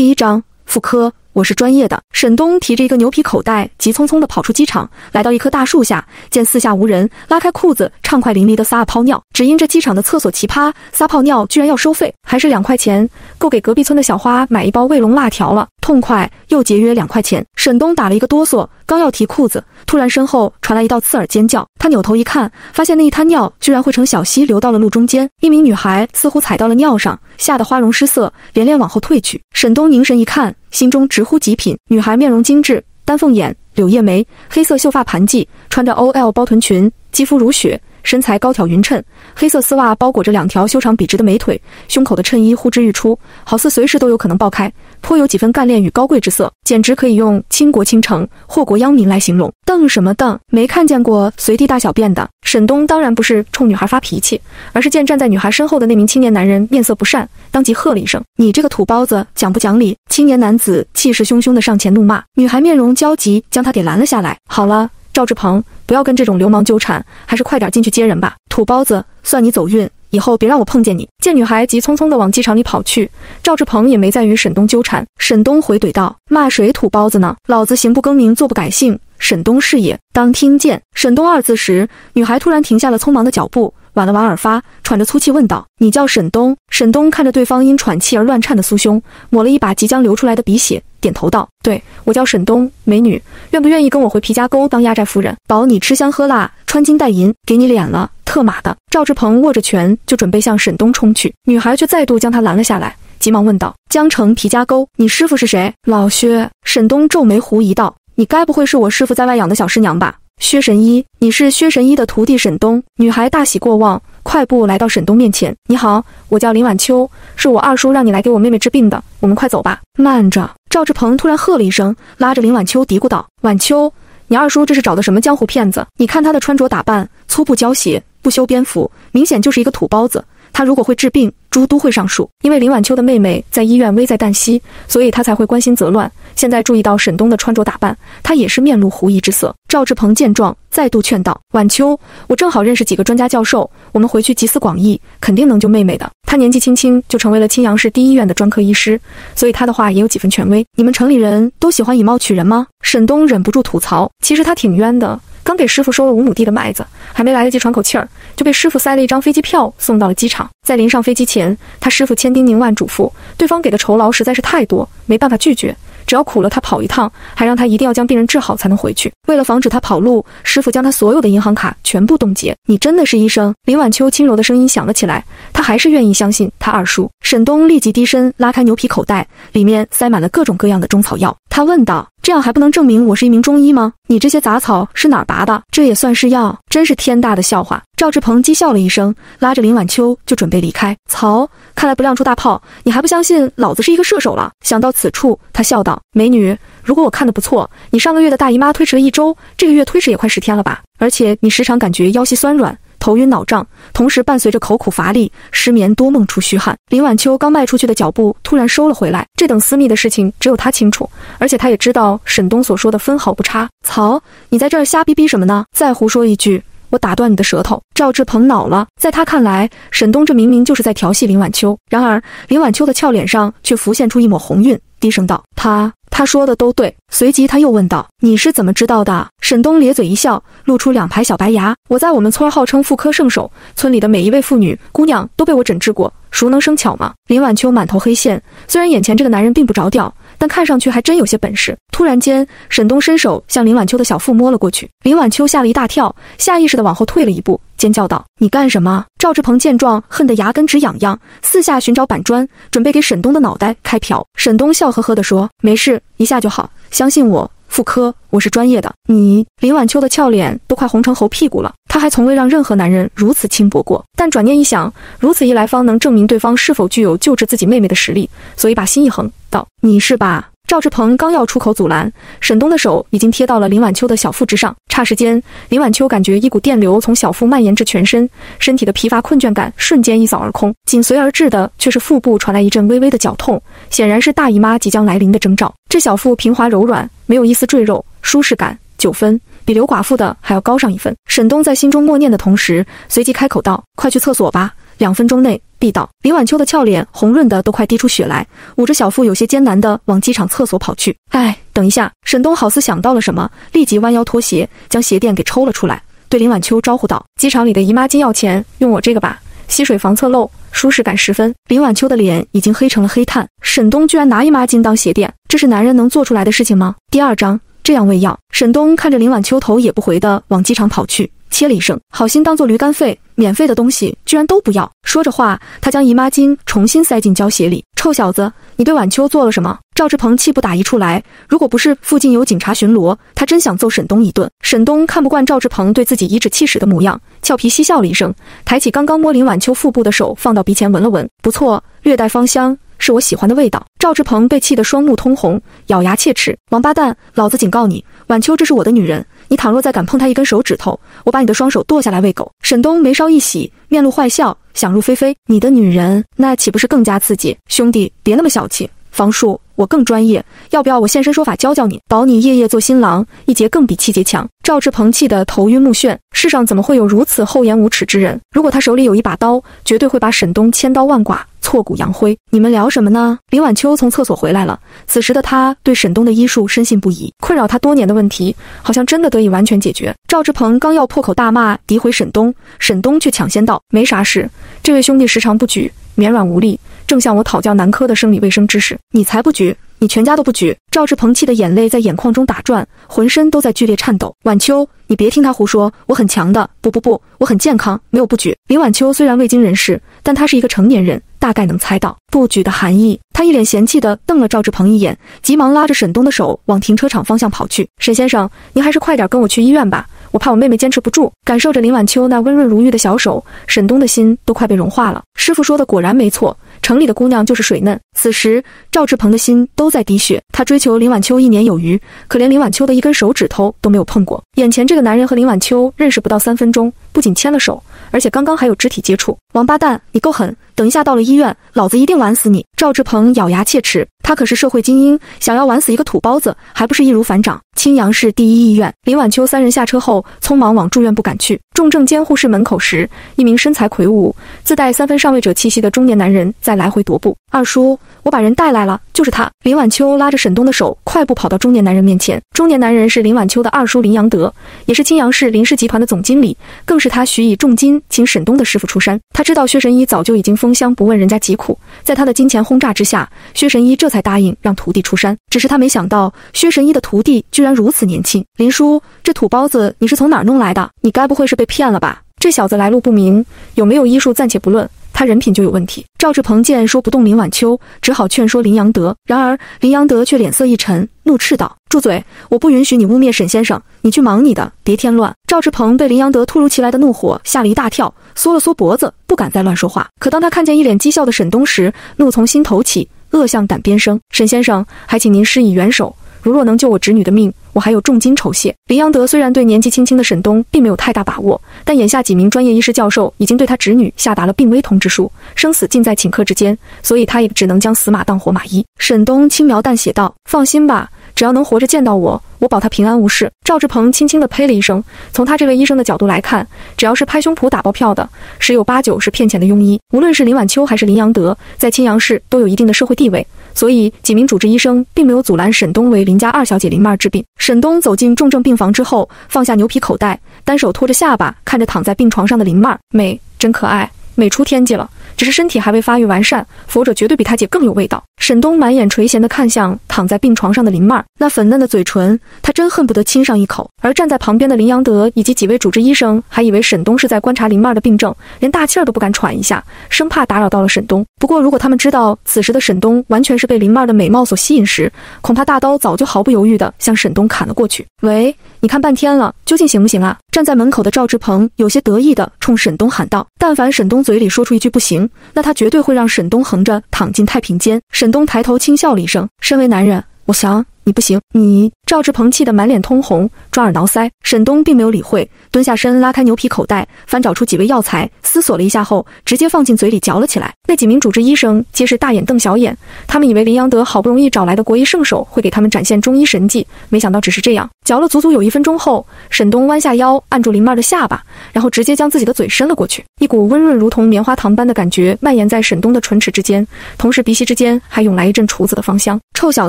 第一章妇科。我是专业的。沈东提着一个牛皮口袋，急匆匆地跑出机场，来到一棵大树下，见四下无人，拉开裤子，畅快淋漓地撒了泡尿。只因这机场的厕所奇葩，撒泡尿居然要收费，还是两块钱，够给隔壁村的小花买一包卫龙辣条了，痛快又节约两块钱。沈东打了一个哆嗦，刚要提裤子，突然身后传来一道刺耳尖叫。他扭头一看，发现那一滩尿居然汇成小溪流到了路中间，一名女孩似乎踩到了尿上，吓得花容失色，连连往后退去。沈东凝神一看。心中直呼极品。女孩面容精致，丹凤眼，柳叶眉，黑色秀发盘髻，穿着 OL 包臀裙，肌肤如雪。身材高挑匀称，黑色丝袜包裹着两条修长笔直的美腿，胸口的衬衣呼之欲出，好似随时都有可能爆开，颇有几分干练与高贵之色，简直可以用倾国倾城、祸国殃民来形容。瞪什么瞪？没看见过随地大小便的？沈东当然不是冲女孩发脾气，而是见站在女孩身后的那名青年男人面色不善，当即喝了一声：“你这个土包子，讲不讲理？”青年男子气势汹汹地上前怒骂，女孩面容焦急，将他给拦了下来。好了。赵志鹏，不要跟这种流氓纠缠，还是快点进去接人吧。土包子，算你走运，以后别让我碰见你。见女孩急匆匆地往机场里跑去，赵志鹏也没再与沈东纠缠。沈东回怼道：“骂谁土包子呢？老子行不更名，坐不改姓，沈东是也。”当听见“沈东”二字时，女孩突然停下了匆忙的脚步。挽了挽耳发，喘着粗气问道：“你叫沈东？”沈东看着对方因喘气而乱颤的酥胸，抹了一把即将流出来的鼻血，点头道：“对我叫沈东，美女，愿不愿意跟我回皮家沟当压寨夫人，保你吃香喝辣，穿金戴银？给你脸了，特马的！”赵志鹏握着拳就准备向沈东冲去，女孩却再度将他拦了下来，急忙问道：“江城皮家沟，你师傅是谁？”老薛。沈东皱眉狐疑道：“你该不会是我师傅在外养的小师娘吧？”薛神医，你是薛神医的徒弟沈东。女孩大喜过望，快步来到沈东面前。你好，我叫林晚秋，是我二叔让你来给我妹妹治病的。我们快走吧。慢着！赵志鹏突然喝了一声，拉着林晚秋嘀咕道：“晚秋，你二叔这是找的什么江湖骗子？你看他的穿着打扮，粗布胶鞋，不修边幅，明显就是一个土包子。他如果会治病，猪都会上树。因为林晚秋的妹妹在医院危在旦夕，所以他才会关心则乱。”现在注意到沈东的穿着打扮，他也是面露狐疑之色。赵志鹏见状，再度劝道：“晚秋，我正好认识几个专家教授，我们回去集思广益，肯定能救妹妹的。他年纪轻轻就成为了青阳市第一医院的专科医师，所以他的话也有几分权威。你们城里人都喜欢以貌取人吗？”沈东忍不住吐槽：“其实他挺冤的。”刚给师傅收了五亩地的麦子，还没来得及喘口气儿，就被师傅塞了一张飞机票送到了机场。在临上飞机前，他师傅千叮咛万嘱咐，对方给的酬劳实在是太多，没办法拒绝。只要苦了他跑一趟，还让他一定要将病人治好才能回去。为了防止他跑路，师傅将他所有的银行卡全部冻结。你真的是医生？林晚秋轻柔的声音响了起来。他还是愿意相信他二叔。沈东立即低身拉开牛皮口袋，里面塞满了各种各样的中草药。他问道：“这样还不能证明我是一名中医吗？你这些杂草是哪儿拔的？这也算是药？真是天大的笑话！”赵志鹏讥笑了一声，拉着林晚秋就准备离开。曹，看来不亮出大炮，你还不相信老子是一个射手了？想到此处，他笑道：“美女，如果我看的不错，你上个月的大姨妈推迟了一周，这个月推迟也快十天了吧？而且你时常感觉腰膝酸软。”头晕脑胀，同时伴随着口苦乏力、失眠多梦出虚汗。林晚秋刚迈出去的脚步突然收了回来，这等私密的事情只有他清楚，而且他也知道沈东所说的分毫不差。曹，你在这儿瞎逼逼什么呢？再胡说一句，我打断你的舌头！赵志鹏恼了，在他看来，沈东这明明就是在调戏林晚秋。然而，林晚秋的俏脸上却浮现出一抹红晕，低声道：“他。”他说的都对，随即他又问道：“你是怎么知道的？”沈东咧嘴一笑，露出两排小白牙：“我在我们村号称妇科圣手，村里的每一位妇女姑娘都被我诊治过，熟能生巧吗？”林晚秋满头黑线，虽然眼前这个男人并不着调。但看上去还真有些本事。突然间，沈东伸手向林晚秋的小腹摸了过去，林晚秋吓了一大跳，下意识的往后退了一步，尖叫道：“你干什么？”赵志鹏见状，恨得牙根直痒痒，四下寻找板砖，准备给沈东的脑袋开瓢。沈东笑呵呵地说：“没事，一下就好，相信我。”妇科，我是专业的。你林晚秋的俏脸都快红成猴屁股了，她还从未让任何男人如此轻薄过。但转念一想，如此一来方能证明对方是否具有救治自己妹妹的实力，所以把心一横，道：“你是吧？”赵志鹏刚要出口阻拦，沈东的手已经贴到了林晚秋的小腹之上。霎时间，林晚秋感觉一股电流从小腹蔓延至全身，身体的疲乏困倦感瞬间一扫而空。紧随而至的却是腹部传来一阵微微的绞痛，显然是大姨妈即将来临的征兆。这小腹平滑柔软，没有一丝赘肉，舒适感九分，比刘寡妇的还要高上一分。沈东在心中默念的同时，随即开口道：“快去厕所吧。”两分钟内必到。林晚秋的俏脸红润的都快滴出血来，捂着小腹，有些艰难的往机场厕所跑去。哎，等一下！沈东好似想到了什么，立即弯腰脱鞋，将鞋垫给抽了出来，对林晚秋招呼道：“机场里的姨妈巾要钱，用我这个吧，吸水防侧漏，舒适感十分。”林晚秋的脸已经黑成了黑炭，沈东居然拿姨妈巾当鞋垫，这是男人能做出来的事情吗？第二章，这样喂药。沈东看着林晚秋头也不回的往机场跑去。切了一声，好心当做驴肝肺，免费的东西居然都不要。说着话，他将姨妈巾重新塞进胶鞋里。臭小子，你对晚秋做了什么？赵志鹏气不打一处来。如果不是附近有警察巡逻，他真想揍沈东一顿。沈东看不惯赵志鹏对自己颐指气使的模样，俏皮嬉笑了一声，抬起刚刚摸林晚秋腹部的手放到鼻前闻了闻，不错，略带芳香。是我喜欢的味道。赵志鹏被气得双目通红，咬牙切齿：“王八蛋，老子警告你，晚秋这是我的女人，你倘若再敢碰她一根手指头，我把你的双手剁下来喂狗。”沈东眉梢一喜，面露坏笑，想入非非：“你的女人，那岂不是更加刺激？兄弟，别那么小气。房叔，我更专业，要不要我现身说法教教你，保你夜夜做新郎，一节更比七节强？”赵志鹏气得头晕目眩，世上怎么会有如此厚颜无耻之人？如果他手里有一把刀，绝对会把沈东千刀万剐。挫骨扬灰，你们聊什么呢？林晚秋从厕所回来了，此时的他对沈东的医术深信不疑，困扰他多年的问题好像真的得以完全解决。赵志鹏刚要破口大骂诋毁沈东，沈东却抢先道：“没啥事，这位兄弟时常不举，绵软无力，正向我讨教男科的生理卫生知识。你才不举，你全家都不举。”赵志鹏气得眼泪在眼眶中打转，浑身都在剧烈颤抖。晚秋。你别听他胡说，我很强的。不不不，我很健康，没有不举。林晚秋虽然未经人事，但他是一个成年人，大概能猜到不举的含义。他一脸嫌弃地瞪了赵志鹏一眼，急忙拉着沈东的手往停车场方向跑去。沈先生，您还是快点跟我去医院吧，我怕我妹妹坚持不住。感受着林晚秋那温润如玉的小手，沈东的心都快被融化了。师傅说的果然没错。城里的姑娘就是水嫩。此时，赵志鹏的心都在滴血。他追求林晚秋一年有余，可连林晚秋的一根手指头都没有碰过。眼前这个男人和林晚秋认识不到三分钟，不仅牵了手，而且刚刚还有肢体接触。王八蛋，你够狠！等一下到了医院，老子一定玩死你！赵志鹏咬牙切齿，他可是社会精英，想要玩死一个土包子，还不是易如反掌？青阳市第一医院，林晚秋三人下车后，匆忙往住院部赶去。重症监护室门口时，一名身材魁梧、自带三分上位者气息的中年男人在来回踱步。二叔，我把人带来了，就是他。林晚秋拉着沈东的手，快步跑到中年男人面前。中年男人是林晚秋的二叔林阳德，也是青阳市林氏集团的总经理，更是他许以重金请沈东的师傅出山。他知道薛神医早就已经封箱不问人家疾苦，在他的金钱轰炸之下，薛神医这才答应让徒弟出山。只是他没想到，薛神医的徒弟居然如此年轻。林叔，这土包子你是从哪儿弄来的？你该不会是被骗了吧？这小子来路不明，有没有医术暂且不论，他人品就有问题。赵志鹏见说不动林晚秋，只好劝说林阳德。然而林阳德却脸色一沉，怒斥道：“住嘴！我不允许你污蔑沈先生，你去忙你的，别添乱。”赵志鹏被林阳德突如其来的怒火吓了一大跳，缩了缩脖子，不敢再乱说话。可当他看见一脸讥笑的沈东时，怒从心头起，恶向胆边生。沈先生，还请您施以援手。如若能救我侄女的命，我还有重金酬谢。林阳德虽然对年纪轻轻的沈东并没有太大把握，但眼下几名专业医师教授已经对他侄女下达了病危通知书，生死尽在顷刻之间，所以他也只能将死马当活马医。沈东轻描淡写道：“放心吧，只要能活着见到我，我保他平安无事。”赵志鹏轻轻地呸了一声。从他这位医生的角度来看，只要是拍胸脯打包票的，十有八九是骗钱的庸医。无论是林晚秋还是林阳德，在青阳市都有一定的社会地位。所以，几名主治医生并没有阻拦沈东为林家二小姐林妹儿治病。沈东走进重症病房之后，放下牛皮口袋，单手托着下巴，看着躺在病床上的林妹儿，美，真可爱。美出天际了，只是身体还未发育完善，否者绝对比他姐更有味道。沈东满眼垂涎地看向躺在病床上的林妹儿，那粉嫩的嘴唇，他真恨不得亲上一口。而站在旁边的林阳德以及几位主治医生还以为沈东是在观察林妹儿的病症，连大气儿都不敢喘一下，生怕打扰到了沈东。不过，如果他们知道此时的沈东完全是被林妹儿的美貌所吸引时，恐怕大刀早就毫不犹豫地向沈东砍了过去。喂，你看半天了，究竟行不行啊？站在门口的赵志鹏有些得意地冲沈东喊道：“但凡沈东。”嘴里说出一句不行，那他绝对会让沈东横着躺进太平间。沈东抬头轻笑了一声，身为男人。我想你不行，你。赵志鹏气得满脸通红，抓耳挠腮。沈东并没有理会，蹲下身拉开牛皮口袋，翻找出几味药材，思索了一下后，直接放进嘴里嚼了起来。那几名主治医生皆是大眼瞪小眼，他们以为林阳德好不容易找来的国医圣手会给他们展现中医神技，没想到只是这样。嚼了足足有一分钟后，沈东弯下腰按住林妹的下巴，然后直接将自己的嘴伸了过去，一股温润如同棉花糖般的感觉蔓延在沈东的唇齿之间，同时鼻息之间还涌来一阵厨子的芳香。臭小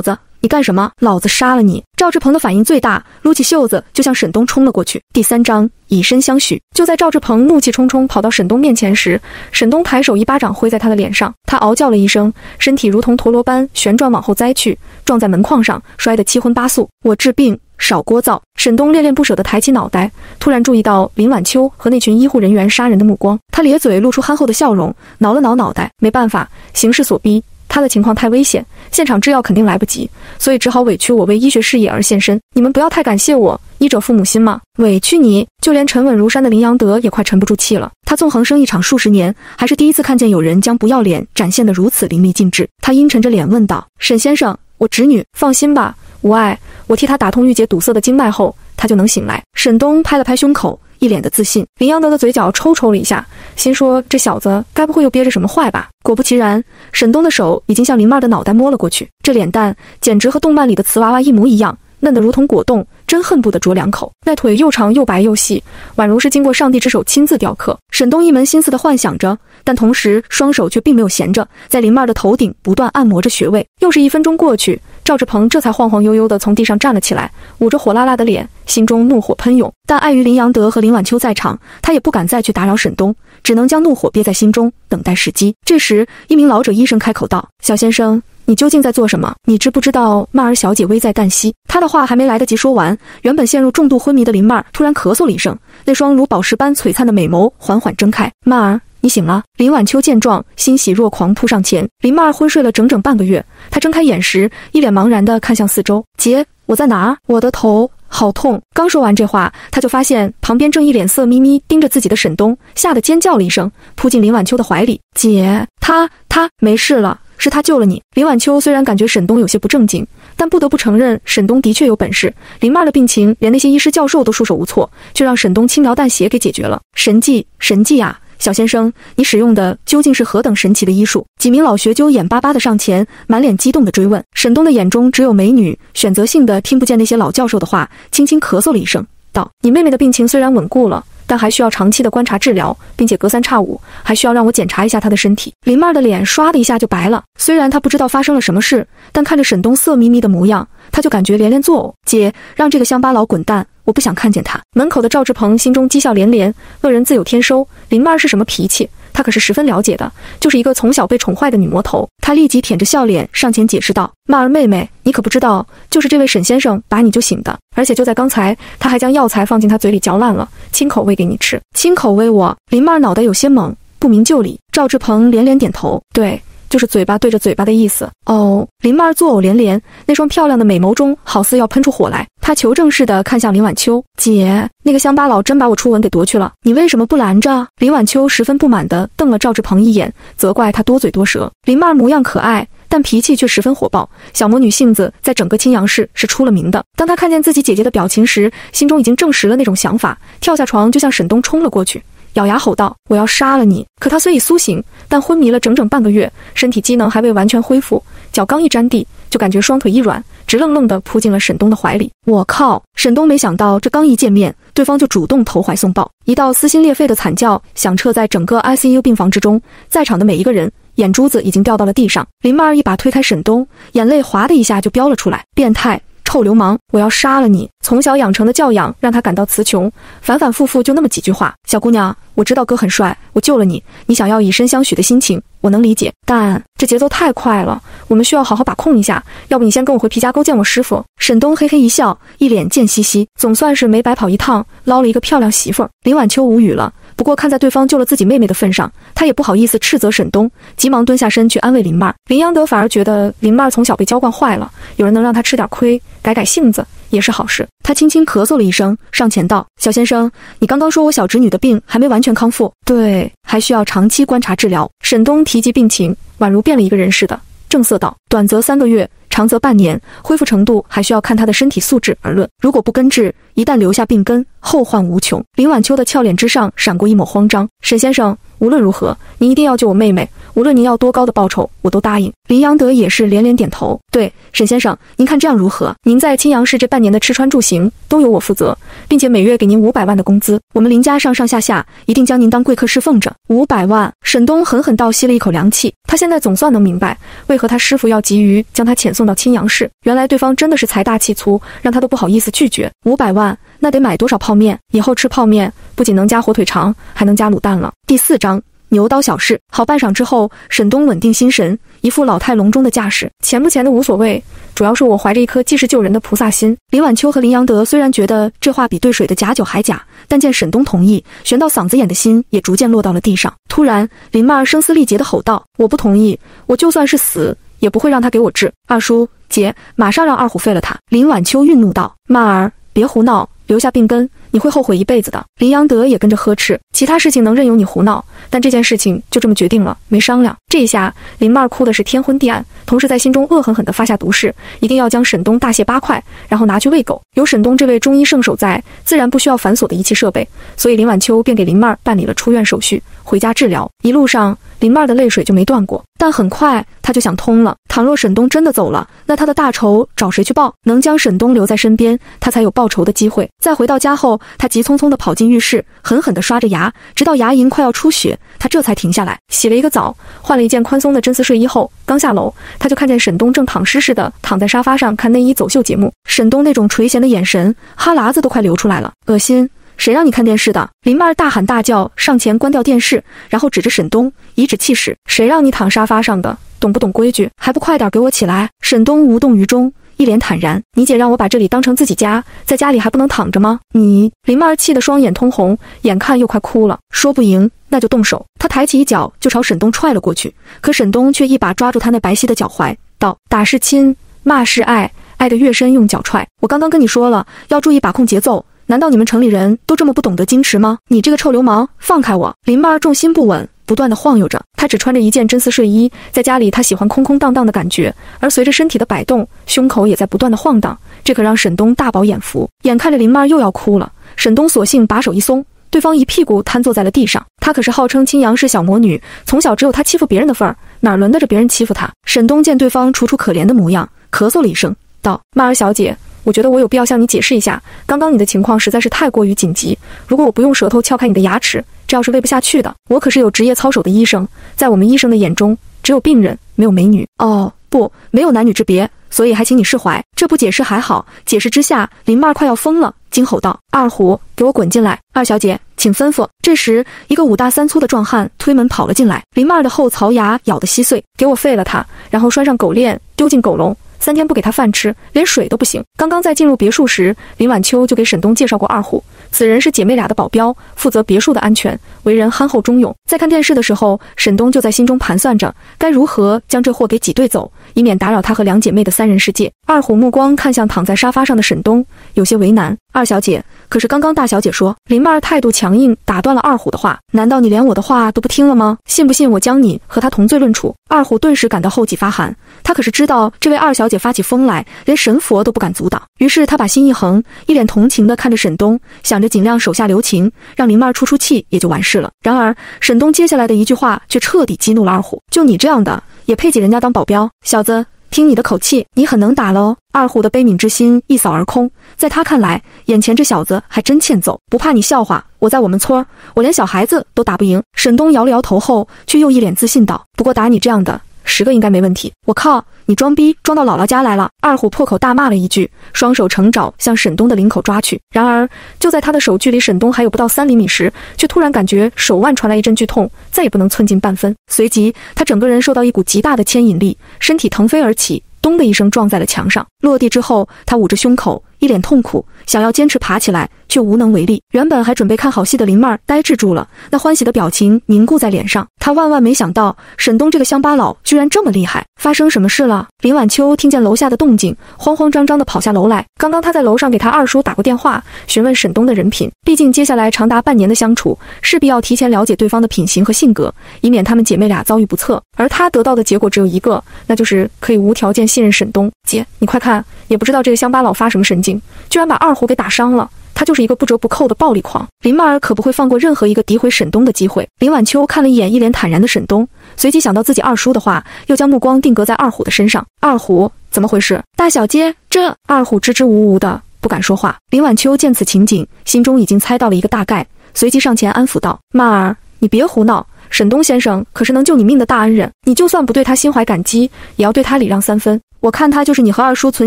子！你干什么？老子杀了你！赵志鹏的反应最大，撸起袖子就向沈东冲了过去。第三章以身相许。就在赵志鹏怒气冲冲跑到沈东面前时，沈东抬手一巴掌挥在他的脸上，他嗷叫了一声，身体如同陀螺般旋转往后栽去，撞在门框上，摔得七荤八素。我治病少聒噪。沈东恋恋不舍地抬起脑袋，突然注意到林晚秋和那群医护人员杀人的目光，他咧嘴露出憨厚的笑容，挠了挠脑袋，没办法，形势所逼。他的情况太危险，现场制药肯定来不及，所以只好委屈我为医学事业而献身。你们不要太感谢我，医者父母心嘛。委屈你，就连沉稳如山的林阳德也快沉不住气了。他纵横生意场数十年，还是第一次看见有人将不要脸展现得如此淋漓尽致。他阴沉着脸问道：“沈先生，我侄女放心吧，无碍。我替他打通郁结堵塞的经脉后，他就能醒来。”沈东拍了拍胸口。一脸的自信，林阳德的嘴角抽抽了一下，心说这小子该不会又憋着什么坏吧？果不其然，沈东的手已经向林妹的脑袋摸了过去，这脸蛋简直和动漫里的瓷娃娃一模一样，嫩得如同果冻，真恨不得啄两口。那腿又长又白又细，宛如是经过上帝之手亲自雕刻。沈东一门心思地幻想着，但同时双手却并没有闲着，在林妹的头顶不断按摩着穴位。又是一分钟过去。赵志鹏这才晃晃悠悠地从地上站了起来，捂着火辣辣的脸，心中怒火喷涌。但碍于林阳德和林晚秋在场，他也不敢再去打扰沈东，只能将怒火憋在心中，等待时机。这时，一名老者医生开口道：“小先生，你究竟在做什么？你知不知道曼儿小姐危在旦夕？”他的话还没来得及说完，原本陷入重度昏迷的林曼儿突然咳嗽了一声，那双如宝石般璀璨的美眸缓缓睁开。曼儿。你醒了，林晚秋见状，欣喜若狂，扑上前。林曼儿昏睡了整整半个月，她睁开眼时，一脸茫然地看向四周。姐，我在哪儿？我的头好痛。刚说完这话，她就发现旁边正一脸色眯眯盯着自己的沈东，吓得尖叫了一声，扑进林晚秋的怀里。姐，他他没事了，是他救了你。林晚秋虽然感觉沈东有些不正经，但不得不承认沈东的确有本事。林曼儿的病情，连那些医师教授都束手无措，却让沈东轻描淡写给解决了。神迹，神迹啊！小先生，你使用的究竟是何等神奇的医术？几名老学究眼巴巴地上前，满脸激动地追问。沈东的眼中只有美女，选择性的听不见那些老教授的话，轻轻咳嗽了一声，道：“你妹妹的病情虽然稳固了，但还需要长期的观察治疗，并且隔三差五还需要让我检查一下她的身体。”林妹儿的脸唰的一下就白了。虽然她不知道发生了什么事，但看着沈东色眯眯的模样，她就感觉连连作呕。姐，让这个乡巴佬滚蛋！我不想看见他。门口的赵志鹏心中讥笑连连，恶人自有天收。林妹儿是什么脾气，他可是十分了解的，就是一个从小被宠坏的女魔头。他立即舔着笑脸上前解释道：“曼儿妹妹，你可不知道，就是这位沈先生把你救醒的，而且就在刚才，他还将药材放进他嘴里嚼烂了，亲口喂给你吃。亲口喂我。”林妹儿脑袋有些懵，不明就里。赵志鹏连连点头，对。就是嘴巴对着嘴巴的意思哦。林曼儿作呕连连，那双漂亮的美眸中好似要喷出火来。她求证似的看向林晚秋姐，那个乡巴佬真把我初吻给夺去了，你为什么不拦着？林晚秋十分不满地瞪了赵志鹏一眼，责怪他多嘴多舌。林曼模样可爱，但脾气却十分火爆。小魔女性子在整个青阳市是出了名的。当她看见自己姐姐的表情时，心中已经证实了那种想法，跳下床就向沈东冲了过去。咬牙吼道：“我要杀了你！”可他虽已苏醒，但昏迷了整整半个月，身体机能还未完全恢复。脚刚一沾地，就感觉双腿一软，直愣愣地扑进了沈东的怀里。我靠！沈东没想到，这刚一见面，对方就主动投怀送抱，一道撕心裂肺的惨叫响彻在整个 ICU 病房之中，在场的每一个人眼珠子已经掉到了地上。林曼儿一把推开沈东，眼泪哗的一下就飙了出来。变态！臭流氓！我要杀了你！从小养成的教养让他感到词穷，反反复复就那么几句话。小姑娘，我知道哥很帅，我救了你，你想要以身相许的心情我能理解，但这节奏太快了，我们需要好好把控一下。要不你先跟我回皮家沟见我师傅。沈东嘿嘿一笑，一脸贱兮兮，总算是没白跑一趟，捞了一个漂亮媳妇儿。林晚秋无语了。不过看在对方救了自己妹妹的份上，他也不好意思斥责沈东，急忙蹲下身去安慰林曼。林阳德反而觉得林曼从小被娇惯坏了，有人能让他吃点亏，改改性子也是好事。他轻轻咳嗽了一声，上前道：“小先生，你刚刚说我小侄女的病还没完全康复，对，还需要长期观察治疗。”沈东提及病情，宛如变了一个人似的，正色道：“短则三个月。”长则半年，恢复程度还需要看他的身体素质而论。如果不根治，一旦留下病根，后患无穷。林晚秋的俏脸之上闪过一抹慌张。沈先生，无论如何，您一定要救我妹妹。无论您要多高的报酬，我都答应。林阳德也是连连点头。对，沈先生，您看这样如何？您在青阳市这半年的吃穿住行都由我负责，并且每月给您五百万的工资。我们林家上上下下一定将您当贵客侍奉着。五百万！沈东狠狠倒吸了一口凉气。他现在总算能明白，为何他师傅要急于将他遣送到青阳市。原来对方真的是财大气粗，让他都不好意思拒绝。五百万，那得买多少泡面？以后吃泡面不仅能加火腿肠，还能加卤蛋了。第四章。牛刀小试，好半晌之后，沈东稳定心神，一副老态龙钟的架势。钱不钱的无所谓，主要是我怀着一颗济世救人的菩萨心。林晚秋和林阳德虽然觉得这话比兑水的假酒还假，但见沈东同意，悬到嗓子眼的心也逐渐落到了地上。突然，林曼儿声嘶力竭地吼道：“我不同意！我就算是死，也不会让他给我治。二叔，姐，马上让二虎废了他！”林晚秋愠怒道：“曼儿，别胡闹，留下病根。”你会后悔一辈子的。林阳德也跟着呵斥，其他事情能任由你胡闹，但这件事情就这么决定了，没商量。这一下林曼哭的是天昏地暗，同时在心中恶狠狠地发下毒誓，一定要将沈东大卸八块，然后拿去喂狗。有沈东这位中医圣手在，自然不需要繁琐的仪器设备，所以林晚秋便给林曼办理了出院手续，回家治疗。一路上，林曼的泪水就没断过，但很快她就想通了：倘若沈东真的走了，那她的大仇找谁去报？能将沈东留在身边，她才有报仇的机会。在回到家后。他急匆匆地跑进浴室，狠狠地刷着牙，直到牙龈快要出血，他这才停下来，洗了一个澡，换了一件宽松的真丝睡衣后，刚下楼，他就看见沈东正躺尸似的躺在沙发上看内衣走秀节目。沈东那种垂涎的眼神，哈喇子都快流出来了，恶心！谁让你看电视的？林曼儿大喊大叫，上前关掉电视，然后指着沈东，颐指气使：“谁让你躺沙发上的？懂不懂规矩？还不快点给我起来！”沈东无动于衷。一脸坦然，你姐让我把这里当成自己家，在家里还不能躺着吗？你林曼儿气得双眼通红，眼看又快哭了。说不赢，那就动手。她抬起一脚就朝沈东踹了过去，可沈东却一把抓住他那白皙的脚踝，道：“打是亲，骂是爱，爱得越深用脚踹。我刚刚跟你说了，要注意把控节奏。难道你们城里人都这么不懂得矜持吗？你这个臭流氓，放开我！”林曼儿重心不稳。不断的晃悠着，她只穿着一件真丝睡衣，在家里她喜欢空空荡荡的感觉，而随着身体的摆动，胸口也在不断的晃荡，这可让沈东大饱眼福。眼看着林曼又要哭了，沈东索性把手一松，对方一屁股瘫坐在了地上。她可是号称青阳市小魔女，从小只有她欺负别人的份儿，哪轮得着别人欺负她？沈东见对方楚楚可怜的模样，咳嗽了一声，道：“曼儿小姐。”我觉得我有必要向你解释一下，刚刚你的情况实在是太过于紧急。如果我不用舌头撬开你的牙齿，这要是喂不下去的。我可是有职业操守的医生，在我们医生的眼中，只有病人，没有美女。哦，不，没有男女之别，所以还请你释怀。这不解释还好，解释之下，林曼快要疯了，惊吼道：“二虎，给我滚进来！二小姐，请吩咐。”这时，一个五大三粗的壮汉推门跑了进来，林曼的后槽牙咬得稀碎，给我废了他，然后拴上狗链，丢进狗笼。三天不给他饭吃，连水都不行。刚刚在进入别墅时，林晚秋就给沈东介绍过二虎，此人是姐妹俩的保镖，负责别墅的安全，为人憨厚忠勇。在看电视的时候，沈东就在心中盘算着该如何将这货给挤兑走，以免打扰他和两姐妹的三人世界。二虎目光看向躺在沙发上的沈东，有些为难。二小姐，可是刚刚大小姐说林曼儿态度强硬，打断了二虎的话，难道你连我的话都不听了吗？信不信我将你和他同罪论处？二虎顿时感到后脊发寒。他可是知道这位二小姐发起疯来，连神佛都不敢阻挡。于是他把心一横，一脸同情地看着沈东，想着尽量手下留情，让林曼出出气也就完事了。然而沈东接下来的一句话却彻底激怒了二虎：“就你这样的，也配给人家当保镖？小子，听你的口气，你很能打喽！”二虎的悲悯之心一扫而空，在他看来，眼前这小子还真欠揍，不怕你笑话。我在我们村儿，我连小孩子都打不赢。沈东摇了摇头后，却又一脸自信道：“不过打你这样的。”十个应该没问题。我靠，你装逼装到姥姥家来了！二虎破口大骂了一句，双手成爪向沈东的领口抓去。然而，就在他的手距离沈东还有不到三厘米时，却突然感觉手腕传来一阵剧痛，再也不能寸进半分。随即，他整个人受到一股极大的牵引力，身体腾飞而起，咚的一声撞在了墙上。落地之后，他捂着胸口，一脸痛苦，想要坚持爬起来。却无能为力。原本还准备看好戏的林妹儿呆滞住了，那欢喜的表情凝固在脸上。她万万没想到，沈东这个乡巴佬居然这么厉害。发生什么事了？林晚秋听见楼下的动静，慌慌张张地跑下楼来。刚刚她在楼上给她二叔打过电话，询问沈东的人品。毕竟接下来长达半年的相处，势必要提前了解对方的品行和性格，以免她们姐妹俩遭遇不测。而她得到的结果只有一个，那就是可以无条件信任沈东。姐，你快看，也不知道这个乡巴佬发什么神经，居然把二虎给打伤了。他就是一个不折不扣的暴力狂。林曼儿可不会放过任何一个诋毁沈东的机会。林晚秋看了一眼一脸坦然的沈东，随即想到自己二叔的话，又将目光定格在二虎的身上。二虎怎么回事？大小姐，这二虎支支吾吾的，不敢说话。林晚秋见此情景，心中已经猜到了一个大概，随即上前安抚道：“曼儿，你别胡闹。”沈东先生可是能救你命的大恩人，你就算不对他心怀感激，也要对他礼让三分。我看他就是你和二叔存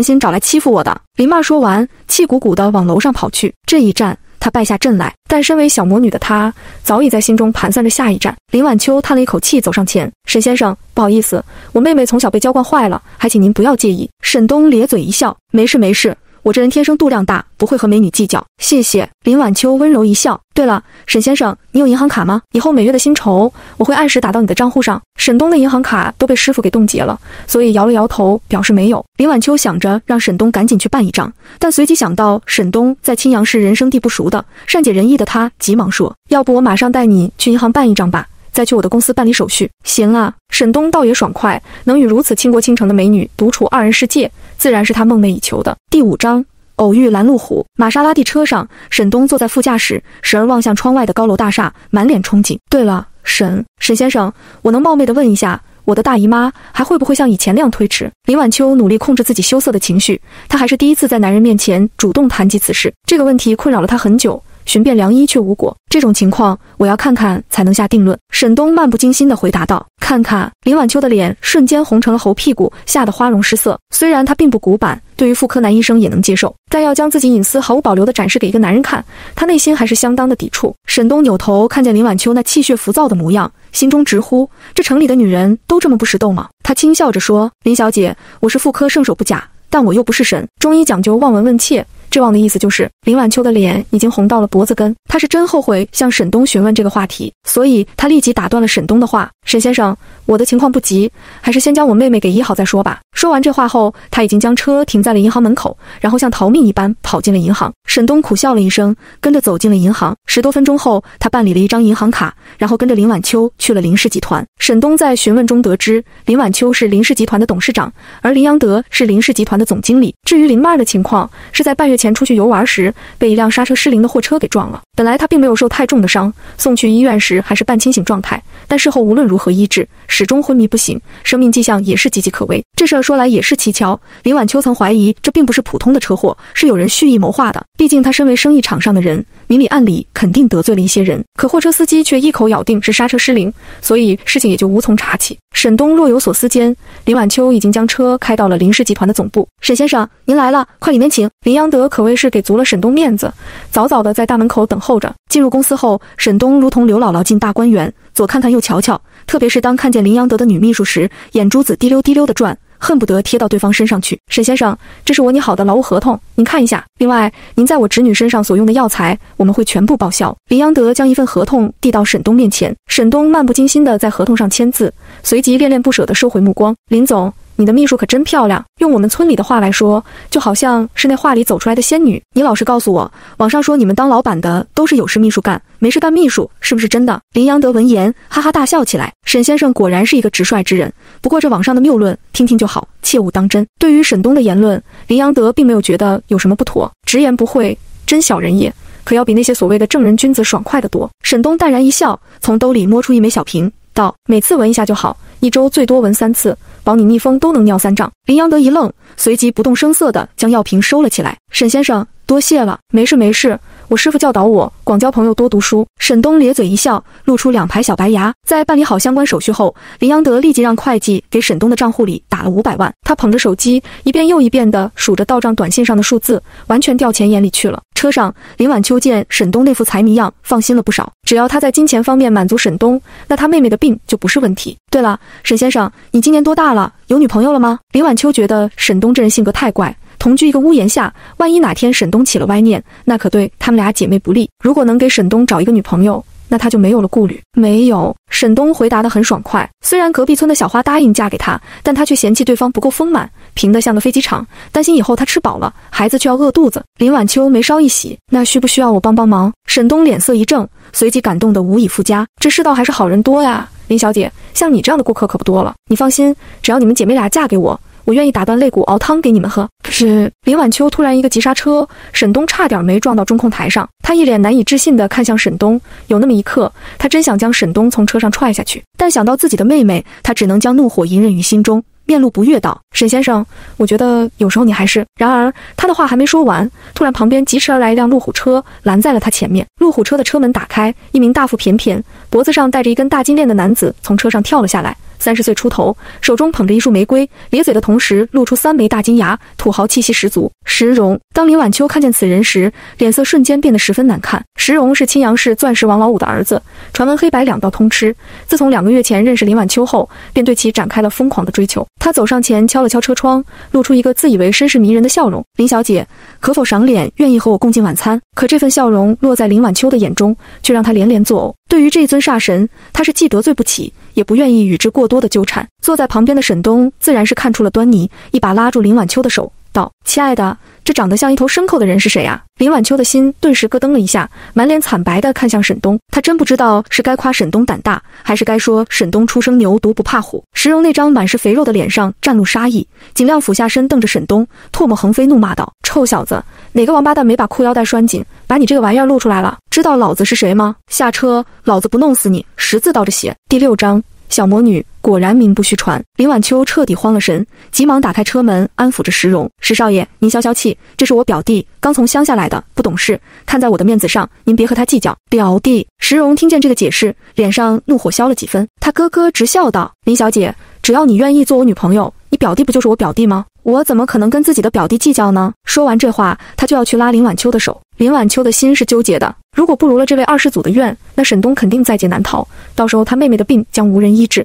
心找来欺负我的。林曼说完，气鼓鼓地往楼上跑去。这一战，他败下阵来，但身为小魔女的她，早已在心中盘算着下一站。林晚秋叹了一口气，走上前：“沈先生，不好意思，我妹妹从小被娇惯坏了，还请您不要介意。”沈东咧嘴一笑：“没事没事。”我这人天生度量大，不会和美女计较。谢谢林晚秋温柔一笑。对了，沈先生，你有银行卡吗？以后每月的薪酬我会按时打到你的账户上。沈东的银行卡都被师傅给冻结了，所以摇了摇头，表示没有。林晚秋想着让沈东赶紧去办一张，但随即想到沈东在青阳市人生地不熟的，善解人意的他急忙说：“要不我马上带你去银行办一张吧，再去我的公司办理手续。”行啊，沈东倒也爽快，能与如此倾国倾城的美女独处二人世界。自然是他梦寐以求的。第五章偶遇拦路虎。玛莎拉蒂车上，沈东坐在副驾驶，时而望向窗外的高楼大厦，满脸憧憬。对了，沈沈先生，我能冒昧的问一下，我的大姨妈还会不会像以前那样推迟？林晚秋努力控制自己羞涩的情绪，她还是第一次在男人面前主动谈及此事。这个问题困扰了她很久。寻遍良医却无果，这种情况我要看看才能下定论。沈东漫不经心地回答道：“看看。”林晚秋的脸瞬间红成了猴屁股，吓得花容失色。虽然她并不古板，对于妇科男医生也能接受，但要将自己隐私毫无保留地展示给一个男人看，她内心还是相当的抵触。沈东扭头看见林晚秋那气血浮躁的模样，心中直呼：这城里的女人都这么不识逗吗？他轻笑着说：“林小姐，我是妇科圣手不假，但我又不是神，中医讲究望闻问切。”失望的意思就是林晚秋的脸已经红到了脖子根，她是真后悔向沈东询问这个话题，所以她立即打断了沈东的话：“沈先生，我的情况不急，还是先将我妹妹给医好再说吧。”说完这话后，他已经将车停在了银行门口，然后像逃命一般跑进了银行。沈东苦笑了一声，跟着走进了银行。十多分钟后，他办理了一张银行卡，然后跟着林晚秋去了林氏集团。沈东在询问中得知，林晚秋是林氏集团的董事长，而林阳德是林氏集团的总经理。至于林曼的情况，是在半月前。前出去游玩时，被一辆刹车失灵的货车给撞了。本来他并没有受太重的伤，送去医院时还是半清醒状态。但事后无论如何医治，始终昏迷不醒，生命迹象也是岌岌可危。这事儿说来也是蹊跷，林晚秋曾怀疑这并不是普通的车祸，是有人蓄意谋划的。毕竟他身为生意场上的人，明里暗里肯定得罪了一些人。可货车司机却一口咬定是刹车失灵，所以事情也就无从查起。沈东若有所思间，林晚秋已经将车开到了林氏集团的总部。沈先生，您来了，快里面请。林阳德可谓是给足了沈东面子，早早的在大门口等候着。进入公司后，沈东如同刘姥姥进大观园，左看看右瞧瞧，特别是当看见林阳德的女秘书时，眼珠子滴溜滴溜的转。恨不得贴到对方身上去。沈先生，这是我拟好的劳务合同，您看一下。另外，您在我侄女身上所用的药材，我们会全部报销。林阳德将一份合同递到沈东面前，沈东漫不经心地在合同上签字，随即恋恋不舍地收回目光。林总。你的秘书可真漂亮，用我们村里的话来说，就好像是那画里走出来的仙女。你老实告诉我，网上说你们当老板的都是有事秘书干，没事干秘书，是不是真的？林阳德闻言哈哈大笑起来。沈先生果然是一个直率之人，不过这网上的谬论，听听就好，切勿当真。对于沈东的言论，林阳德并没有觉得有什么不妥，直言不讳，真小人也，可要比那些所谓的正人君子爽快得多。沈东淡然一笑，从兜里摸出一枚小瓶，道：“每次闻一下就好，一周最多闻三次。”保你逆风都能尿三丈。林阳德一愣，随即不动声色地将药瓶收了起来。沈先生，多谢了。没事没事，我师傅教导我，广交朋友，多读书。沈东咧嘴一笑，露出两排小白牙。在办理好相关手续后，林阳德立即让会计给沈东的账户里打了五百万。他捧着手机，一遍又一遍地数着到账短信上的数字，完全掉钱眼里去了。车上，林晚秋见沈东那副财迷样，放心了不少。只要他在金钱方面满足沈东，那他妹妹的病就不是问题。对了，沈先生，你今年多大了？有女朋友了吗？林晚秋觉得沈东这人性格太怪。同居一个屋檐下，万一哪天沈东起了歪念，那可对他们俩姐妹不利。如果能给沈东找一个女朋友，那他就没有了顾虑。没有，沈东回答得很爽快。虽然隔壁村的小花答应嫁给他，但他却嫌弃对方不够丰满，平得像个飞机场，担心以后他吃饱了，孩子却要饿肚子。林晚秋眉梢一喜，那需不需要我帮帮忙？沈东脸色一正，随即感动得无以复加。这世道还是好人多呀，林小姐，像你这样的顾客可不多了。你放心，只要你们姐妹俩嫁给我。我愿意打断肋骨熬汤给你们喝。可是林晚秋突然一个急刹车，沈东差点没撞到中控台上。他一脸难以置信地看向沈东，有那么一刻，他真想将沈东从车上踹下去。但想到自己的妹妹，他只能将怒火隐忍于心中，面露不悦道：“沈先生，我觉得有时候你还是……”然而他的话还没说完，突然旁边疾驰而来一辆路虎车拦在了他前面。路虎车的车门打开，一名大腹便便、脖子上戴着一根大金链的男子从车上跳了下来。三十岁出头，手中捧着一束玫瑰，咧嘴的同时露出三枚大金牙，土豪气息十足。石荣，当林晚秋看见此人时，脸色瞬间变得十分难看。石荣是青阳市钻石王老五的儿子，传闻黑白两道通吃。自从两个月前认识林晚秋后，便对其展开了疯狂的追求。他走上前敲了敲车窗，露出一个自以为绅士迷人的笑容：“林小姐，可否赏脸，愿意和我共进晚餐？”可这份笑容落在林晚秋的眼中，却让他连连作呕。对于这尊煞神，他是既得罪不起。也不愿意与之过多的纠缠。坐在旁边的沈东自然是看出了端倪，一把拉住林晚秋的手，道：“亲爱的，这长得像一头牲口的人是谁啊？”林晚秋的心顿时咯噔了一下，满脸惨白地看向沈东。他真不知道是该夸沈东胆大，还是该说沈东初生牛犊不怕虎。石荣那张满是肥肉的脸上绽露杀意，尽量俯下身瞪着沈东，唾沫横飞，怒骂道：“臭小子，哪个王八蛋没把裤腰带拴紧，把你这个玩意儿露出来了？知道老子是谁吗？下车，老子不弄死你！”十字倒着写。第六章。小魔女果然名不虚传，林晚秋彻底慌了神，急忙打开车门，安抚着石荣：“石少爷，您消消气，这是我表弟，刚从乡下来的，不懂事，看在我的面子上，您别和他计较。”表弟石荣听见这个解释，脸上怒火消了几分，他咯咯直笑道：“林小姐，只要你愿意做我女朋友，你表弟不就是我表弟吗？我怎么可能跟自己的表弟计较呢？”说完这话，他就要去拉林晚秋的手。林晚秋的心是纠结的。如果不如了这位二世祖的愿，那沈东肯定在劫难逃，到时候他妹妹的病将无人医治。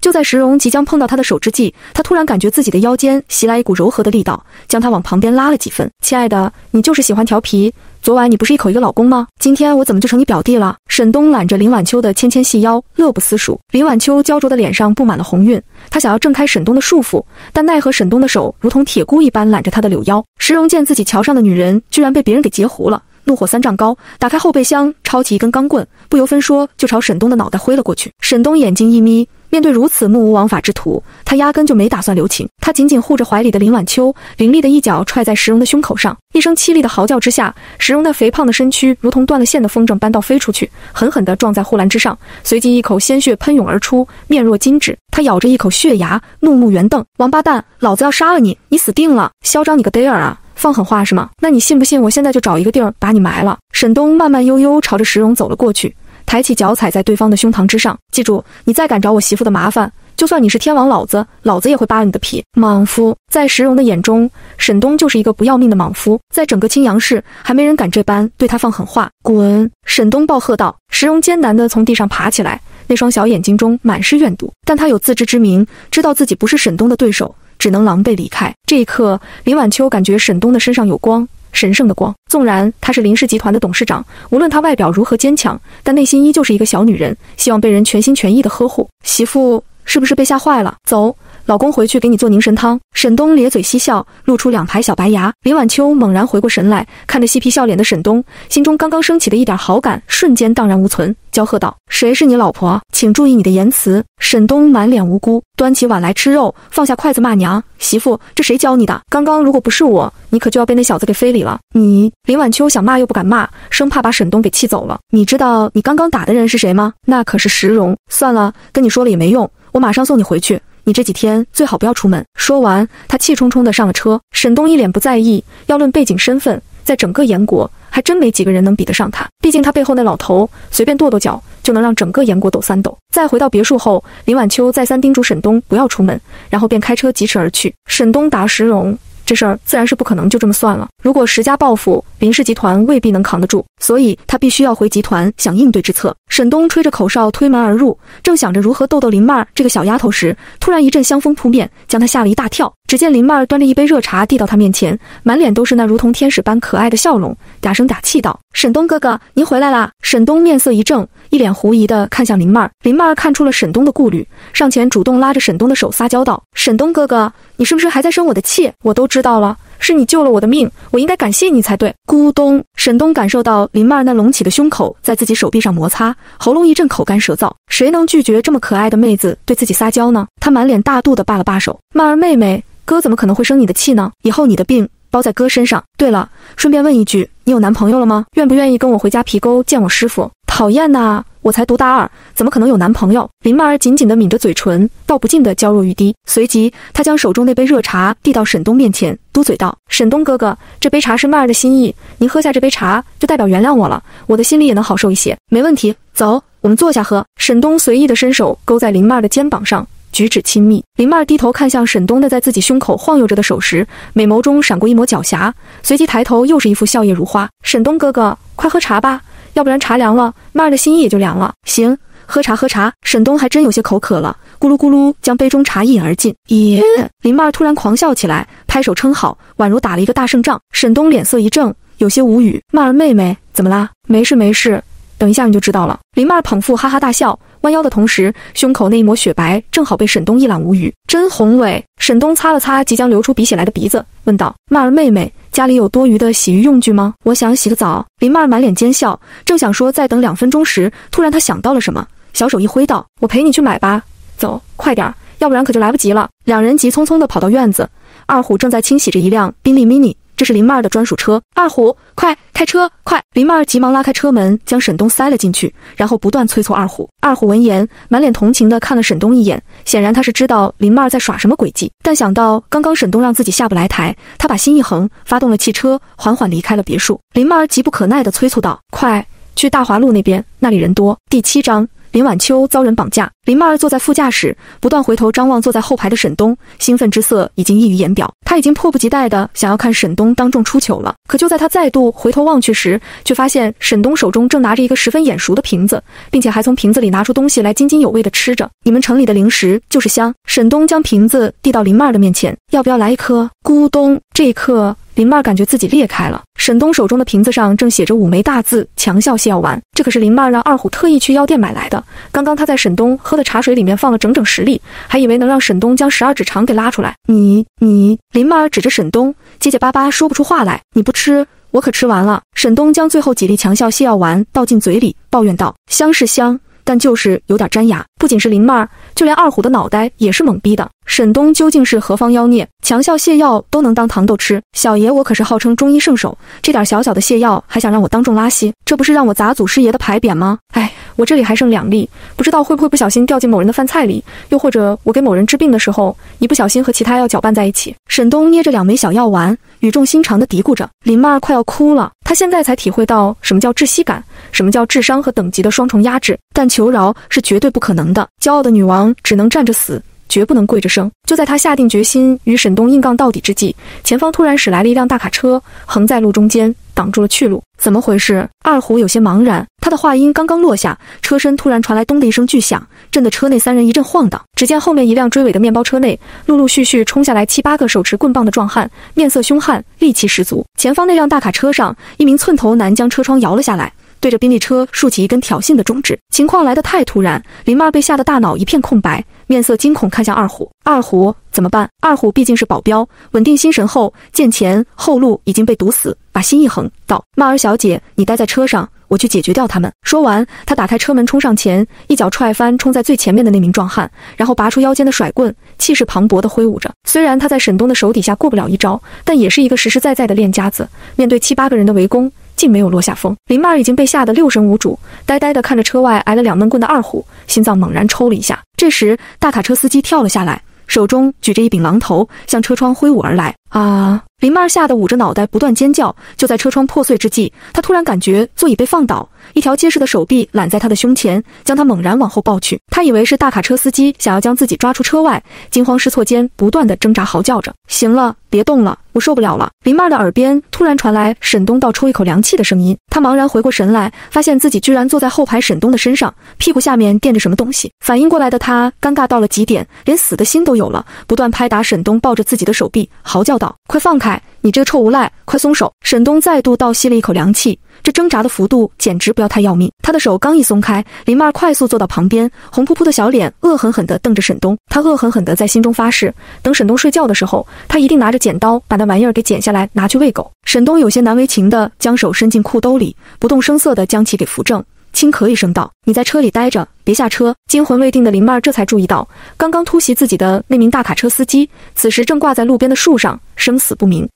就在石荣即将碰到他的手之际，他突然感觉自己的腰间袭来一股柔和的力道，将他往旁边拉了几分。亲爱的，你就是喜欢调皮。昨晚你不是一口一个老公吗？今天我怎么就成你表弟了？沈东揽着林晚秋的纤纤细腰，乐不思蜀。林晚秋焦灼的脸上布满了红晕，他想要挣开沈东的束缚，但奈何沈东的手如同铁箍一般揽着他的柳腰。石荣见自己桥上的女人居然被别人给截胡了。怒火三丈高，打开后备箱，抄起一根钢棍，不由分说就朝沈东的脑袋挥了过去。沈东眼睛一眯，面对如此目无王法之徒，他压根就没打算留情。他紧紧护着怀里的林晚秋，凌厉的一脚踹在石荣的胸口上。一声凄厉的嚎叫之下，石荣那肥胖的身躯如同断了线的风筝般倒飞出去，狠狠地撞在护栏之上，随即一口鲜血喷涌而出，面若金纸。他咬着一口血牙，怒目圆瞪：“王八蛋，老子要杀了你！你死定了！嚣张你个嘚儿啊！”放狠话是吗？那你信不信？我现在就找一个地儿把你埋了。沈东慢慢悠悠朝着石荣走了过去，抬起脚踩在对方的胸膛之上。记住，你再敢找我媳妇的麻烦，就算你是天王老子，老子也会扒了你的皮。莽夫！在石荣的眼中，沈东就是一个不要命的莽夫，在整个青阳市还没人敢这般对他放狠话。滚！沈东暴喝道。石荣艰难地从地上爬起来，那双小眼睛中满是怨毒，但他有自知之明，知道自己不是沈东的对手。只能狼狈离开。这一刻，林晚秋感觉沈东的身上有光，神圣的光。纵然她是林氏集团的董事长，无论她外表如何坚强，但内心依旧是一个小女人，希望被人全心全意的呵护。媳妇是不是被吓坏了？走。老公回去给你做凝神汤。沈东咧嘴嬉笑，露出两排小白牙。林晚秋猛然回过神来，看着嬉皮笑脸的沈东，心中刚刚升起的一点好感瞬间荡然无存，娇喝道：“谁是你老婆？请注意你的言辞。”沈东满脸无辜，端起碗来吃肉，放下筷子骂娘：“媳妇，这谁教你的？刚刚如果不是我，你可就要被那小子给非礼了。”你林晚秋想骂又不敢骂，生怕把沈东给气走了。你知道你刚刚打的人是谁吗？那可是石荣。算了，跟你说了也没用，我马上送你回去。你这几天最好不要出门。说完，他气冲冲地上了车。沈东一脸不在意。要论背景身份，在整个燕国，还真没几个人能比得上他。毕竟他背后那老头，随便跺跺脚，就能让整个燕国抖三抖。再回到别墅后，林晚秋再三叮嘱沈东不要出门，然后便开车疾驰而去。沈东打石荣。这事儿自然是不可能就这么算了。如果石家报复林氏集团，未必能扛得住，所以他必须要回集团想应对之策。沈东吹着口哨推门而入，正想着如何逗逗林曼儿这个小丫头时，突然一阵香风扑面，将他吓了一大跳。只见林曼端着一杯热茶递到他面前，满脸都是那如同天使般可爱的笑容，嗲声嗲气道：“沈东哥哥，您回来啦！”沈东面色一正，一脸狐疑地看向林曼。林曼看出了沈东的顾虑，上前主动拉着沈东的手撒娇道：“沈东哥哥，你是不是还在生我的气？我都知道了。”是你救了我的命，我应该感谢你才对。咕咚，沈东感受到林曼儿那隆起的胸口在自己手臂上摩擦，喉咙一阵口干舌燥。谁能拒绝这么可爱的妹子对自己撒娇呢？他满脸大度地罢了罢手。曼儿妹妹，哥怎么可能会生你的气呢？以后你的病包在哥身上。对了，顺便问一句，你有男朋友了吗？愿不愿意跟我回家皮沟见我师傅？讨厌呐！我才读大二，怎么可能有男朋友？林曼儿紧紧地抿着嘴唇，道不尽的娇弱欲滴。随即，她将手中那杯热茶递到沈东面前，嘟嘴道：“沈东哥哥，这杯茶是曼儿的心意，您喝下这杯茶，就代表原谅我了，我的心里也能好受一些。”没问题，走，我们坐下喝。沈东随意的伸手勾在林曼儿的肩膀上，举止亲密。林曼儿低头看向沈东的在自己胸口晃悠着的手时，美眸中闪过一抹狡黠，随即抬头又是一副笑靥如花。沈东哥哥，快喝茶吧。要不然茶凉了，曼儿的心意也就凉了。行，喝茶喝茶。沈东还真有些口渴了，咕噜咕噜将杯中茶一饮而尽。咦，林曼儿突然狂笑起来，拍手称好，宛如打了一个大胜仗。沈东脸色一正，有些无语。曼儿妹妹，怎么啦？没事没事，等一下你就知道了。林曼儿捧腹哈哈大笑。弯腰的同时，胸口那一抹雪白正好被沈东一览无余，真宏伟。沈东擦了擦即将流出鼻血来的鼻子，问道：“曼儿妹妹，家里有多余的洗浴用具吗？我想洗个澡。”林曼儿满脸奸笑，正想说再等两分钟时，突然她想到了什么，小手一挥道：“我陪你去买吧，走，快点，要不然可就来不及了。”两人急匆匆地跑到院子，二虎正在清洗着一辆宾利 mini。这是林曼儿的专属车，二虎，快开车，快！林曼儿急忙拉开车门，将沈东塞了进去，然后不断催促二虎。二虎闻言，满脸同情地看了沈东一眼，显然他是知道林曼儿在耍什么诡计。但想到刚刚沈东让自己下不来台，他把心一横，发动了汽车，缓缓离开了别墅。林曼儿急不可耐地催促道：“快去大华路那边，那里人多。”第七章。林晚秋遭人绑架，林曼儿坐在副驾驶，不断回头张望坐在后排的沈东，兴奋之色已经溢于言表。他已经迫不及待地想要看沈东当众出糗了。可就在他再度回头望去时，却发现沈东手中正拿着一个十分眼熟的瓶子，并且还从瓶子里拿出东西来津津有味地吃着。你们城里的零食就是香。沈东将瓶子递到林曼儿的面前，要不要来一颗？咕咚，这一刻。林曼儿感觉自己裂开了。沈东手中的瓶子上正写着五枚大字：强效泻药丸。这可是林曼儿让二虎特意去药店买来的。刚刚他在沈东喝的茶水里面放了整整十粒，还以为能让沈东将十二指肠给拉出来。你你，林曼儿指着沈东，结结巴巴说不出话来。你不吃，我可吃完了。沈东将最后几粒强效泻药丸倒进嘴里，抱怨道：“香是香。”但就是有点粘牙，不仅是林妹儿，就连二虎的脑袋也是懵逼的。沈东究竟是何方妖孽？强效泻药都能当糖豆吃？小爷我可是号称中医圣手，这点小小的泻药还想让我当众拉稀，这不是让我砸祖师爷的牌匾吗？哎，我这里还剩两粒，不知道会不会不小心掉进某人的饭菜里，又或者我给某人治病的时候，一不小心和其他药搅拌在一起。沈东捏着两枚小药丸，语重心长地嘀咕着。林曼儿快要哭了，她现在才体会到什么叫窒息感。什么叫智商和等级的双重压制？但求饶是绝对不可能的。骄傲的女王只能站着死，绝不能跪着生。就在她下定决心与沈东硬杠到底之际，前方突然驶来了一辆大卡车，横在路中间，挡住了去路。怎么回事？二虎有些茫然。他的话音刚刚落下，车身突然传来咚的一声巨响，震得车内三人一阵晃荡。只见后面一辆追尾的面包车内，陆陆续续冲下来七八个手持棍棒的壮汉，面色凶悍，戾气十足。前方那辆大卡车上，一名寸头男将车窗摇了下来。对着宾利车竖起一根挑衅的中指，情况来得太突然，林曼被吓得大脑一片空白，面色惊恐看向二虎。二虎怎么办？二虎毕竟是保镖，稳定心神后，见前后路已经被堵死，把心一横，道：“曼儿小姐，你待在车上，我去解决掉他们。”说完，他打开车门冲上前，一脚踹翻冲在最前面的那名壮汉，然后拔出腰间的甩棍，气势磅礴地挥舞着。虽然他在沈东的手底下过不了一招，但也是一个实实在在的练家子。面对七八个人的围攻。竟没有落下风，林曼儿已经被吓得六神无主，呆呆地看着车外挨了两闷棍的二虎，心脏猛然抽了一下。这时，大卡车司机跳了下来，手中举着一柄榔头，向车窗挥舞而来。啊！林曼吓得捂着脑袋，不断尖叫。就在车窗破碎之际，她突然感觉座椅被放倒，一条结实的手臂揽在她的胸前，将她猛然往后抱去。她以为是大卡车司机想要将自己抓出车外，惊慌失措间，不断的挣扎嚎叫着：“行了，别动了，我受不了了。”林曼的耳边突然传来沈东倒抽一口凉气的声音，她茫然回过神来，发现自己居然坐在后排沈东的身上，屁股下面垫着什么东西。反应过来的她尴尬到了极点，连死的心都有了，不断拍打沈东抱着自己的手臂，嚎叫道：“快放开！”你这个臭无赖，快松手！沈东再度倒吸了一口凉气，这挣扎的幅度简直不要太要命。他的手刚一松开，林曼快速坐到旁边，红扑扑的小脸恶狠狠地瞪着沈东。他恶狠狠地在心中发誓，等沈东睡觉的时候，他一定拿着剪刀把那玩意儿给剪下来，拿去喂狗。沈东有些难为情地将手伸进裤兜里，不动声色地将其给扶正，轻咳一声道：“你在车里待着，别下车。”惊魂未定的林曼这才注意到，刚刚突袭自己的那名大卡车司机，此时正挂在路边的树上，生死不明。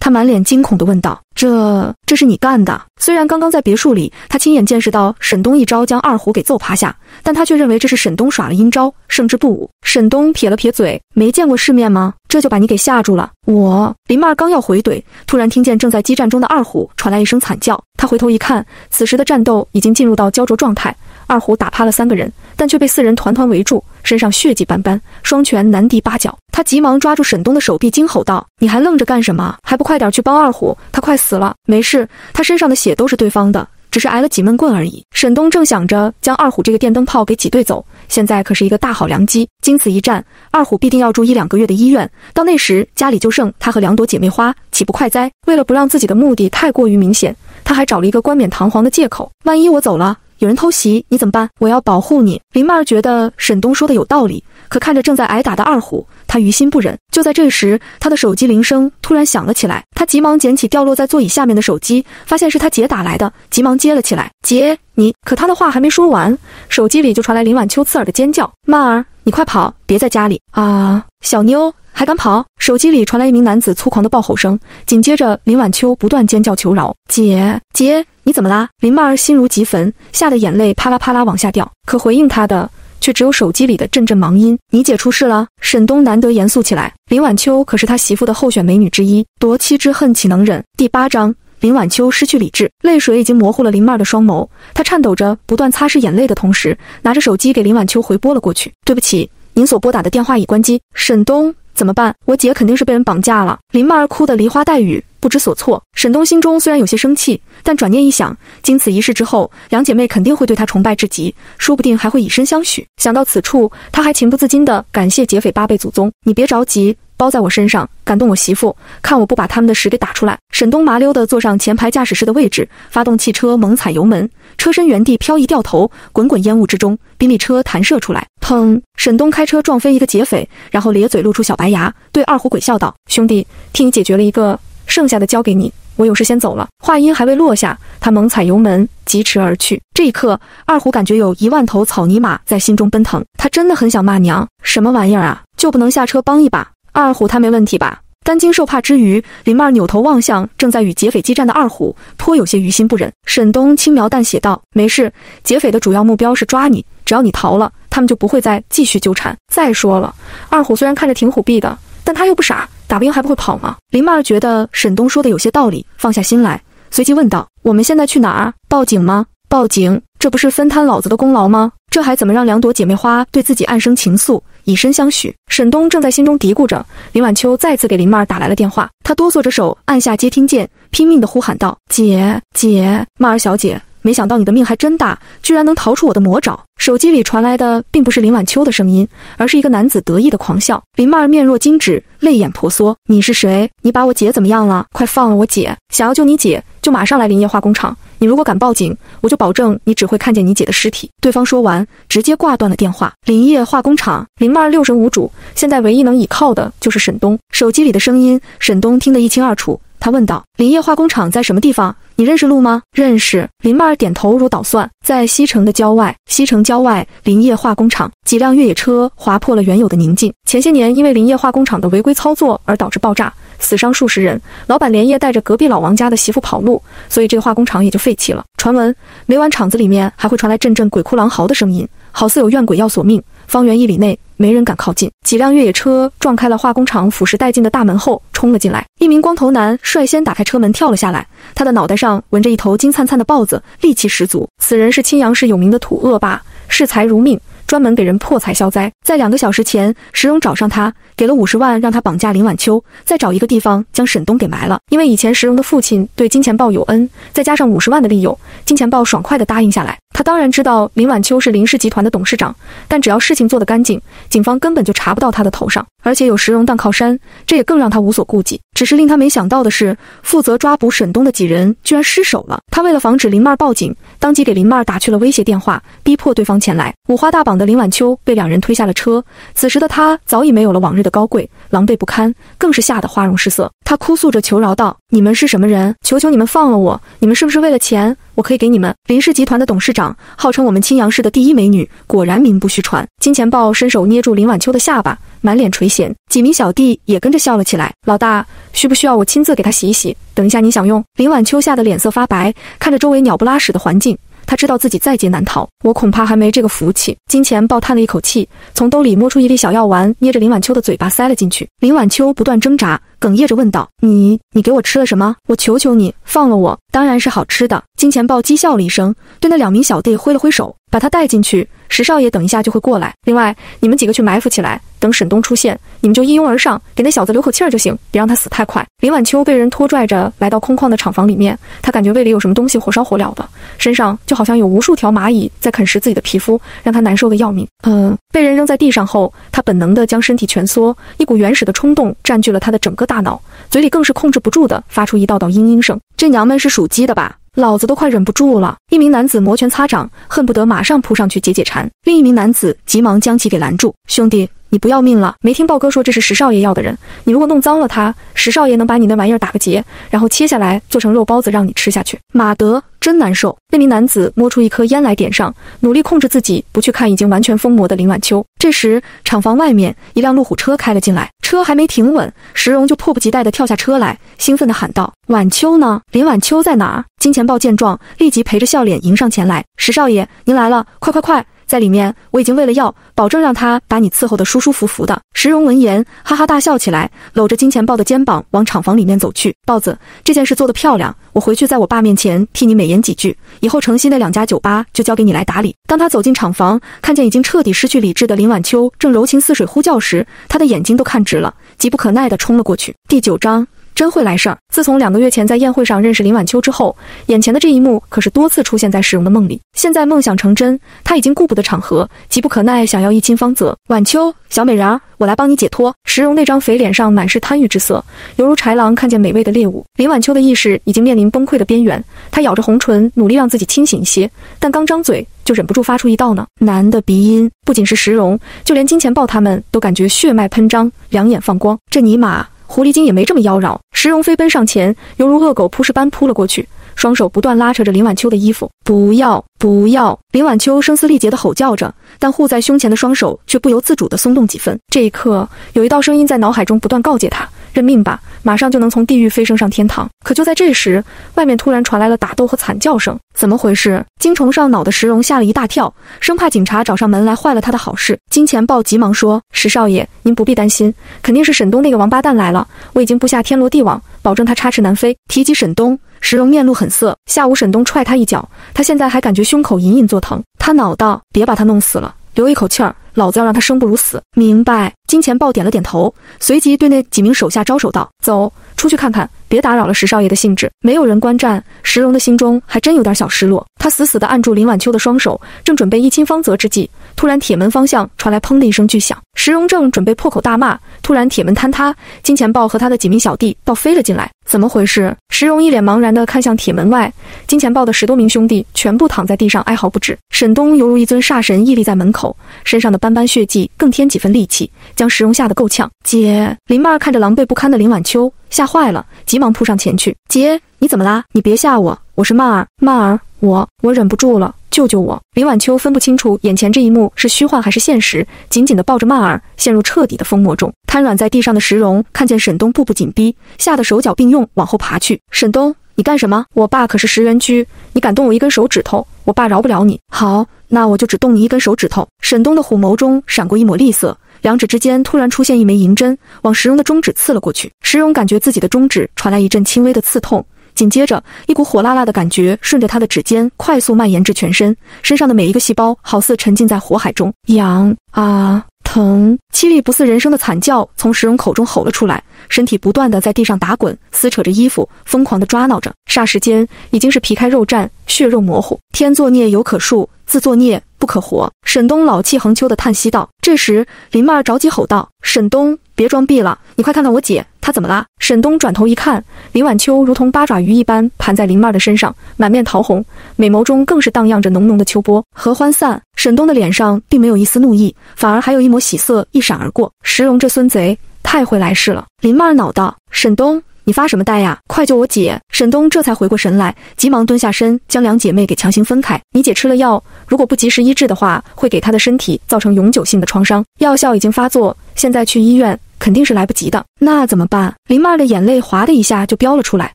他满脸惊恐地问道：“这，这是你干的？”虽然刚刚在别墅里，他亲眼见识到沈东一招将二虎给揍趴下，但他却认为这是沈东耍了阴招，胜之不武。沈东撇了撇嘴：“没见过世面吗？这就把你给吓住了。”我林曼刚要回怼，突然听见正在激战中的二虎传来一声惨叫。他回头一看，此时的战斗已经进入到焦灼状态。二虎打趴了三个人，但却被四人团团围住，身上血迹斑斑，双拳难敌八脚。他急忙抓住沈东的手臂，惊吼道：“你还愣着干什么？还不快点去帮二虎！他快死了！没事，他身上的血都是对方的，只是挨了几闷棍而已。”沈东正想着将二虎这个电灯泡给挤兑走，现在可是一个大好良机。经此一战，二虎必定要住一两个月的医院，到那时家里就剩他和两朵姐妹花，岂不快哉？为了不让自己的目的太过于明显，他还找了一个冠冕堂皇的借口：万一我走了。有人偷袭你怎么办？我要保护你。林曼儿觉得沈东说的有道理，可看着正在挨打的二虎，他于心不忍。就在这时，他的手机铃声突然响了起来，他急忙捡起掉落在座椅下面的手机，发现是他姐打来的，急忙接了起来。姐，你……可他的话还没说完，手机里就传来林晚秋刺耳的尖叫：“曼儿，你快跑，别在家里啊！小妞还敢跑！”手机里传来一名男子粗狂的暴吼声，紧接着林晚秋不断尖叫求饶：“姐姐。”你怎么啦？林曼儿心如急焚，吓得眼泪啪啦啪啦往下掉。可回应她的却只有手机里的阵阵忙音。你姐出事了。沈东难得严肃起来。林晚秋可是他媳妇的候选美女之一，夺妻之恨岂能忍？第八章，林晚秋失去理智，泪水已经模糊了林曼儿的双眸。她颤抖着，不断擦拭眼泪的同时，拿着手机给林晚秋回拨了过去。对不起，您所拨打的电话已关机。沈东，怎么办？我姐肯定是被人绑架了。林曼儿哭得梨花带雨。不知所措，沈东心中虽然有些生气，但转念一想，经此一事之后，两姐妹肯定会对他崇拜至极，说不定还会以身相许。想到此处，他还情不自禁地感谢劫匪八辈祖宗。你别着急，包在我身上，感动我媳妇，看我不把他们的屎给打出来。沈东麻溜地坐上前排驾驶室的位置，发动汽车，猛踩油门，车身原地漂移掉头，滚滚烟雾之中，宾利车弹射出来，砰！沈东开车撞飞一个劫匪，然后咧嘴露出小白牙，对二虎鬼笑道：“兄弟，替你解决了一个。”剩下的交给你，我有事先走了。话音还未落下，他猛踩油门，疾驰而去。这一刻，二虎感觉有一万头草泥马在心中奔腾。他真的很想骂娘，什么玩意儿啊，就不能下车帮一把？二虎他没问题吧？担惊受怕之余，林曼扭头望向正在与劫匪激战的二虎，颇有些于心不忍。沈东轻描淡写道：“没事，劫匪的主要目标是抓你，只要你逃了，他们就不会再继续纠缠。再说了，二虎虽然看着挺虎逼的，但他又不傻。”打不赢还不会跑吗？林曼儿觉得沈东说的有些道理，放下心来，随即问道：“我们现在去哪儿？报警吗？报警？这不是分摊老子的功劳吗？这还怎么让两朵姐妹花对自己暗生情愫，以身相许？”沈东正在心中嘀咕着，林晚秋再次给林曼儿打来了电话，他哆嗦着手按下接听键，拼命地呼喊道：“姐姐，曼儿小姐。”没想到你的命还真大，居然能逃出我的魔爪。手机里传来的并不是林晚秋的声音，而是一个男子得意的狂笑。林曼儿面若金纸，泪眼婆娑。你是谁？你把我姐怎么样了？快放了我姐！想要救你姐，就马上来林业化工厂。你如果敢报警，我就保证你只会看见你姐的尸体。对方说完，直接挂断了电话。林业化工厂，林曼儿六神无主，现在唯一能倚靠的就是沈东。手机里的声音，沈东听得一清二楚。他问道：“林业化工厂在什么地方？你认识路吗？”“认识。”林曼儿点头如捣蒜。在西城的郊外，西城郊外林业化工厂，几辆越野车划破了原有的宁静。前些年因为林业化工厂的违规操作而导致爆炸。死伤数十人，老板连夜带着隔壁老王家的媳妇跑路，所以这个化工厂也就废弃了。传闻每晚厂子里面还会传来阵阵鬼哭狼嚎的声音，好似有怨鬼要索命。方圆一里内没人敢靠近。几辆越野车撞开了化工厂腐蚀殆尽的大门后冲了进来，一名光头男率先打开车门跳了下来，他的脑袋上纹着一头金灿灿的豹子，戾气十足。此人是青阳市有名的土恶霸，视财如命。专门给人破财消灾。在两个小时前，石荣找上他，给了五十万，让他绑架林晚秋，再找一个地方将沈东给埋了。因为以前石荣的父亲对金钱豹有恩，再加上五十万的利诱，金钱豹爽快地答应下来。他当然知道林晚秋是林氏集团的董事长，但只要事情做得干净，警方根本就查不到他的头上。而且有石荣当靠山，这也更让他无所顾忌。只是令他没想到的是，负责抓捕沈东的几人居然失手了。他为了防止林妹儿报警，当即给林妹儿打去了威胁电话，逼迫对方前来。五花大绑的林晚秋被两人推下了车。此时的他早已没有了往日的高贵，狼狈不堪，更是吓得花容失色。他哭诉着求饶道：“你们是什么人？求求你们放了我！你们是不是为了钱？我可以给你们。”林氏集团的董事长号称我们青阳市的第一美女，果然名不虚传。金钱豹伸手捏住林晚秋的下巴，满脸垂涎。几名小弟也跟着笑了起来。老大，需不需要我亲自给她洗一洗？等一下你想用？林晚秋吓得脸色发白，看着周围鸟不拉屎的环境。他知道自己在劫难逃，我恐怕还没这个福气。金钱豹叹了一口气，从兜里摸出一粒小药丸，捏着林晚秋的嘴巴塞了进去。林晚秋不断挣扎，哽咽着问道：“你，你给我吃了什么？我求求你放了我！当然是好吃的。”金钱豹讥笑了一声，对那两名小弟挥了挥手，把他带进去。石少爷等一下就会过来。另外，你们几个去埋伏起来，等沈东出现，你们就一拥而上，给那小子留口气儿就行，别让他死太快。林晚秋被人拖拽着来到空旷的厂房里面，他感觉胃里有什么东西火烧火燎的，身上就好像有无数条蚂蚁在啃食自己的皮肤，让他难受的要命。嗯，被人扔在地上后，他本能的将身体蜷缩，一股原始的冲动占据了他的整个大脑，嘴里更是控制不住的发出一道道嘤嘤声。这娘们是属鸡的吧？老子都快忍不住了！一名男子摩拳擦掌，恨不得马上扑上去解解馋。另一名男子急忙将其给拦住：“兄弟，你不要命了？没听豹哥说这是石少爷要的人？你如果弄脏了他，石少爷能把你那玩意儿打个结，然后切下来做成肉包子让你吃下去。”马德真难受。那名男子摸出一颗烟来点上，努力控制自己不去看已经完全疯魔的林晚秋。这时，厂房外面一辆路虎车开了进来，车还没停稳，石荣就迫不及待地跳下车来，兴奋地喊道：“晚秋呢？林晚秋在哪儿？”金钱豹见状，立即陪着笑脸迎上前来：“石少爷，您来了，快快快！”在里面，我已经喂了药，保证让他把你伺候得舒舒服服的。石荣闻言，哈哈大笑起来，搂着金钱豹的肩膀往厂房里面走去。豹子，这件事做得漂亮，我回去在我爸面前替你美言几句，以后城西那两家酒吧就交给你来打理。当他走进厂房，看见已经彻底失去理智的林晚秋正柔情似水呼叫时，他的眼睛都看直了，急不可耐地冲了过去。第九章。真会来事儿！自从两个月前在宴会上认识林晚秋之后，眼前的这一幕可是多次出现在石荣的梦里。现在梦想成真，他已经顾不得场合，急不可耐想要一亲芳泽。晚秋，小美人儿，我来帮你解脱。石荣那张肥脸上满是贪欲之色，犹如豺狼看见美味的猎物。林晚秋的意识已经面临崩溃的边缘，他咬着红唇，努力让自己清醒一些，但刚张嘴就忍不住发出一道呢男的鼻音。不仅是石荣，就连金钱豹他们都感觉血脉喷张，两眼放光。这尼玛！狐狸精也没这么妖娆，石荣飞奔上前，犹如恶狗扑食般扑了过去，双手不断拉扯着林晚秋的衣服。不要，不要！林晚秋声嘶力竭地吼叫着，但护在胸前的双手却不由自主地松动几分。这一刻，有一道声音在脑海中不断告诫他。认命吧，马上就能从地狱飞升上天堂。可就在这时，外面突然传来了打斗和惨叫声。怎么回事？精虫上脑的石龙吓了一大跳，生怕警察找上门来坏了他的好事。金钱豹急忙说：“石少爷，您不必担心，肯定是沈东那个王八蛋来了。我已经布下天罗地网，保证他插翅难飞。”提及沈东，石龙面露狠色。下午沈东踹他一脚，他现在还感觉胸口隐隐作疼。他恼道：“别把他弄死了，留一口气儿。”老子要让他生不如死，明白？金钱豹点了点头，随即对那几名手下招手道：“走出去看看，别打扰了石少爷的兴致。”没有人观战，石荣的心中还真有点小失落。他死死地按住林晚秋的双手，正准备一亲芳泽之际，突然铁门方向传来砰的一声巨响。石荣正准备破口大骂，突然铁门坍塌，金钱豹和他的几名小弟倒飞了进来。怎么回事？石荣一脸茫然地看向铁门外，金钱豹的十多名兄弟全部躺在地上哀嚎不止。沈东犹如一尊煞神屹立在门口，身上的斑斑血迹更添几分戾气，将石荣吓得够呛。姐，林妹儿看着狼狈不堪的林晚秋，吓坏了，急忙扑上前去。姐，你怎么啦？你别吓我，我是曼儿，曼儿，我我忍不住了，救救我！林晚秋分不清楚眼前这一幕是虚幻还是现实，紧紧地抱着曼儿，陷入彻底的疯魔中。瘫软在地上的石荣看见沈东步步紧逼，吓得手脚并用往后爬去。沈东，你干什么？我爸可是石原居，你敢动我一根手指头，我爸饶不了你。好，那我就只动你一根手指头。沈东的虎眸中闪过一抹厉色，两指之间突然出现一枚银针，往石荣的中指刺了过去。石荣感觉自己的中指传来一阵轻微的刺痛。紧接着，一股火辣辣的感觉顺着他的指尖快速蔓延至全身，身上的每一个细胞好似沉浸在火海中，痒啊，疼！凄厉不似人声的惨叫从石荣口中吼了出来，身体不断的在地上打滚，撕扯着衣服，疯狂的抓挠着。霎时间，已经是皮开肉绽，血肉模糊。天作孽犹可恕，自作孽不可活。沈东老气横秋的叹息道。这时，林曼儿着急吼道：“沈东，别装逼了，你快看看我姐。”他怎么了？沈东转头一看，林晚秋如同八爪鱼一般盘在林妹的身上，满面桃红，美眸中更是荡漾着浓浓的秋波。合欢散，沈东的脸上并没有一丝怒意，反而还有一抹喜色一闪而过。石荣这孙贼太会来事了。林妹恼道：“沈东，你发什么呆呀？快救我姐！”沈东这才回过神来，急忙蹲下身，将两姐妹给强行分开。你姐吃了药，如果不及时医治的话，会给她的身体造成永久性的创伤。药效已经发作，现在去医院。肯定是来不及的，那怎么办？林曼的眼泪哗的一下就飙了出来。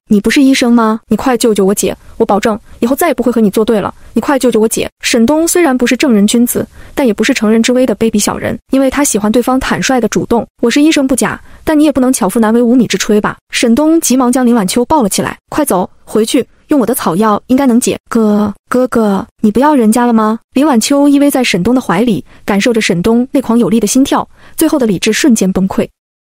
你不是医生吗？你快救救我姐！我保证以后再也不会和你作对了。你快救救我姐！沈东虽然不是正人君子，但也不是乘人之危的卑鄙小人，因为他喜欢对方坦率的主动。我是医生不假，但你也不能巧妇难为无米之炊吧？沈东急忙将林晚秋抱了起来，快走，回去用我的草药应该能解。哥，哥哥，你不要人家了吗？林晚秋依偎在沈东的怀里，感受着沈东那狂有力的心跳，最后的理智瞬间崩溃。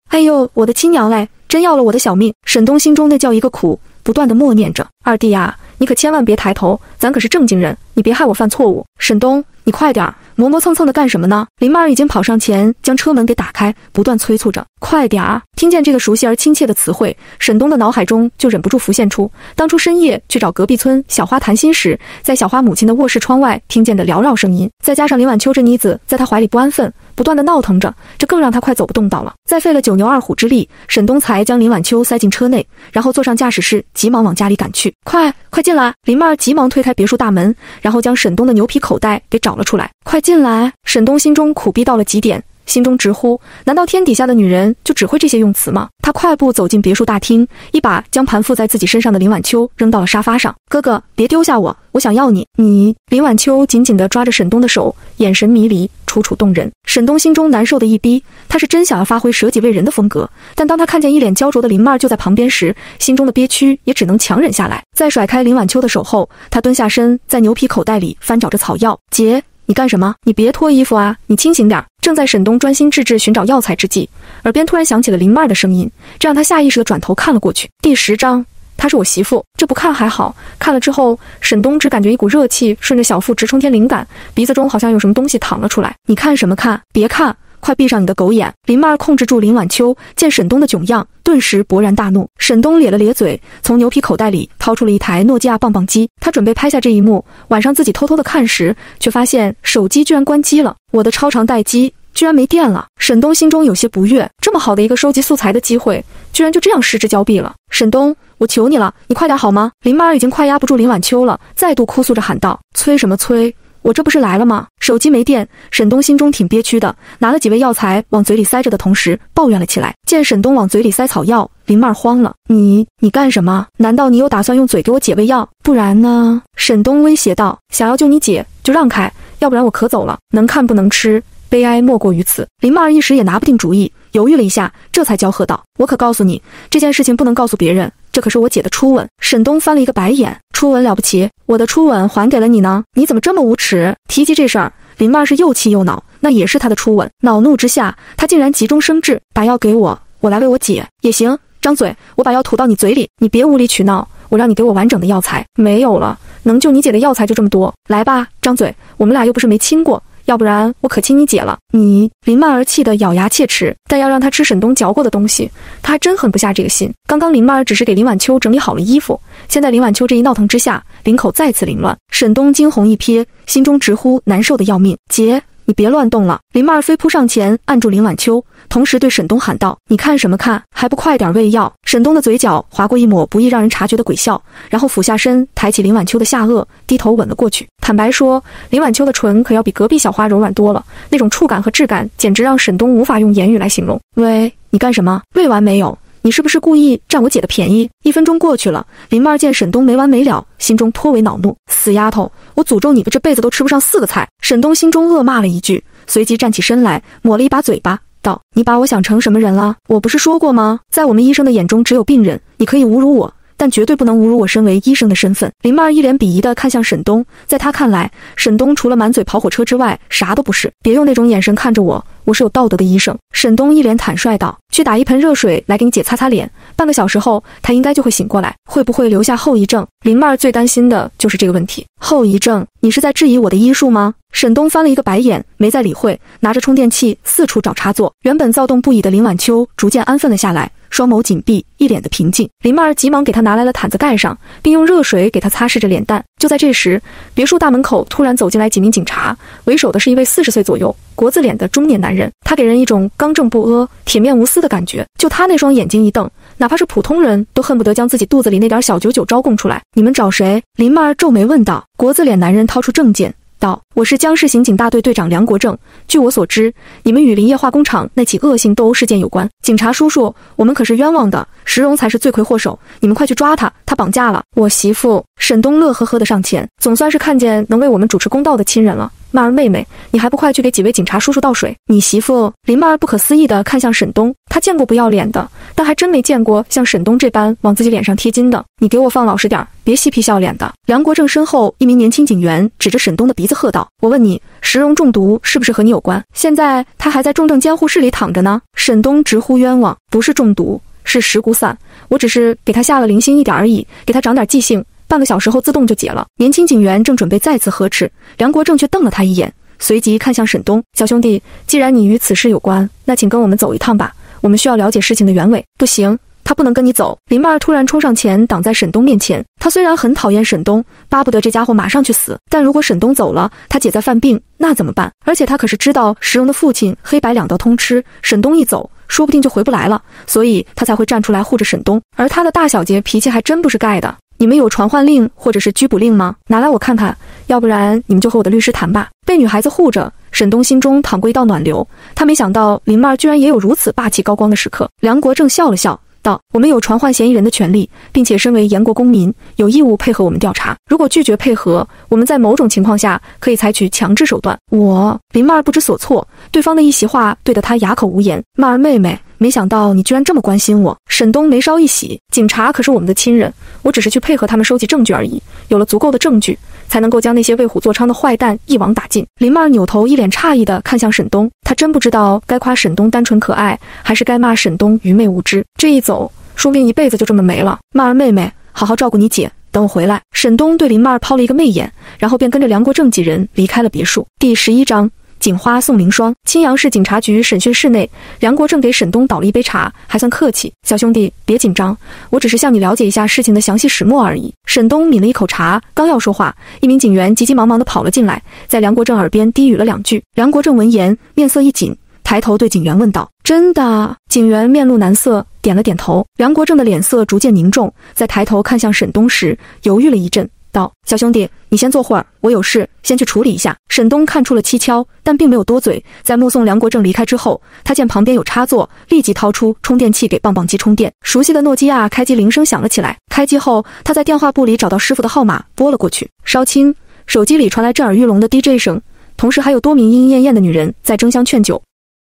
哎呦，我的亲娘嘞！真要了我的小命！沈东心中那叫一个苦，不断的默念着：“二弟呀，你可千万别抬头，咱可是正经人，你别害我犯错误。”沈东，你快点儿，磨磨蹭蹭的干什么呢？林曼儿已经跑上前，将车门给打开，不断催促着：“快点儿！”听见这个熟悉而亲切的词汇，沈东的脑海中就忍不住浮现出当初深夜去找隔壁村小花谈心时，在小花母亲的卧室窗外听见的缭绕声音，再加上林晚秋这妮子在他怀里不安分。不断的闹腾着，这更让他快走不动道了。再费了九牛二虎之力，沈东才将林晚秋塞进车内，然后坐上驾驶室，急忙往家里赶去。快快进来！林妹儿急忙推开别墅大门，然后将沈东的牛皮口袋给找了出来。快进来！沈东心中苦逼到了极点，心中直呼：难道天底下的女人就只会这些用词吗？他快步走进别墅大厅，一把将盘附在自己身上的林晚秋扔到了沙发上。哥哥，别丢下我，我想要你。你，林晚秋紧紧地抓着沈东的手，眼神迷离。楚楚动人，沈东心中难受的一逼，他是真想要发挥舍己为人的风格，但当他看见一脸焦灼的林曼儿就在旁边时，心中的憋屈也只能强忍下来。在甩开林晚秋的手后，他蹲下身，在牛皮口袋里翻找着草药。姐，你干什么？你别脱衣服啊！你清醒点。正在沈东专心致志寻找药材之际，耳边突然响起了林曼的声音，这让他下意识的转头看了过去。第十章。她是我媳妇，这不看还好，看了之后，沈东只感觉一股热气顺着小腹直冲天灵感，鼻子中好像有什么东西淌了出来。你看什么看？别看，快闭上你的狗眼！林曼儿控制住林晚秋，见沈东的窘样，顿时勃然大怒。沈东咧了咧嘴，从牛皮口袋里掏出了一台诺基亚棒棒机，他准备拍下这一幕，晚上自己偷偷的看时，却发现手机居然关机了。我的超长待机居然没电了！沈东心中有些不悦，这么好的一个收集素材的机会，居然就这样失之交臂了。沈东。我求你了，你快点好吗？林妈儿已经快压不住林晚秋了，再度哭诉着喊道：“催什么催？我这不是来了吗？手机没电。”沈东心中挺憋屈的，拿了几味药材往嘴里塞着的同时，抱怨了起来。见沈东往嘴里塞草药，林曼慌了：“你你干什么？难道你又打算用嘴给我姐喂药？不然呢？”沈东威胁道：“想要救你姐就让开，要不然我可走了。能看不能吃，悲哀莫过于此。”林曼儿一时也拿不定主意，犹豫了一下，这才娇喝道：“我可告诉你，这件事情不能告诉别人。”这可是我姐的初吻。沈东翻了一个白眼，初吻了不起？我的初吻还给了你呢？你怎么这么无耻？提及这事儿，林曼是又气又恼。那也是他的初吻。恼怒之下，他竟然急中生智，把药给我，我来喂我姐也行。张嘴，我把药吐到你嘴里，你别无理取闹。我让你给我完整的药材，没有了。能救你姐的药材就这么多。来吧，张嘴，我们俩又不是没亲过。要不然我可亲你姐了。你林曼儿气得咬牙切齿，但要让她吃沈东嚼过的东西，她还真狠不下这个心。刚刚林曼儿只是给林晚秋整理好了衣服，现在林晚秋这一闹腾之下，领口再次凌乱。沈东惊鸿一瞥，心中直呼难受的要命。姐。你别乱动了！林曼飞扑上前，按住林晚秋，同时对沈东喊道：“你看什么看？还不快点喂药！”沈东的嘴角划过一抹不易让人察觉的鬼笑，然后俯下身，抬起林晚秋的下颚，低头吻了过去。坦白说，林晚秋的唇可要比隔壁小花柔软多了，那种触感和质感，简直让沈东无法用言语来形容。喂，你干什么？喂完没有？你是不是故意占我姐的便宜？一分钟过去了，林曼见沈东没完没了，心中颇为恼怒。死丫头，我诅咒你们这辈子都吃不上四个菜！沈东心中恶骂了一句，随即站起身来，抹了一把嘴巴，道：“你把我想成什么人了？我不是说过吗？在我们医生的眼中，只有病人。你可以侮辱我。”但绝对不能侮辱我身为医生的身份。林曼儿一脸鄙夷地看向沈东，在他看来，沈东除了满嘴跑火车之外，啥都不是。别用那种眼神看着我，我是有道德的医生。沈东一脸坦率道：“去打一盆热水来给你姐擦擦脸，半个小时后她应该就会醒过来。会不会留下后遗症？”林曼儿最担心的就是这个问题。后遗症？你是在质疑我的医术吗？沈东翻了一个白眼，没再理会，拿着充电器四处找插座。原本躁动不已的林晚秋逐渐安分了下来。双眸紧闭，一脸的平静。林曼儿急忙给他拿来了毯子盖上，并用热水给他擦拭着脸蛋。就在这时，别墅大门口突然走进来几名警察，为首的是一位四十岁左右、国字脸的中年男人，他给人一种刚正不阿、铁面无私的感觉。就他那双眼睛一瞪，哪怕是普通人都恨不得将自己肚子里那点小九九招供出来。你们找谁？林曼儿皱眉问道。国字脸男人掏出证件。道：“我是江市刑警大队队长梁国正。据我所知，你们与林业化工厂那起恶性斗殴事件有关。警察叔叔，我们可是冤枉的，石荣才是罪魁祸首。你们快去抓他，他绑架了我媳妇。”沈东乐呵呵的上前，总算是看见能为我们主持公道的亲人了。曼儿妹妹，你还不快去给几位警察叔叔倒水？你媳妇林曼儿不可思议地看向沈东，她见过不要脸的，但还真没见过像沈东这般往自己脸上贴金的。你给我放老实点，别嬉皮笑脸的。梁国正身后一名年轻警员指着沈东的鼻子喝道：“我问你，石荣中毒是不是和你有关？现在他还在重症监护室里躺着呢。”沈东直呼冤枉，不是中毒，是石骨散，我只是给他下了零星一点而已，给他长点记性。半个小时后自动就解了。年轻警员正准备再次呵斥，梁国正却瞪了他一眼，随即看向沈东：“小兄弟，既然你与此事有关，那请跟我们走一趟吧。我们需要了解事情的原委。”不行，他不能跟你走。林曼儿突然冲上前，挡在沈东面前。他虽然很讨厌沈东，巴不得这家伙马上去死，但如果沈东走了，他姐在犯病，那怎么办？而且他可是知道石荣的父亲黑白两道通吃，沈东一走，说不定就回不来了，所以他才会站出来护着沈东。而他的大小姐脾气还真不是盖的。你们有传唤令或者是拘捕令吗？拿来我看看，要不然你们就和我的律师谈吧。被女孩子护着，沈东心中淌过一道暖流。他没想到林曼居然也有如此霸气高光的时刻。梁国正笑了笑。道：“我们有传唤嫌疑人的权利，并且身为严国公民，有义务配合我们调查。如果拒绝配合，我们在某种情况下可以采取强制手段。”我林曼儿不知所措，对方的一席话对得她哑口无言。曼儿妹妹，没想到你居然这么关心我。沈东眉梢一喜，警察可是我们的亲人，我只是去配合他们收集证据而已。有了足够的证据。才能够将那些为虎作伥的坏蛋一网打尽。林曼儿扭头，一脸诧异地看向沈东，她真不知道该夸沈东单纯可爱，还是该骂沈东愚昧无知。这一走，说不定一辈子就这么没了。曼儿妹妹，好好照顾你姐，等我回来。沈东对林曼儿抛了一个媚眼，然后便跟着梁国正几人离开了别墅。第十一章。警花宋凌霜。青阳市警察局审讯室内，梁国正给沈东倒了一杯茶，还算客气。小兄弟，别紧张，我只是向你了解一下事情的详细始末而已。沈东抿了一口茶，刚要说话，一名警员急急忙忙地跑了进来，在梁国正耳边低语了两句。梁国正闻言，面色一紧，抬头对警员问道：“真的？”警员面露难色，点了点头。梁国正的脸色逐渐凝重，在抬头看向沈东时，犹豫了一阵。道：“小兄弟，你先坐会儿，我有事先去处理一下。”沈东看出了蹊跷，但并没有多嘴。在目送梁国正离开之后，他见旁边有插座，立即掏出充电器给棒棒机充电。熟悉的诺基亚开机铃声响了起来。开机后，他在电话簿里找到师傅的号码，拨了过去。稍轻，手机里传来震耳欲聋的 DJ 声，同时还有多名莺莺燕燕的女人在争相劝酒。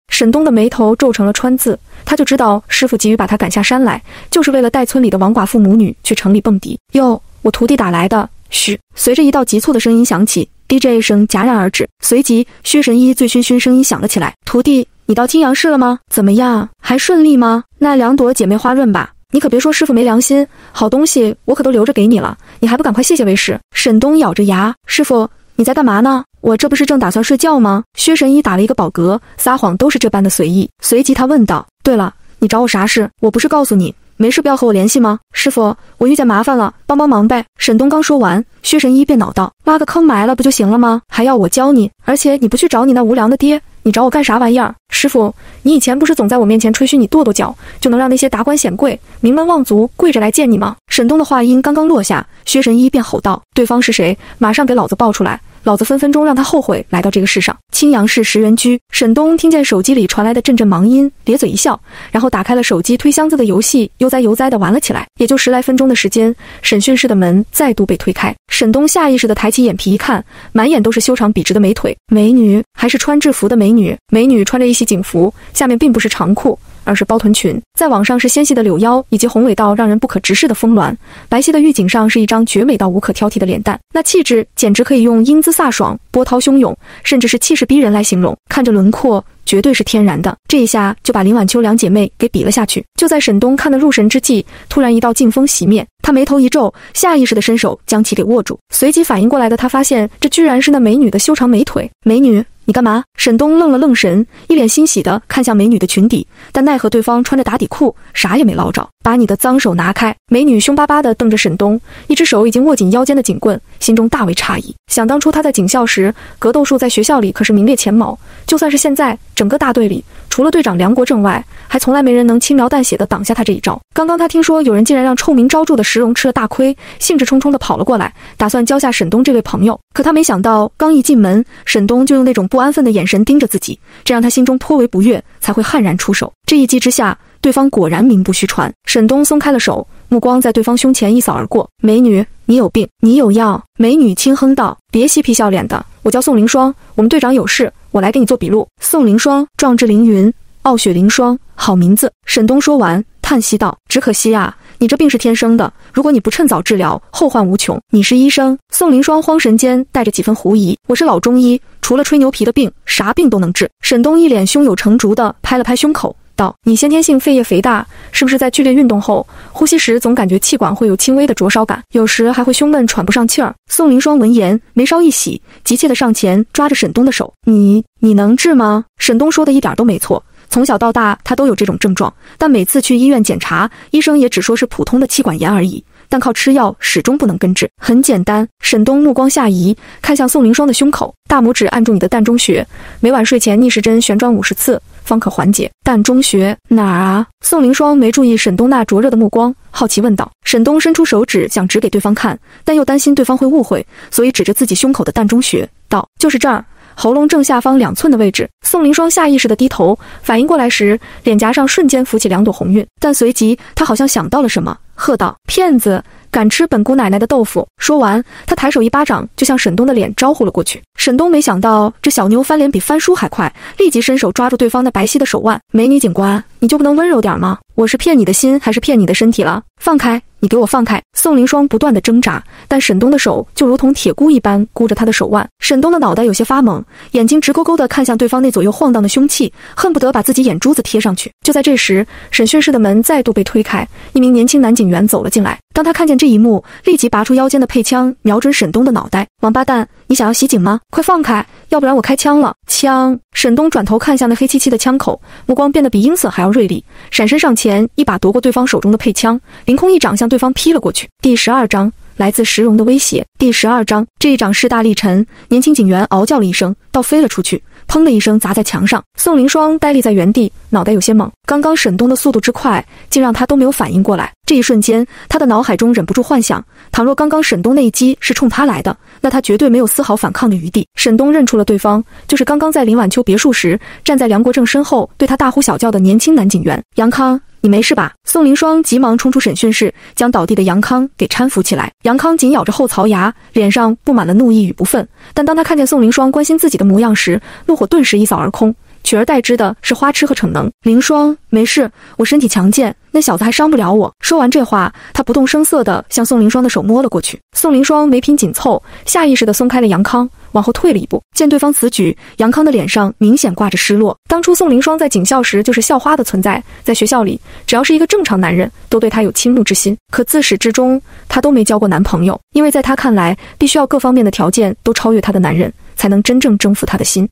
沈东的眉头皱成了川字，他就知道师傅急于把他赶下山来，就是为了带村里的王寡妇母女去城里蹦迪。哟，我徒弟打来的。嘘！随着一道急促的声音响起，DJ 声戛然而止，随即薛神医醉醺醺声音响了起来：“徒弟，你到青阳市了吗？怎么样？还顺利吗？那两朵姐妹花润吧，你可别说师傅没良心，好东西我可都留着给你了，你还不赶快谢谢为师？”沈东咬着牙：“师傅，你在干嘛呢？我这不是正打算睡觉吗？”薛神医打了一个饱嗝，撒谎都是这般的随意。随即他问道：“对了，你找我啥事？我不是告诉你。”没事不要和我联系吗？师傅，我遇见麻烦了，帮帮忙呗。沈东刚说完，薛神医便恼道：“挖个坑埋了不就行了吗？还要我教你？而且你不去找你那无良的爹，你找我干啥玩意儿？师傅，你以前不是总在我面前吹嘘你跺跺脚就能让那些达官显贵、名门望族跪着来见你吗？”沈东的话音刚刚落下，薛神医便吼道：“对方是谁？马上给老子报出来！”老子分分钟让他后悔来到这个世上。青阳市石原居，沈东听见手机里传来的阵阵忙音，咧嘴一笑，然后打开了手机推箱子的游戏，悠哉悠哉地玩了起来。也就十来分钟的时间，审讯室的门再度被推开。沈东下意识地抬起眼皮一看，满眼都是修长笔直的美腿。美女，还是穿制服的美女。美女穿着一袭警服，下面并不是长裤。而是包臀裙，在网上是纤细的柳腰，以及宏伟到让人不可直视的丰峦。白皙的玉颈上是一张绝美到无可挑剔的脸蛋，那气质简直可以用英姿飒爽、波涛汹涌，甚至是气势逼人来形容。看着轮廓，绝对是天然的。这一下就把林晚秋两姐妹给比了下去。就在沈东看得入神之际，突然一道劲风袭面，他眉头一皱，下意识的伸手将其给握住。随即反应过来的他发现，这居然是那美女的修长美腿。美女。你干嘛？沈东愣了愣神，一脸欣喜地看向美女的裙底，但奈何对方穿着打底裤，啥也没捞着。把你的脏手拿开！美女凶巴巴地瞪着沈东，一只手已经握紧腰间的警棍，心中大为诧异。想当初他在警校时，格斗术在学校里可是名列前茅。就算是现在，整个大队里除了队长梁国正外，还从来没人能轻描淡写地挡下他这一招。刚刚他听说有人竟然让臭名昭著的石荣吃了大亏，兴致冲冲地跑了过来，打算交下沈东这位朋友。可他没想到，刚一进门，沈东就用那种不安分的眼神盯着自己，这让他心中颇为不悦，才会悍然出手。这一击之下。对方果然名不虚传。沈东松开了手，目光在对方胸前一扫而过。美女，你有病，你有药。美女轻哼道：“别嬉皮笑脸的，我叫宋凌霜，我们队长有事，我来给你做笔录。”宋凌霜，壮志凌云，傲雪凌霜，好名字。沈东说完，叹息道：“只可惜啊，你这病是天生的，如果你不趁早治疗，后患无穷。”你是医生？宋凌霜慌神间带着几分狐疑：“我是老中医，除了吹牛皮的病，啥病都能治。”沈东一脸胸有成竹的拍了拍胸口。道：“你先天性肺叶肥大，是不是在剧烈运动后呼吸时总感觉气管会有轻微的灼烧感，有时还会胸闷喘不上气儿？”宋凌霜闻言眉梢一喜，急切地上前抓着沈东的手：“你你能治吗？”沈东说的一点都没错，从小到大他都有这种症状，但每次去医院检查，医生也只说是普通的气管炎而已，但靠吃药始终不能根治。很简单，沈东目光下移，看向宋凌霜的胸口，大拇指按住你的膻中穴，每晚睡前逆时针旋转五十次。方可缓解膻中穴哪儿啊？宋凌霜没注意沈东那灼热的目光，好奇问道。沈东伸出手指想指给对方看，但又担心对方会误会，所以指着自己胸口的膻中穴道：“就是这儿，喉咙正下方两寸的位置。”宋凌霜下意识地低头，反应过来时，脸颊上瞬间浮起两朵红晕，但随即他好像想到了什么，喝道：“骗子！”敢吃本姑奶奶的豆腐！说完，他抬手一巴掌就向沈东的脸招呼了过去。沈东没想到这小妞翻脸比翻书还快，立即伸手抓住对方那白皙的手腕。美女警官，你就不能温柔点吗？我是骗你的心还是骗你的身体了？放开！你给我放开！宋凌霜不断的挣扎，但沈东的手就如同铁箍一般箍着他的手腕。沈东的脑袋有些发懵，眼睛直勾勾的看向对方那左右晃荡的凶器，恨不得把自己眼珠子贴上去。就在这时，审讯室的门再度被推开，一名年轻男警员走了进来。当他看见这一幕，立即拔出腰间的配枪，瞄准沈东的脑袋。王八蛋，你想要袭警吗？快放开，要不然我开枪了！枪！沈东转头看向那黑漆漆的枪口，目光变得比鹰色还要锐利，闪身上前，一把夺过对方手中的配枪，凌空一掌向对方劈了过去。第十二章。来自石荣的威胁。第十二章，这一掌势大力沉，年轻警员嗷叫了一声，倒飞了出去，砰的一声砸在墙上。宋凌霜呆立在原地，脑袋有些懵。刚刚沈东的速度之快，竟让他都没有反应过来。这一瞬间，他的脑海中忍不住幻想：倘若刚刚沈东那一击是冲他来的，那他绝对没有丝毫反抗的余地。沈东认出了对方，就是刚刚在林晚秋别墅时站在梁国正身后对他大呼小叫的年轻男警员杨康。你没事吧？宋凌霜急忙冲出审讯室，将倒地的杨康给搀扶起来。杨康紧咬着后槽牙，脸上布满了怒意与不忿。但当他看见宋凌霜关心自己的模样时，怒火顿时一扫而空，取而代之的是花痴和逞能。凌霜，没事，我身体强健，那小子还伤不了我。说完这话，他不动声色地向宋凌霜的手摸了过去。宋凌霜眉品紧凑，下意识地松开了杨康。往后退了一步，见对方此举，杨康的脸上明显挂着失落。当初宋凌霜在警校时就是校花的存在，在学校里，只要是一个正常男人，都对她有倾慕之心。可自始至终，她都没交过男朋友，因为在她看来，必须要各方面的条件都超越她的男人，才能真正征服她的心。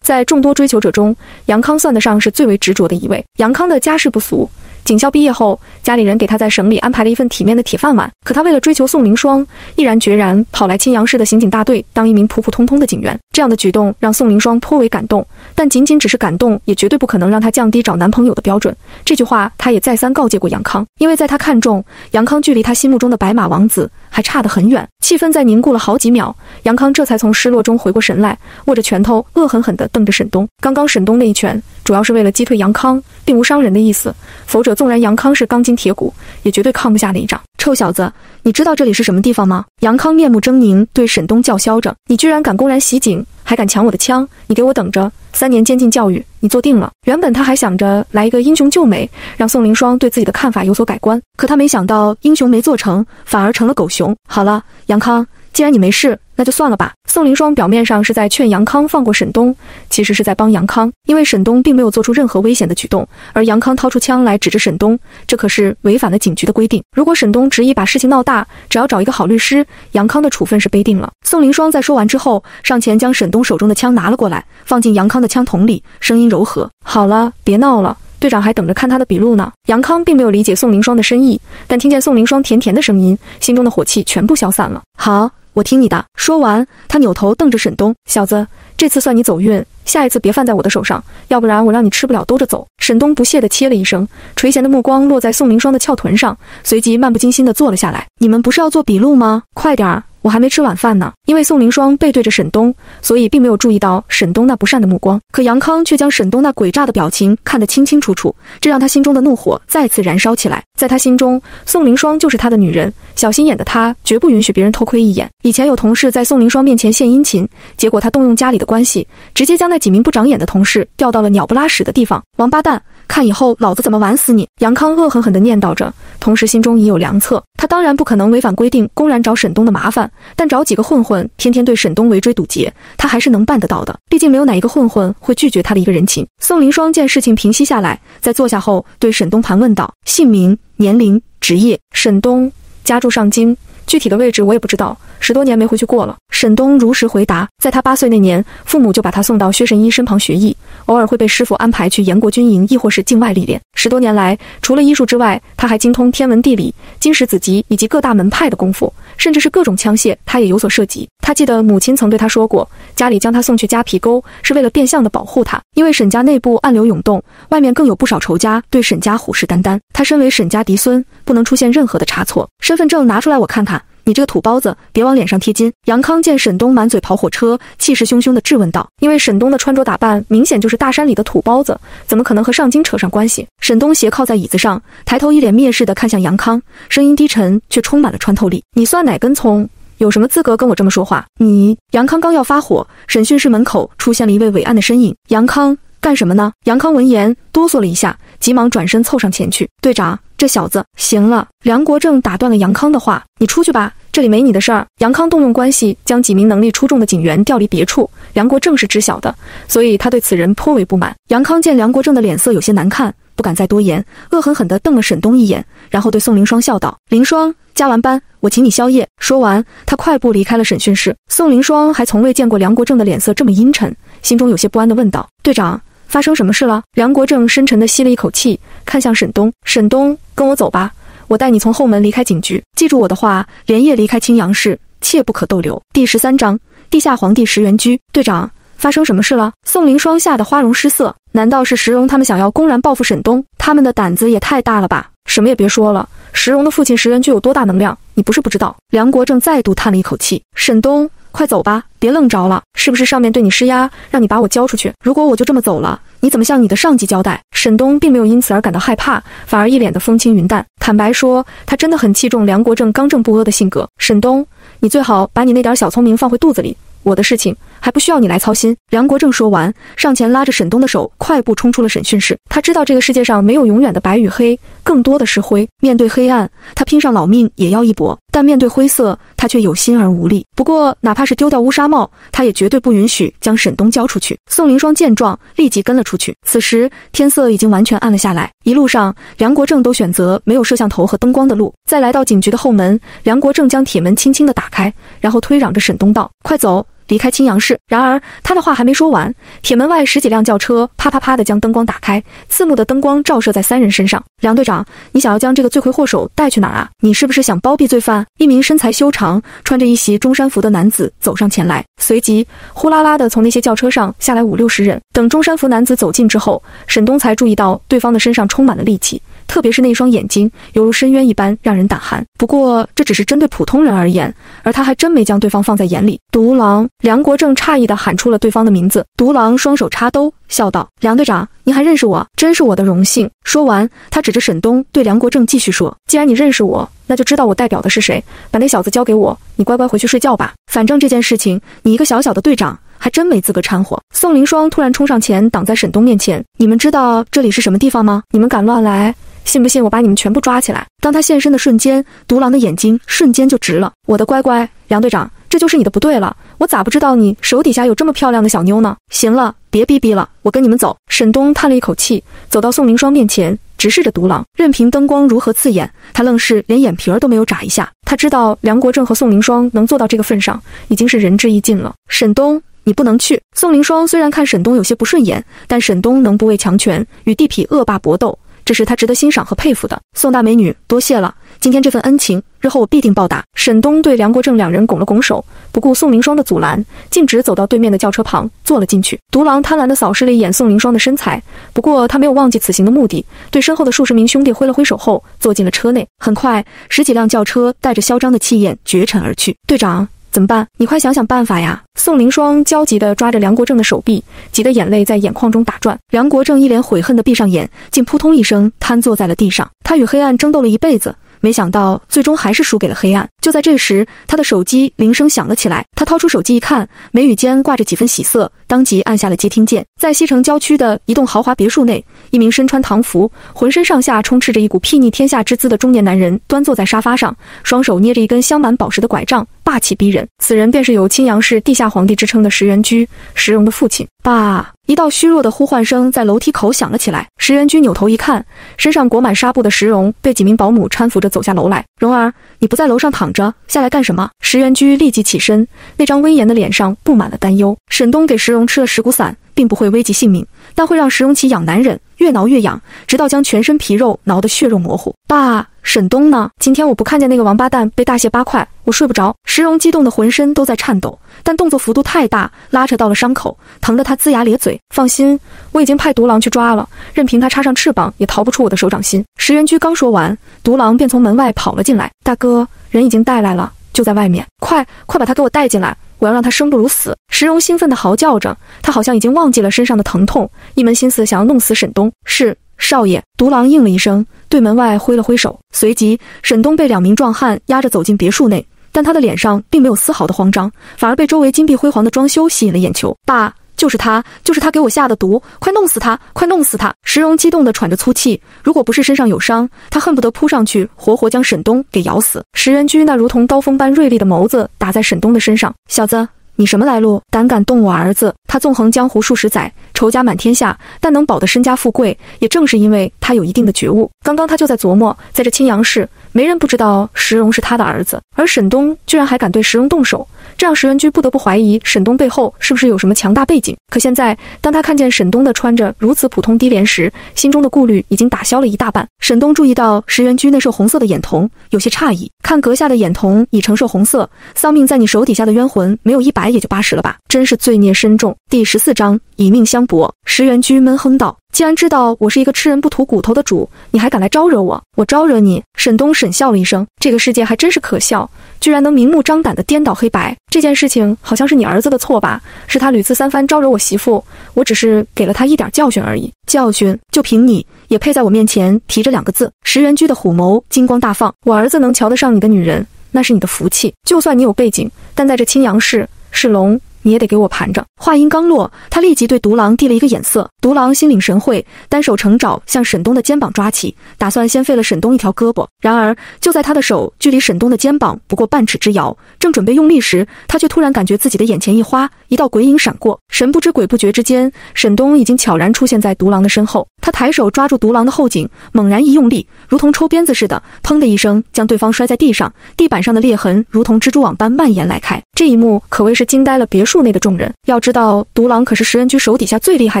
在众多追求者中，杨康算得上是最为执着的一位。杨康的家世不俗。警校毕业后，家里人给他在省里安排了一份体面的铁饭碗。可他为了追求宋凌霜，毅然决然跑来青阳市的刑警大队当一名普普通通的警员。这样的举动让宋凌霜颇为感动，但仅仅只是感动，也绝对不可能让她降低找男朋友的标准。这句话他也再三告诫过杨康，因为在他看中杨康，距离他心目中的白马王子还差得很远。气氛在凝固了好几秒，杨康这才从失落中回过神来，握着拳头，恶狠狠地瞪着沈东。刚刚沈东那一拳，主要是为了击退杨康，并无伤人的意思。否则，纵然杨康是钢筋铁骨，也绝对抗不下那一掌。臭小子，你知道这里是什么地方吗？杨康面目狰狞，对沈东叫嚣着：“你居然敢公然袭警，还敢抢我的枪！你给我等着！三年监禁教育，你坐定了。”原本他还想着来一个英雄救美，让宋凌霜对自己的看法有所改观，可他没想到英雄没做成，反而成了狗熊。好了，杨康，既然你没事。那就算了吧。宋凌霜表面上是在劝杨康放过沈东，其实是在帮杨康，因为沈东并没有做出任何危险的举动，而杨康掏出枪来指着沈东，这可是违反了警局的规定。如果沈东执意把事情闹大，只要找一个好律师，杨康的处分是背定了。宋凌霜在说完之后，上前将沈东手中的枪拿了过来，放进杨康的枪筒里，声音柔和：“好了，别闹了，队长还等着看他的笔录呢。”杨康并没有理解宋凌霜的深意，但听见宋凌霜甜甜的声音，心中的火气全部消散了。好。我听你的。说完，他扭头瞪着沈东：“小子，这次算你走运，下一次别犯在我的手上，要不然我让你吃不了兜着走。”沈东不屑地切了一声，垂涎的目光落在宋凌霜的翘臀上，随即漫不经心地坐了下来。“你们不是要做笔录吗？快点儿！”我还没吃晚饭呢，因为宋凌霜背对着沈东，所以并没有注意到沈东那不善的目光。可杨康却将沈东那诡诈的表情看得清清楚楚，这让他心中的怒火再次燃烧起来。在他心中，宋凌霜就是他的女人，小心眼的他绝不允许别人偷窥一眼。以前有同事在宋凌霜面前献殷勤，结果他动用家里的关系，直接将那几名不长眼的同事调到了鸟不拉屎的地方。王八蛋！看以后老子怎么玩死你！杨康恶狠狠地念叨着，同时心中已有良策。他当然不可能违反规定，公然找沈东的麻烦，但找几个混混，天天对沈东围追堵截，他还是能办得到的。毕竟没有哪一个混混会拒绝他的一个人情。宋凌霜见事情平息下来，在坐下后对沈东盘问道：姓名、年龄、职业。沈东家住上京。具体的位置我也不知道，十多年没回去过了。沈东如实回答，在他八岁那年，父母就把他送到薛神医身旁学艺，偶尔会被师傅安排去严国军营，亦或是境外历练。十多年来，除了医术之外，他还精通天文地理、金石子集以及各大门派的功夫，甚至是各种枪械，他也有所涉及。他记得母亲曾对他说过，家里将他送去夹皮沟，是为了变相的保护他，因为沈家内部暗流涌动，外面更有不少仇家对沈家虎视眈眈。他身为沈家嫡孙，不能出现任何的差错。身份证拿出来，我看看。你这个土包子，别往脸上贴金！杨康见沈东满嘴跑火车，气势汹汹地质问道：“因为沈东的穿着打扮明显就是大山里的土包子，怎么可能和上京扯上关系？”沈东斜靠在椅子上，抬头一脸蔑视地看向杨康，声音低沉却充满了穿透力：“你算哪根葱？有什么资格跟我这么说话？你……”杨康刚要发火，审讯室门口出现了一位伟岸的身影。杨康干什么呢？杨康闻言哆嗦了一下，急忙转身凑上前去：“队长。”这小子行了！梁国正打断了杨康的话：“你出去吧，这里没你的事儿。”杨康动用关系将几名能力出众的警员调离别处，梁国正是知晓的，所以他对此人颇为不满。杨康见梁国正的脸色有些难看，不敢再多言，恶狠狠地瞪了沈东一眼，然后对宋凌霜笑道：“凌霜，加完班我请你宵夜。”说完，他快步离开了审讯室。宋凌霜还从未见过梁国正的脸色这么阴沉，心中有些不安地问道：“队长。”发生什么事了？梁国正深沉地吸了一口气，看向沈东。沈东，跟我走吧，我带你从后门离开警局。记住我的话，连夜离开青阳市，切不可逗留。第十三章，地下皇帝石原居。队长，发生什么事了？宋凌霜吓得花容失色。难道是石荣他们想要公然报复沈东？他们的胆子也太大了吧！什么也别说了，石荣的父亲石原居有多大能量，你不是不知道。梁国正再度叹了一口气。沈东。快走吧，别愣着了！是不是上面对你施压，让你把我交出去？如果我就这么走了，你怎么向你的上级交代？沈东并没有因此而感到害怕，反而一脸的风轻云淡。坦白说，他真的很器重梁国正刚正不阿的性格。沈东，你最好把你那点小聪明放回肚子里。我的事情还不需要你来操心。梁国正说完，上前拉着沈东的手，快步冲出了审讯室。他知道这个世界上没有永远的白与黑，更多的是灰。面对黑暗，他拼上老命也要一搏；但面对灰色，他却有心而无力。不过，哪怕是丢掉乌纱帽，他也绝对不允许将沈东交出去。宋凌霜见状，立即跟了出去。此时天色已经完全暗了下来。一路上，梁国正都选择没有摄像头和灯光的路。在来到警局的后门，梁国正将铁门轻轻地打开，然后推嚷着沈东道：“快走！”离开青阳市。然而他的话还没说完，铁门外十几辆轿车啪啪啪的将灯光打开，刺目的灯光照射在三人身上。梁队长，你想要将这个罪魁祸首带去哪儿啊？你是不是想包庇罪犯？一名身材修长、穿着一袭中山服的男子走上前来，随即呼啦啦的从那些轿车上下来五六十人。等中山服男子走近之后，沈东才注意到对方的身上充满了戾气。特别是那一双眼睛，犹如深渊一般，让人胆寒。不过这只是针对普通人而言，而他还真没将对方放在眼里。独狼梁国正诧异地喊出了对方的名字。独狼双手插兜，笑道：“梁队长，您还认识我？真是我的荣幸。”说完，他指着沈东对梁国正继续说：“既然你认识我，那就知道我代表的是谁。把那小子交给我，你乖乖回去睡觉吧。反正这件事情，你一个小小的队长。”还真没资格掺和。宋凌霜突然冲上前，挡在沈东面前。你们知道这里是什么地方吗？你们敢乱来，信不信我把你们全部抓起来？当他现身的瞬间，独狼的眼睛瞬间就直了。我的乖乖，梁队长，这就是你的不对了。我咋不知道你手底下有这么漂亮的小妞呢？行了，别逼逼了，我跟你们走。沈东叹了一口气，走到宋凌霜面前，直视着独狼。任凭灯光如何刺眼，他愣是连眼皮儿都没有眨一下。他知道梁国正和宋凌霜能做到这个份上，已经是仁至义尽了。沈东。你不能去。宋凌霜虽然看沈东有些不顺眼，但沈东能不畏强权，与地痞恶霸搏斗，这是他值得欣赏和佩服的。宋大美女，多谢了，今天这份恩情，日后我必定报答。沈东对梁国正两人拱了拱手，不顾宋凌霜的阻拦，径直走到对面的轿车旁坐了进去。独狼贪婪地扫视了一眼宋凌霜的身材，不过他没有忘记此行的目的，对身后的数十名兄弟挥了挥手后，坐进了车内。很快，十几辆轿车带着嚣张的气焰绝尘而去。队长。怎么办？你快想想办法呀！宋凌霜焦急地抓着梁国正的手臂，急得眼泪在眼眶中打转。梁国正一脸悔恨地闭上眼，竟扑通一声瘫坐在了地上。他与黑暗争斗了一辈子。没想到最终还是输给了黑暗。就在这时，他的手机铃声响了起来。他掏出手机一看，眉宇间挂着几分喜色，当即按下了接听键。在西城郊区的一栋豪华别墅内，一名身穿唐服、浑身上下充斥着一股睥睨天下之姿的中年男人端坐在沙发上，双手捏着一根镶满宝石的拐杖，霸气逼人。此人便是有青阳市地下皇帝之称的石元居，石荣的父亲。爸。一道虚弱的呼唤声在楼梯口响了起来。石原居扭头一看，身上裹满纱布的石荣被几名保姆搀扶着走下楼来。蓉儿，你不在楼上躺着，下来干什么？石原居立即起身，那张威严的脸上布满了担忧。沈东给石荣吃了石骨散，并不会危及性命，但会让石荣奇痒难忍，越挠越痒，直到将全身皮肉挠得血肉模糊。爸，沈东呢？今天我不看见那个王八蛋被大卸八块，我睡不着。石荣激动的浑身都在颤抖。但动作幅度太大，拉扯到了伤口，疼得他龇牙咧嘴。放心，我已经派独狼去抓了，任凭他插上翅膀，也逃不出我的手掌心。石原居刚说完，独狼便从门外跑了进来。大哥，人已经带来了，就在外面，快快把他给我带进来，我要让他生不如死。石荣兴奋地嚎叫着，他好像已经忘记了身上的疼痛，一门心思想要弄死沈东。是少爷，独狼应了一声，对门外挥了挥手，随即沈东被两名壮汉压着走进别墅内。但他的脸上并没有丝毫的慌张，反而被周围金碧辉煌的装修吸引了眼球。爸，就是他，就是他给我下的毒，快弄死他，快弄死他！石荣激动地喘着粗气，如果不是身上有伤，他恨不得扑上去，活活将沈东给咬死。石元居那如同刀锋般锐利的眸子打在沈东的身上，小子。你什么来路？胆敢动我儿子？他纵横江湖数十载，仇家满天下，但能保得身家富贵，也正是因为他有一定的觉悟。刚刚他就在琢磨，在这青阳市，没人不知道石荣是他的儿子，而沈东居然还敢对石荣动手。这让石原居不得不怀疑沈东背后是不是有什么强大背景。可现在，当他看见沈东的穿着如此普通低廉时，心中的顾虑已经打消了一大半。沈东注意到石原居那射红色的眼瞳，有些诧异。看阁下的眼瞳已成射红色，丧命在你手底下的冤魂没有一百也就八十了吧？真是罪孽深重。第十四章以命相搏。石元居闷哼道。既然知道我是一个吃人不吐骨头的主，你还敢来招惹我？我招惹你？沈东沈笑了一声，这个世界还真是可笑，居然能明目张胆的颠倒黑白。这件事情好像是你儿子的错吧？是他屡次三番招惹我媳妇，我只是给了他一点教训而已。教训？就凭你也配在我面前提这两个字？石元居的虎眸金光大放，我儿子能瞧得上你的女人，那是你的福气。就算你有背景，但在这青阳市是龙。你也得给我盘着。话音刚落，他立即对独狼递了一个眼色。独狼心领神会，单手成爪向沈东的肩膀抓起，打算先废了沈东一条胳膊。然而，就在他的手距离沈东的肩膀不过半尺之遥，正准备用力时，他却突然感觉自己的眼前一花，一道鬼影闪过，神不知鬼不觉之间，沈东已经悄然出现在独狼的身后。他抬手抓住独狼的后颈，猛然一用力，如同抽鞭子似的，砰的一声将对方摔在地上，地板上的裂痕如同蜘蛛网般蔓延来开。这一幕可谓是惊呆了别墅内的众人。要知道，独狼可是食人居手底下最厉害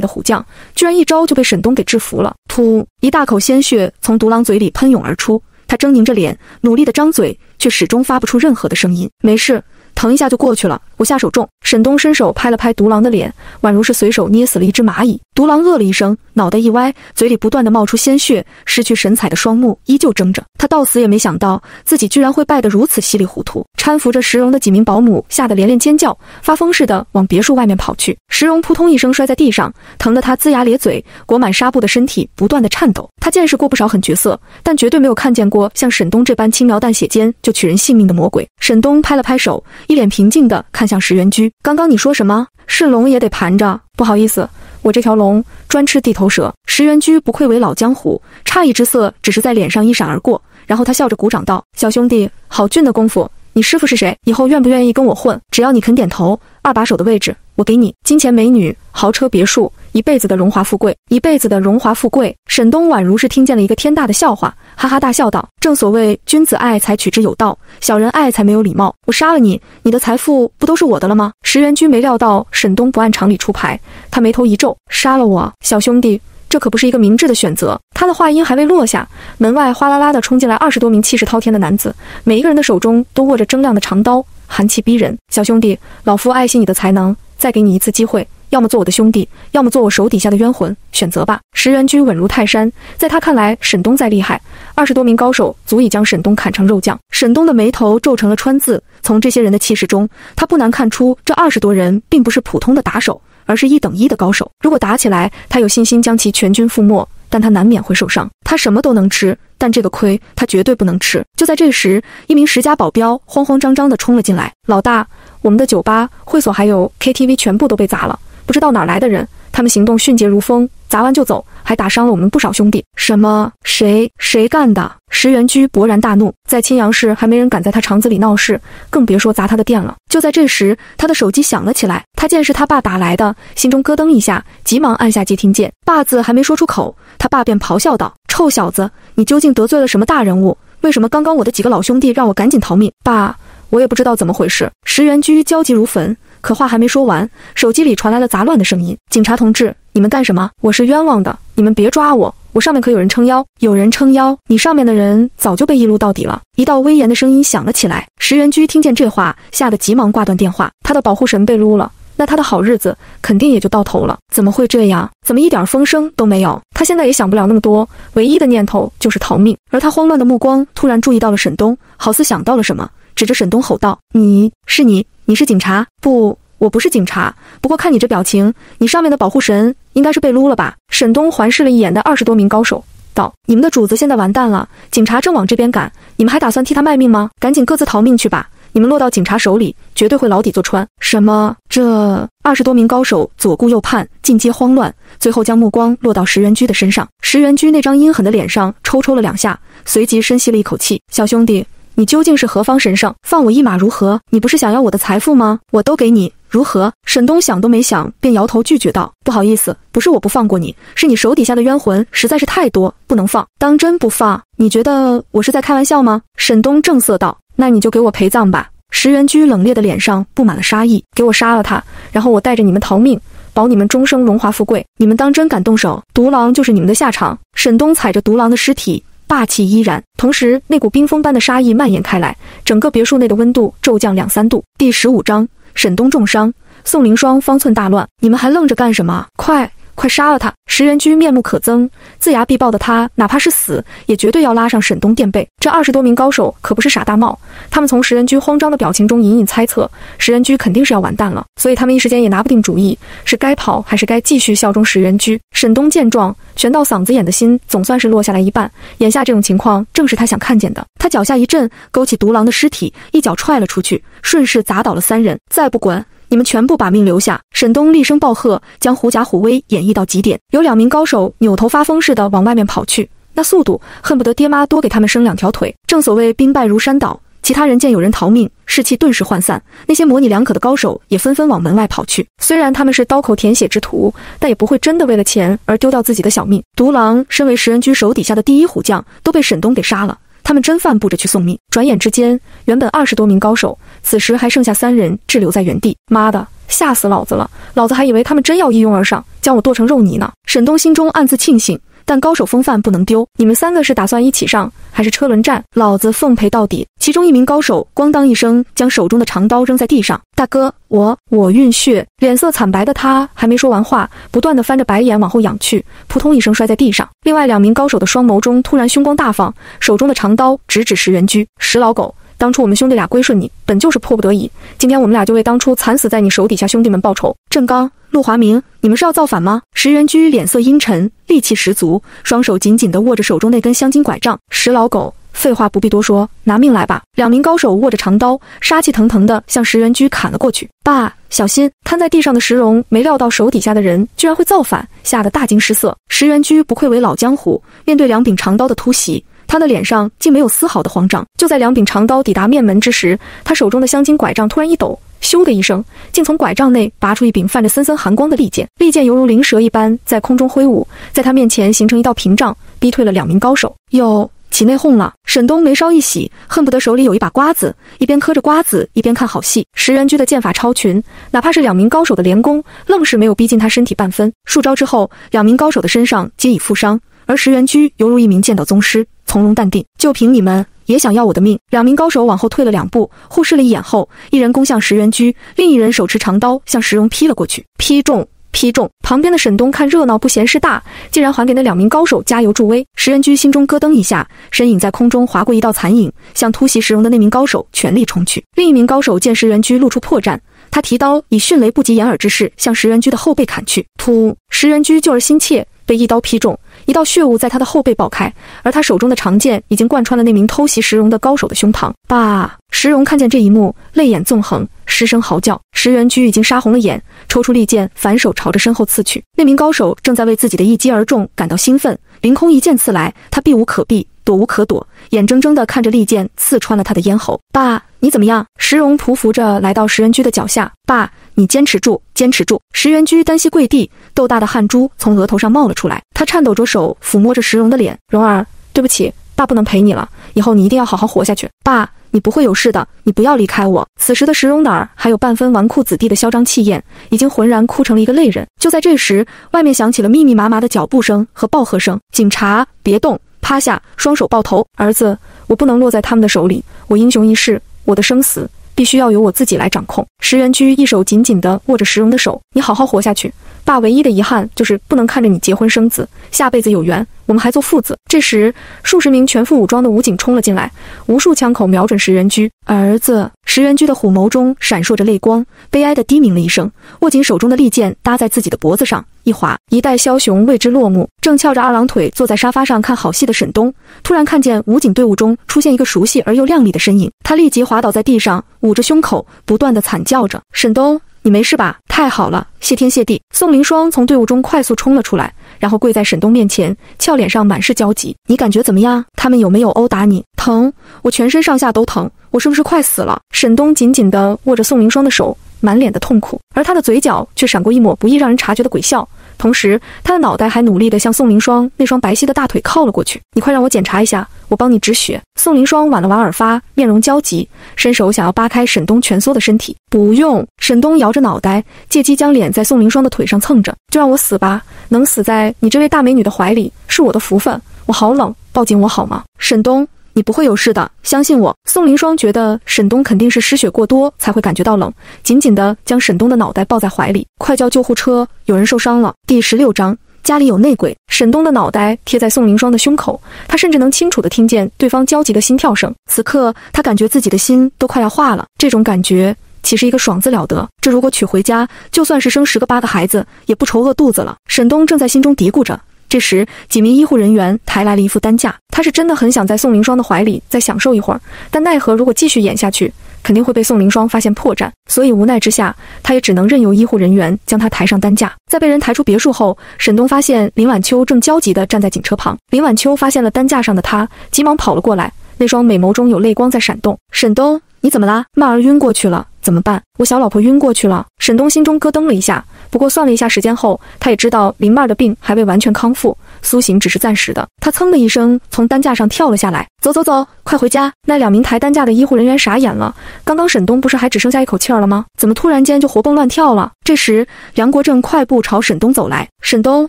的虎将，居然一招就被沈东给制服了。噗！一大口鲜血从独狼嘴里喷涌而出，他狰狞着脸，努力的张嘴，却始终发不出任何的声音。没事。疼一下就过去了，我下手重。沈东伸手拍了拍独狼的脸，宛如是随手捏死了一只蚂蚁。独狼饿了一声，脑袋一歪，嘴里不断的冒出鲜血，失去神采的双目依旧睁着。他到死也没想到自己居然会败得如此稀里糊涂。搀扶着石荣的几名保姆吓得连连尖叫，发疯似的往别墅外面跑去。石荣扑通一声摔在地上，疼得他龇牙咧嘴，裹满纱布的身体不断的颤抖。他见识过不少狠角色，但绝对没有看见过像沈东这般轻描淡写间就取人性命的魔鬼。沈东拍了拍手。一脸平静地看向石原居，刚刚你说什么？是龙也得盘着。不好意思，我这条龙专吃地头蛇。石原居不愧为老江湖，诧异之色只是在脸上一闪而过，然后他笑着鼓掌道：“小兄弟，好俊的功夫！你师傅是谁？以后愿不愿意跟我混？只要你肯点头，二把手的位置我给你，金钱美女，豪车别墅。”一辈子的荣华富贵，一辈子的荣华富贵。沈东宛如是听见了一个天大的笑话，哈哈大笑道：“正所谓君子爱财，取之有道；小人爱财，没有礼貌。我杀了你，你的财富不都是我的了吗？”石原居没料到沈东不按常理出牌，他眉头一皱：“杀了我，小兄弟，这可不是一个明智的选择。”他的话音还未落下，门外哗啦啦的冲进来二十多名气势滔天的男子，每一个人的手中都握着铮亮的长刀，寒气逼人。小兄弟，老夫爱惜你的才能，再给你一次机会。要么做我的兄弟，要么做我手底下的冤魂，选择吧。石原居稳如泰山，在他看来，沈东再厉害，二十多名高手足以将沈东砍成肉酱。沈东的眉头皱成了川字，从这些人的气势中，他不难看出这二十多人并不是普通的打手，而是一等一的高手。如果打起来，他有信心将其全军覆没，但他难免会受伤。他什么都能吃，但这个亏他绝对不能吃。就在这时，一名石家保镖慌慌张张地冲了进来：“老大，我们的酒吧、会所还有 KTV 全部都被砸了。”不知道哪来的人，他们行动迅捷如风，砸完就走，还打伤了我们不少兄弟。什么？谁？谁干的？石原居勃然大怒，在青阳市还没人敢在他厂子里闹事，更别说砸他的店了。就在这时，他的手机响了起来，他见是他爸打来的，心中咯噔一下，急忙按下接听键。爸字还没说出口，他爸便咆哮道：“臭小子，你究竟得罪了什么大人物？为什么刚刚我的几个老兄弟让我赶紧逃命？爸，我也不知道怎么回事。”石原居焦急如焚。可话还没说完，手机里传来了杂乱的声音：“警察同志，你们干什么？我是冤枉的，你们别抓我！我上面可有人撑腰，有人撑腰，你上面的人早就被一撸到底了。”一道威严的声音响了起来。石原居听见这话，吓得急忙挂断电话。他的保护神被撸了，那他的好日子肯定也就到头了。怎么会这样？怎么一点风声都没有？他现在也想不了那么多，唯一的念头就是逃命。而他慌乱的目光突然注意到了沈东，好似想到了什么，指着沈东吼道：“你是你？”你是警察？不，我不是警察。不过看你这表情，你上面的保护神应该是被撸了吧？沈东环视了一眼那二十多名高手，道：“你们的主子现在完蛋了，警察正往这边赶，你们还打算替他卖命吗？赶紧各自逃命去吧！你们落到警察手里，绝对会牢底坐穿。”什么？这二十多名高手左顾右盼，尽皆慌乱，最后将目光落到石原居的身上。石原居那张阴狠的脸上抽抽了两下，随即深吸了一口气：“小兄弟。”你究竟是何方神圣？放我一马如何？你不是想要我的财富吗？我都给你，如何？沈东想都没想，便摇头拒绝道：“不好意思，不是我不放过你，是你手底下的冤魂实在是太多，不能放。当真不放？你觉得我是在开玩笑吗？”沈东正色道：“那你就给我陪葬吧。”石原居冷冽的脸上布满了杀意：“给我杀了他，然后我带着你们逃命，保你们终生荣华富贵。你们当真敢动手？独狼就是你们的下场。”沈东踩着独狼的尸体。霸气依然，同时那股冰封般的杀意蔓延开来，整个别墅内的温度骤降两三度。第十五章，沈东重伤，宋凌霜方寸大乱，你们还愣着干什么？快！快杀了他！石原居面目可憎，眦牙必报的他，哪怕是死，也绝对要拉上沈东垫背。这二十多名高手可不是傻大帽，他们从石原居慌张的表情中隐隐猜测，石原居肯定是要完蛋了，所以他们一时间也拿不定主意，是该跑还是该继续效忠石原居。沈东见状，悬到嗓子眼的心总算是落下来一半。眼下这种情况，正是他想看见的。他脚下一震，勾起独狼的尸体，一脚踹了出去，顺势砸倒了三人。再不滚！你们全部把命留下！沈东厉声暴喝，将狐假虎威演绎到极点。有两名高手扭头发疯似的往外面跑去，那速度恨不得爹妈多给他们生两条腿。正所谓兵败如山倒。其他人见有人逃命，士气顿时涣散。那些模棱两可的高手也纷纷往门外跑去。虽然他们是刀口舔血之徒，但也不会真的为了钱而丢掉自己的小命。独狼身为食人居手底下的第一虎将，都被沈东给杀了。他们真犯不着去送命。转眼之间，原本二十多名高手，此时还剩下三人滞留在原地。妈的，吓死老子了！老子还以为他们真要一拥而上，将我剁成肉泥呢。沈东心中暗自庆幸。但高手风范不能丢。你们三个是打算一起上，还是车轮战？老子奉陪到底！其中一名高手咣当一声将手中的长刀扔在地上。大哥，我我晕血！脸色惨白的他还没说完话，不断的翻着白眼往后仰去，扑通一声摔在地上。另外两名高手的双眸中突然凶光大放，手中的长刀直指石原居。石老狗，当初我们兄弟俩归顺你，本就是迫不得已。今天我们俩就为当初惨死在你手底下兄弟们报仇。郑刚。陆华明，你们是要造反吗？石原居脸色阴沉，戾气十足，双手紧紧地握着手中那根镶金拐杖。石老狗，废话不必多说，拿命来吧！两名高手握着长刀，杀气腾腾地向石原居砍了过去。爸，小心！瘫在地上的石荣没料到手底下的人居然会造反，吓得大惊失色。石原居不愧为老江湖，面对两柄长刀的突袭，他的脸上竟没有丝毫的慌张。就在两柄长刀抵达面门之时，他手中的镶金拐杖突然一抖。咻的一声，竟从拐杖内拔出一柄泛着森森寒光的利剑，利剑犹如灵蛇一般在空中挥舞，在他面前形成一道屏障，逼退了两名高手。哟，起内讧了！沈东眉梢一喜，恨不得手里有一把瓜子，一边嗑着瓜子，一边看好戏。石原居的剑法超群，哪怕是两名高手的连攻，愣是没有逼近他身体半分。数招之后，两名高手的身上皆已负伤，而石原居犹如一名剑道宗师，从容淡定。就凭你们！也想要我的命！两名高手往后退了两步，互视了一眼后，一人攻向石原居，另一人手持长刀向石荣劈了过去。劈中，劈中！旁边的沈东看热闹不嫌事大，竟然还给那两名高手加油助威。石原居心中咯噔一下，身影在空中划过一道残影，向突袭石荣的那名高手全力冲去。另一名高手见石原居露出破绽，他提刀以迅雷不及掩耳之势向石原居的后背砍去。突！石原居救儿心切，被一刀劈中。一道血雾在他的后背爆开，而他手中的长剑已经贯穿了那名偷袭石荣的高手的胸膛。爸！石荣看见这一幕，泪眼纵横，失声嚎叫。石原居已经杀红了眼，抽出利剑，反手朝着身后刺去。那名高手正在为自己的一击而中感到兴奋，凌空一剑刺来，他避无可避，躲无可躲，眼睁睁地看着利剑刺穿了他的咽喉。爸，你怎么样？石荣匍匐着来到石原居的脚下。爸。你坚持住，坚持住！石原居单膝跪地，豆大的汗珠从额头上冒了出来。他颤抖着手抚摸着石荣的脸：“荣儿，对不起，爸不能陪你了。以后你一定要好好活下去。爸，你不会有事的，你不要离开我。”此时的石荣哪儿还有半分纨绔子弟的嚣张气焰，已经浑然哭成了一个泪人。就在这时，外面响起了密密麻麻的脚步声和暴喝声：“警察，别动，趴下，双手抱头！儿子，我不能落在他们的手里。我英雄一世，我的生死。”必须要由我自己来掌控。石原居一手紧紧地握着石荣的手，你好好活下去。爸唯一的遗憾就是不能看着你结婚生子，下辈子有缘，我们还做父子。这时，数十名全副武装的武警冲了进来，无数枪口瞄准石原居儿子。石原居的虎眸中闪烁着泪光，悲哀地低鸣了一声，握紧手中的利剑，搭在自己的脖子上一划，一代枭雄为之落幕。正翘着二郎腿坐在沙发上看好戏的沈东，突然看见武警队伍中出现一个熟悉而又靓丽的身影，他立即滑倒在地上，捂着胸口，不断地惨叫着：“沈东。”你没事吧？太好了，谢天谢地！宋凌霜从队伍中快速冲了出来，然后跪在沈东面前，俏脸上满是焦急。你感觉怎么样？他们有没有殴打你？疼，我全身上下都疼，我是不是快死了？沈东紧紧地握着宋凌霜的手，满脸的痛苦，而他的嘴角却闪过一抹不易让人察觉的鬼笑。同时，他的脑袋还努力地向宋凌霜那双白皙的大腿靠了过去。你快让我检查一下，我帮你止血。宋凌霜挽了挽耳发，面容焦急，伸手想要扒开沈东蜷缩的身体。不用。沈东摇着脑袋，借机将脸在宋凌霜的腿上蹭着。就让我死吧，能死在你这位大美女的怀里是我的福分。我好冷，抱紧我好吗？沈东。你不会有事的，相信我。宋凌霜觉得沈东肯定是失血过多才会感觉到冷，紧紧地将沈东的脑袋抱在怀里。快叫救护车，有人受伤了。第十六章，家里有内鬼。沈东的脑袋贴在宋凌霜的胸口，他甚至能清楚地听见对方焦急的心跳声。此刻，他感觉自己的心都快要化了。这种感觉岂是一个爽字了得？这如果娶回家，就算是生十个八个孩子，也不愁饿肚子了。沈东正在心中嘀咕着。这时，几名医护人员抬来了一副担架。他是真的很想在宋凌霜的怀里再享受一会儿，但奈何如果继续演下去，肯定会被宋凌霜发现破绽。所以无奈之下，他也只能任由医护人员将他抬上担架。在被人抬出别墅后，沈东发现林晚秋正焦急地站在警车旁。林晚秋发现了担架上的他，急忙跑了过来。那双美眸中有泪光在闪动。沈东，你怎么啦？曼儿晕过去了，怎么办？我小老婆晕过去了。沈东心中咯噔了一下，不过算了一下时间后，他也知道林曼儿的病还未完全康复，苏醒只是暂时的。他噌的一声从担架上跳了下来，走走走，快回家！那两名抬担架的医护人员傻眼了，刚刚沈东不是还只剩下一口气儿了吗？怎么突然间就活蹦乱跳了？这时，梁国正快步朝沈东走来，沈东。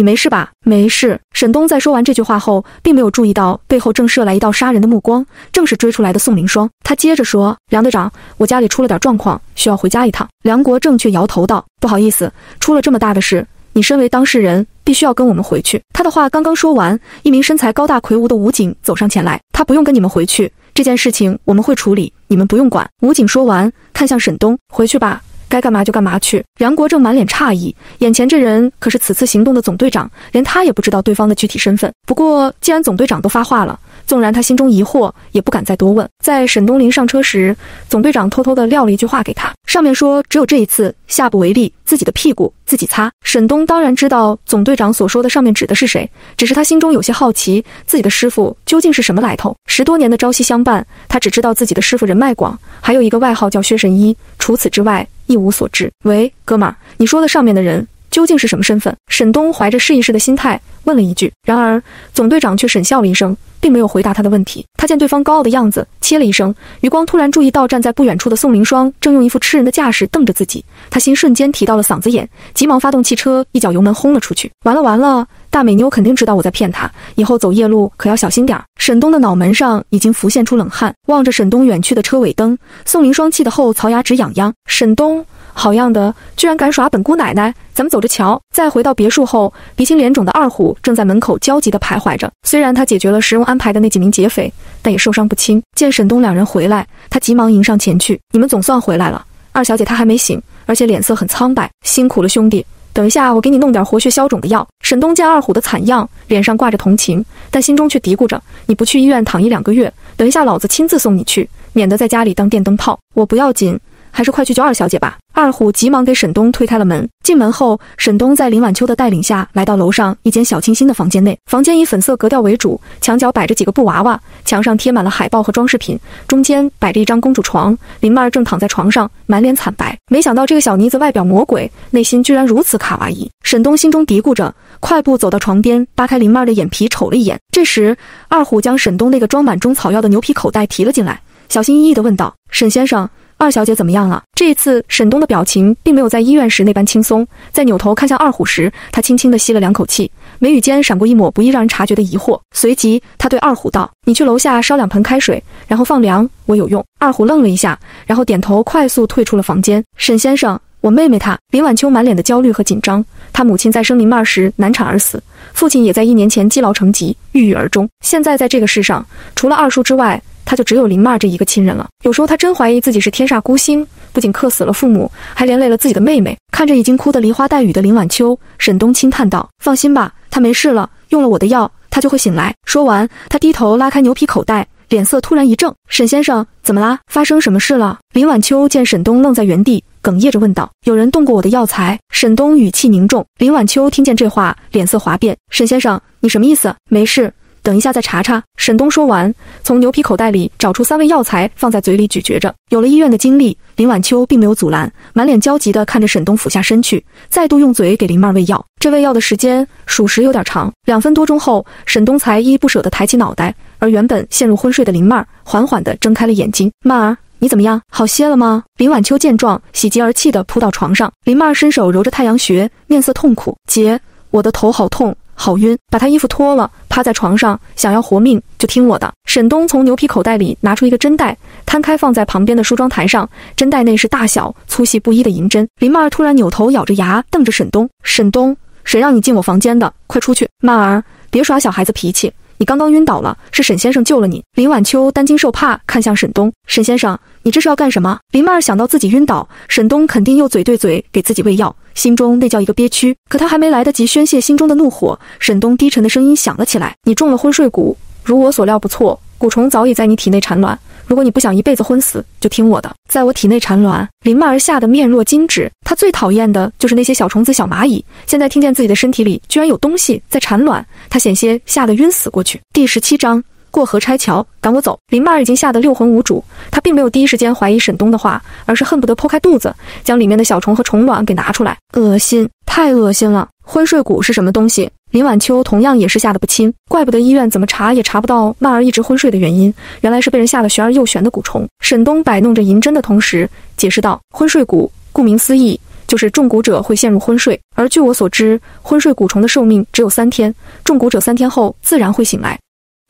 你没事吧？没事。沈东在说完这句话后，并没有注意到背后正射来一道杀人的目光，正是追出来的宋凌霜。他接着说：“梁队长，我家里出了点状况，需要回家一趟。”梁国正却摇头道：“不好意思，出了这么大的事，你身为当事人，必须要跟我们回去。”他的话刚刚说完，一名身材高大魁梧的武警走上前来：“他不用跟你们回去，这件事情我们会处理，你们不用管。”武警说完，看向沈东：“回去吧。”该干嘛就干嘛去。梁国正满脸诧异，眼前这人可是此次行动的总队长，连他也不知道对方的具体身份。不过既然总队长都发话了，纵然他心中疑惑，也不敢再多问。在沈东林上车时，总队长偷偷的撂了一句话给他，上面说只有这一次，下不为例，自己的屁股自己擦。沈东当然知道总队长所说的上面指的是谁，只是他心中有些好奇，自己的师傅究竟是什么来头。十多年的朝夕相伴，他只知道自己的师傅人脉广，还有一个外号叫薛神医，除此之外。一无所知。喂，哥们儿，你说的上面的人究竟是什么身份？沈东怀着试一试的心态问了一句。然而总队长却沈笑了一声，并没有回答他的问题。他见对方高傲的样子，切了一声。余光突然注意到站在不远处的宋凌霜正用一副吃人的架势瞪着自己，他心瞬间提到了嗓子眼，急忙发动汽车，一脚油门轰了出去。完了完了，大美妞肯定知道我在骗她，以后走夜路可要小心点儿。沈东的脑门上已经浮现出冷汗，望着沈东远去的车尾灯，宋凌霜气得后槽牙直痒痒。沈东。好样的，居然敢耍本姑奶奶！咱们走着瞧。再回到别墅后，鼻青脸肿的二虎正在门口焦急地徘徊着。虽然他解决了石荣安排的那几名劫匪，但也受伤不轻。见沈东两人回来，他急忙迎上前去：“你们总算回来了。二小姐她还没醒，而且脸色很苍白，辛苦了兄弟。等一下，我给你弄点活血消肿的药。”沈东见二虎的惨样，脸上挂着同情，但心中却嘀咕着：“你不去医院躺一两个月，等一下老子亲自送你去，免得在家里当电灯泡。我不要紧。”还是快去救二小姐吧！二虎急忙给沈东推开了门。进门后，沈东在林晚秋的带领下来到楼上一间小清新的房间内。房间以粉色格调为主，墙角摆着几个布娃娃，墙上贴满了海报和装饰品。中间摆着一张公主床，林曼儿正躺在床上，满脸惨白。没想到这个小妮子外表魔鬼，内心居然如此卡哇伊。沈东心中嘀咕着，快步走到床边，扒开林曼儿的眼皮瞅了一眼。这时，二虎将沈东那个装满中草药的牛皮口袋提了进来，小心翼翼地问道：“沈先生。”二小姐怎么样了？这一次，沈东的表情并没有在医院时那般轻松。在扭头看向二虎时，他轻轻地吸了两口气，眉宇间闪过一抹不易让人察觉的疑惑。随即，他对二虎道：“你去楼下烧两盆开水，然后放凉，我有用。”二虎愣了一下，然后点头，快速退出了房间。沈先生，我妹妹她……林晚秋满脸的焦虑和紧张。她母亲在生林曼时难产而死，父亲也在一年前积劳成疾，郁郁而终。现在在这个世上，除了二叔之外，他就只有林曼这一个亲人了。有时候他真怀疑自己是天煞孤星，不仅克死了父母，还连累了自己的妹妹。看着已经哭得梨花带雨的林晚秋，沈东轻叹道：“放心吧，他没事了。用了我的药，他就会醒来。”说完，他低头拉开牛皮口袋，脸色突然一怔：“沈先生，怎么啦？发生什么事了？”林晚秋见沈东愣在原地，哽咽着问道：“有人动过我的药材。”沈东语气凝重。林晚秋听见这话，脸色哗变：“沈先生，你什么意思？没事。”等一下再查查。沈东说完，从牛皮口袋里找出三味药材，放在嘴里咀嚼着。有了医院的经历，林晚秋并没有阻拦，满脸焦急地看着沈东俯下身去，再度用嘴给林曼喂药。这喂药的时间属实有点长，两分多钟后，沈东才依依不舍地抬起脑袋，而原本陷入昏睡的林曼缓缓地睁开了眼睛。曼儿，你怎么样？好些了吗？林晚秋见状，喜极而泣地扑到床上。林曼伸手揉着太阳穴，面色痛苦：“姐，我的头好痛。”好晕，把他衣服脱了，趴在床上，想要活命就听我的。沈东从牛皮口袋里拿出一个针袋，摊开放在旁边的梳妆台上，针袋内是大小粗细不一的银针。林曼儿突然扭头，咬着牙瞪着沈东：“沈东，谁让你进我房间的？快出去！曼儿，别耍小孩子脾气。”你刚刚晕倒了，是沈先生救了你。林晚秋担惊受怕看向沈东，沈先生，你这是要干什么？林曼儿想到自己晕倒，沈东肯定又嘴对嘴给自己喂药，心中那叫一个憋屈。可他还没来得及宣泄心中的怒火，沈东低沉的声音响了起来：“你中了昏睡蛊，如我所料不错，蛊虫早已在你体内产卵。”如果你不想一辈子昏死，就听我的，在我体内产卵。林曼儿吓得面若金纸，她最讨厌的就是那些小虫子、小蚂蚁。现在听见自己的身体里居然有东西在产卵，她险些吓得晕死过去。第十七章过。河拆桥，赶我走。林曼儿已经吓得六魂无主，她并没有第一时间怀疑沈东的话，而是恨不得剖开肚子，将里面的小虫和虫卵给拿出来。恶心，太恶心了！昏睡谷是什么东西？林晚秋同样也是吓得不轻，怪不得医院怎么查也查不到曼儿一直昏睡的原因，原来是被人下了玄而又玄的蛊虫。沈东摆弄着银针的同时，解释道：“昏睡蛊，顾名思义。”就是中蛊者会陷入昏睡，而据我所知，昏睡蛊虫的寿命只有三天，中蛊者三天后自然会醒来。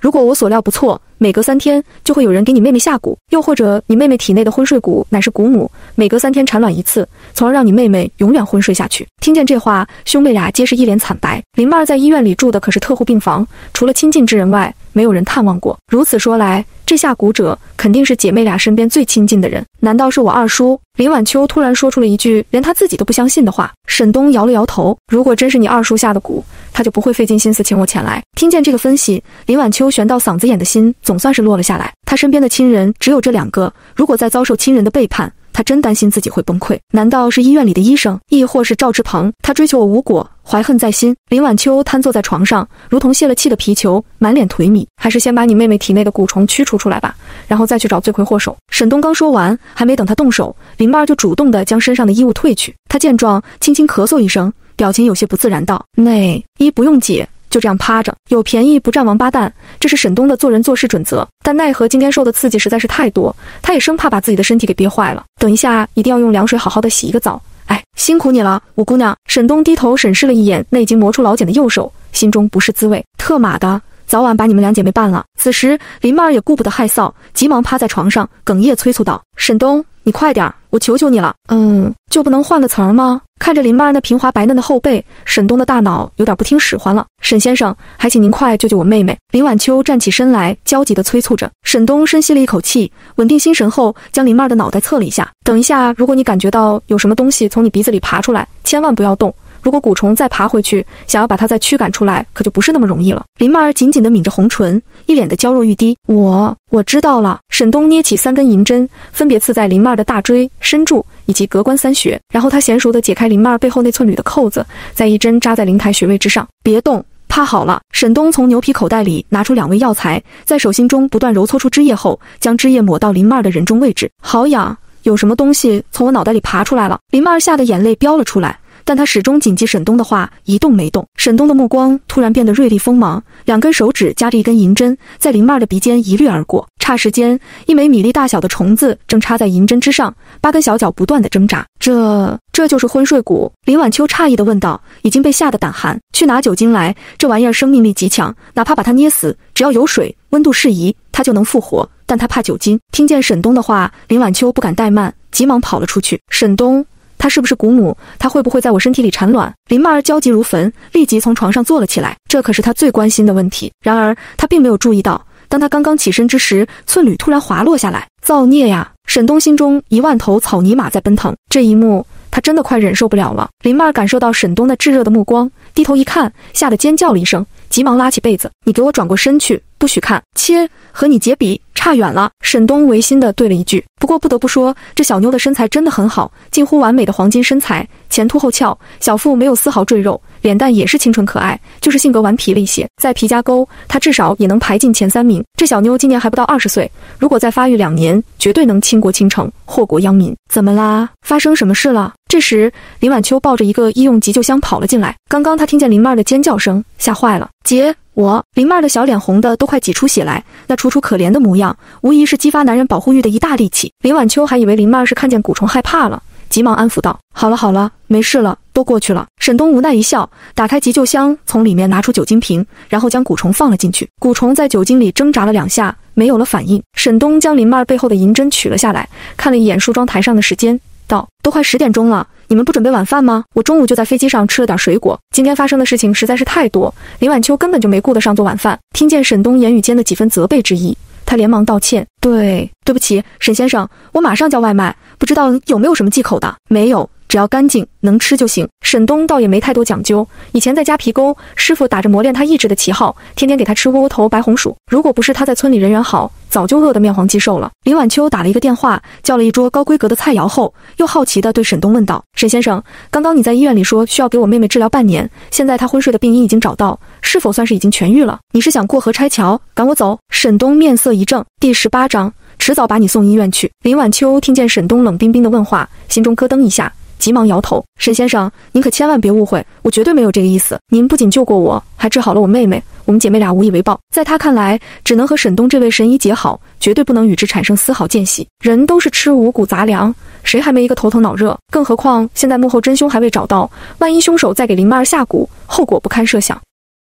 如果我所料不错，每隔三天就会有人给你妹妹下蛊，又或者你妹妹体内的昏睡蛊乃是蛊母，每隔三天产卵一次，从而让你妹妹永远昏睡下去。听见这话，兄妹俩皆是一脸惨白。林曼儿在医院里住的可是特护病房，除了亲近之人外，没有人探望过。如此说来，这下蛊者肯定是姐妹俩身边最亲近的人。难道是我二叔？林晚秋突然说出了一句连他自己都不相信的话。沈东摇了摇头：“如果真是你二叔下的蛊，他就不会费尽心思请我前来。”听见这个分析，林晚秋悬到嗓子眼的心总算是落了下来。他身边的亲人只有这两个，如果再遭受亲人的背叛，他真担心自己会崩溃。难道是医院里的医生，亦或是赵志鹏？他追求我无果，怀恨在心。林晚秋瘫坐在床上，如同泄了气的皮球，满脸颓靡。还是先把你妹妹体内的蛊虫驱除出来吧，然后再去找罪魁祸首。沈东刚说完，还没等他动手，林曼儿就主动的将身上的衣物褪去。他见状，轻轻咳嗽一声，表情有些不自然，道：“内衣不用解。”就这样趴着，有便宜不占王八蛋，这是沈东的做人做事准则。但奈何今天受的刺激实在是太多，他也生怕把自己的身体给憋坏了。等一下一定要用凉水好好的洗一个澡。哎，辛苦你了，五姑娘。沈东低头审视了一眼那已经磨出老茧的右手，心中不是滋味。特码的，早晚把你们两姐妹办了。此时林曼儿也顾不得害臊，急忙趴在床上，哽咽催促道：“沈东，你快点，我求求你了。嗯，就不能换个词儿吗？”看着林曼儿那平滑白嫩的后背，沈东的大脑有点不听使唤了。沈先生，还请您快救救我妹妹！林晚秋站起身来，焦急地催促着。沈东深吸了一口气，稳定心神后，将林曼儿的脑袋侧了一下。等一下，如果你感觉到有什么东西从你鼻子里爬出来，千万不要动。如果蛊虫再爬回去，想要把它再驱赶出来，可就不是那么容易了。林曼儿紧紧地抿着红唇，一脸的娇弱欲滴。我我知道了。沈东捏起三根银针，分别刺在林曼儿的大椎、身柱以及隔关三穴，然后他娴熟地解开林曼儿背后那寸缕的扣子，再一针扎在灵台穴位之上。别动，趴好了。沈东从牛皮口袋里拿出两味药材，在手心中不断揉搓出汁液后，将汁液抹到林曼儿的人中位置。好痒，有什么东西从我脑袋里爬出来了？林曼儿吓得眼泪飙了出来。但他始终谨记沈东的话，一动没动。沈东的目光突然变得锐利锋芒，两根手指夹着一根银针，在林曼的鼻尖一掠而过。霎时间，一枚米粒大小的虫子正插在银针之上，八根小脚不断的挣扎。这这就是昏睡蛊？林晚秋诧异的问道，已经被吓得胆寒。去拿酒精来，这玩意儿生命力极强，哪怕把它捏死，只要有水，温度适宜，它就能复活。但他怕酒精。听见沈东的话，林晚秋不敢怠慢，急忙跑了出去。沈东。他是不是古母？他会不会在我身体里产卵？林曼儿焦急如焚，立即从床上坐了起来。这可是他最关心的问题。然而他并没有注意到，当他刚刚起身之时，寸缕突然滑落下来。造孽呀！沈东心中一万头草泥马在奔腾。这一幕，他真的快忍受不了了。林曼儿感受到沈东那炙热的目光，低头一看，吓得尖叫了一声，急忙拉起被子：“你给我转过身去，不许看！切，和你姐比。”差远了，沈东违心的对了一句。不过不得不说，这小妞的身材真的很好，近乎完美的黄金身材，前凸后翘，小腹没有丝毫赘肉，脸蛋也是清纯可爱，就是性格顽皮了一些。在皮夹沟，她至少也能排进前三名。这小妞今年还不到二十岁，如果再发育两年，绝对能倾国倾城，祸国殃民。怎么啦？发生什么事了？这时，林晚秋抱着一个医用急救箱跑了进来。刚刚他听见林妹儿的尖叫声，吓坏了。姐。我林曼的小脸红的都快挤出血来，那楚楚可怜的模样，无疑是激发男人保护欲的一大利器。林晚秋还以为林曼是看见蛊虫害怕了，急忙安抚道：“好了好了，没事了，都过去了。”沈东无奈一笑，打开急救箱，从里面拿出酒精瓶，然后将蛊虫放了进去。蛊虫在酒精里挣扎了两下，没有了反应。沈东将林曼背后的银针取了下来，看了一眼梳妆台上的时间，道：“都快十点钟了。”你们不准备晚饭吗？我中午就在飞机上吃了点水果。今天发生的事情实在是太多，林晚秋根本就没顾得上做晚饭。听见沈东言语间的几分责备之意，他连忙道歉：“对，对不起，沈先生，我马上叫外卖。不知道有没有什么忌口的？没有，只要干净能吃就行。沈东倒也没太多讲究，以前在夹皮沟，师傅打着磨练他意志的旗号，天天给他吃窝窝头、白红薯。如果不是他在村里人缘好，早就饿得面黄肌瘦了。林晚秋打了一个电话，叫了一桌高规格的菜肴后，又好奇地对沈东问道：“沈先生，刚刚你在医院里说需要给我妹妹治疗半年，现在她昏睡的病因已经找到，是否算是已经痊愈了？你是想过河拆桥，赶我走？”沈东面色一正，第十八章，迟早把你送医院去。林晚秋听见沈东冷冰冰的问话，心中咯噔一下。急忙摇头，沈先生，您可千万别误会，我绝对没有这个意思。您不仅救过我，还治好了我妹妹，我们姐妹俩无以为报。在他看来，只能和沈东这位神医结好，绝对不能与之产生丝毫间隙。人都是吃五谷杂粮，谁还没一个头疼脑热？更何况现在幕后真凶还未找到，万一凶手再给林曼儿下蛊，后果不堪设想。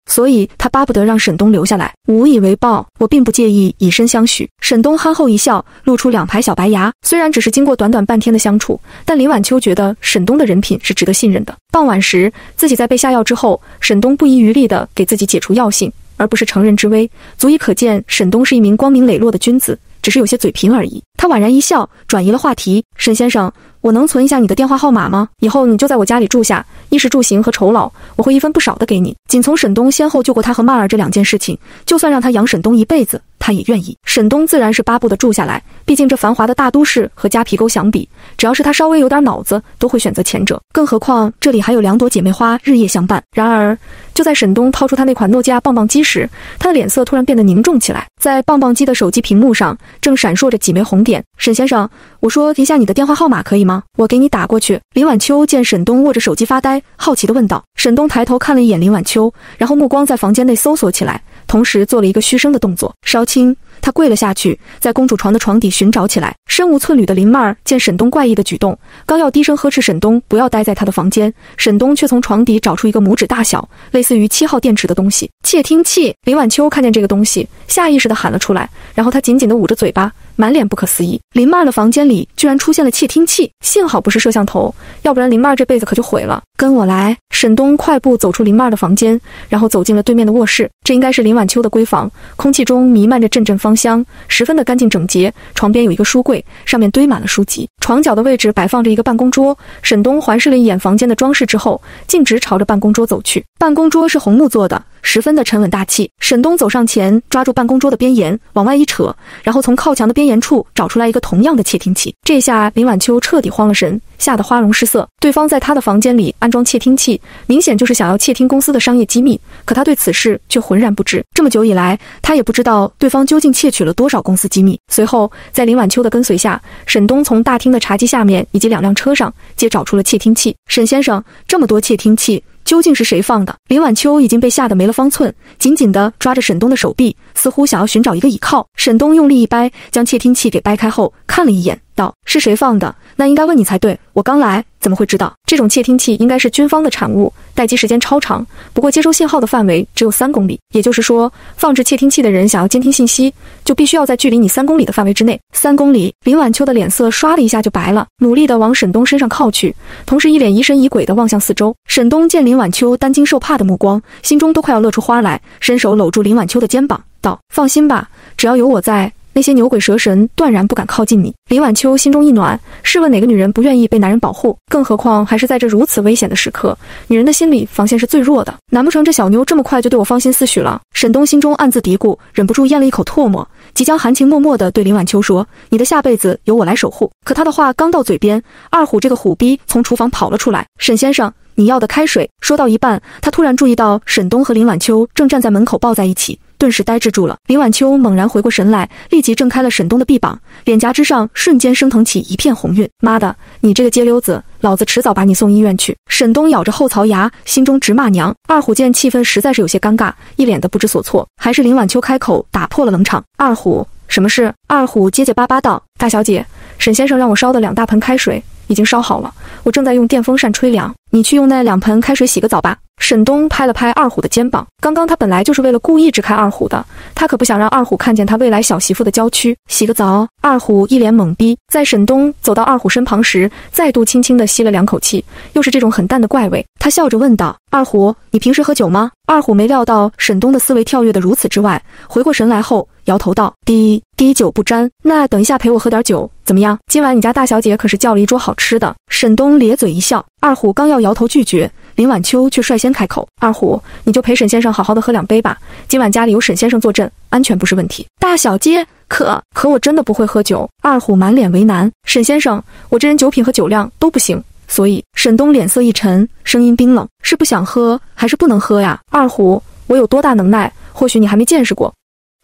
所以他巴不得让沈东留下来，无以为报。我并不介意以身相许。沈东憨厚一笑，露出两排小白牙。虽然只是经过短短半天的相处，但林晚秋觉得沈东的人品是值得信任的。傍晚时，自己在被下药之后，沈东不遗余力地给自己解除药性，而不是乘人之危，足以可见沈东是一名光明磊落的君子，只是有些嘴贫而已。他宛然一笑，转移了话题。沈先生。我能存一下你的电话号码吗？以后你就在我家里住下，衣食住行和酬劳我会一分不少的给你。仅从沈东先后救过他和曼儿这两件事情，就算让他养沈东一辈子，他也愿意。沈东自然是巴不得住下来，毕竟这繁华的大都市和夹皮沟相比，只要是他稍微有点脑子，都会选择前者。更何况这里还有两朵姐妹花日夜相伴。然而，就在沈东掏出他那款诺基亚棒棒机时，他的脸色突然变得凝重起来。在棒棒机的手机屏幕上，正闪烁着几枚红点。沈先生，我说一下你的电话号码可以吗？我给你打过去。林晚秋见沈东握着手机发呆，好奇地问道。沈东抬头看了一眼林晚秋，然后目光在房间内搜索起来，同时做了一个嘘声的动作，稍轻。他跪了下去，在公主床的床底寻找起来。身无寸缕的林曼儿见沈东怪异的举动，刚要低声呵斥沈东不要待在他的房间，沈东却从床底找出一个拇指大小、类似于七号电池的东西——窃听器。林晚秋看见这个东西，下意识地喊了出来，然后他紧紧地捂着嘴巴。满脸不可思议，林曼儿的房间里居然出现了窃听器，幸好不是摄像头，要不然林曼儿这辈子可就毁了。跟我来，沈东快步走出林曼儿的房间，然后走进了对面的卧室。这应该是林晚秋的闺房，空气中弥漫着阵阵芳香，十分的干净整洁。床边有一个书柜，上面堆满了书籍。床角的位置摆放着一个办公桌。沈东环视了一眼房间的装饰之后，径直朝着办公桌走去。办公桌是红木做的。十分的沉稳大气。沈东走上前，抓住办公桌的边沿，往外一扯，然后从靠墙的边沿处找出来一个同样的窃听器。这下林晚秋彻底慌了神，吓得花容失色。对方在他的房间里安装窃听器，明显就是想要窃听公司的商业机密。可他对此事却浑然不知。这么久以来，他也不知道对方究竟窃取了多少公司机密。随后，在林晚秋的跟随下，沈东从大厅的茶几下面以及两辆车上皆找出了窃听器。沈先生，这么多窃听器。究竟是谁放的？林晚秋已经被吓得没了方寸，紧紧地抓着沈东的手臂，似乎想要寻找一个倚靠。沈东用力一掰，将窃听器给掰开后，看了一眼。道是谁放的？那应该问你才对。我刚来，怎么会知道？这种窃听器应该是军方的产物，待机时间超长。不过接收信号的范围只有三公里，也就是说，放置窃听器的人想要监听信息，就必须要在距离你三公里的范围之内。三公里，林晚秋的脸色刷的一下就白了，努力的往沈东身上靠去，同时一脸疑神疑鬼的望向四周。沈东见林晚秋担惊受怕的目光，心中都快要乐出花来，伸手搂住林晚秋的肩膀，道：“放心吧，只要有我在。”那些牛鬼蛇神断然不敢靠近你。林晚秋心中一暖，试问哪个女人不愿意被男人保护？更何况还是在这如此危险的时刻，女人的心理防线是最弱的。难不成这小妞这么快就对我芳心似许了？沈东心中暗自嘀咕，忍不住咽了一口唾沫，即将含情脉脉地对林晚秋说：“你的下辈子由我来守护。”可他的话刚到嘴边，二虎这个虎逼从厨房跑了出来：“沈先生，你要的开水。”说到一半，他突然注意到沈东和林晚秋正站在门口抱在一起。顿时呆滞住了。林晚秋猛然回过神来，立即挣开了沈东的臂膀，脸颊之上瞬间升腾起一片红晕。妈的，你这个街溜子，老子迟早把你送医院去！沈东咬着后槽牙，心中直骂娘。二虎见气氛实在是有些尴尬，一脸的不知所措。还是林晚秋开口打破了冷场：“二虎，什么事？”二虎结结巴巴道：“大小姐，沈先生让我烧的两大盆开水已经烧好了，我正在用电风扇吹凉，你去用那两盆开水洗个澡吧。”沈东拍了拍二虎的肩膀，刚刚他本来就是为了故意支开二虎的，他可不想让二虎看见他未来小媳妇的娇躯。洗个澡，二虎一脸懵逼，在沈东走到二虎身旁时，再度轻轻地吸了两口气，又是这种很淡的怪味。他笑着问道：“二虎，你平时喝酒吗？”二虎没料到沈东的思维跳跃得如此之外，回过神来后。摇头道：“滴滴酒不沾。那等一下陪我喝点酒，怎么样？今晚你家大小姐可是叫了一桌好吃的。”沈东咧嘴一笑，二虎刚要摇头拒绝，林晚秋却率先开口：“二虎，你就陪沈先生好好的喝两杯吧。今晚家里有沈先生坐镇，安全不是问题。”大小姐，可可我真的不会喝酒。二虎满脸为难：“沈先生，我这人酒品和酒量都不行。”所以，沈东脸色一沉，声音冰冷：“是不想喝，还是不能喝呀？”二虎，我有多大能耐，或许你还没见识过。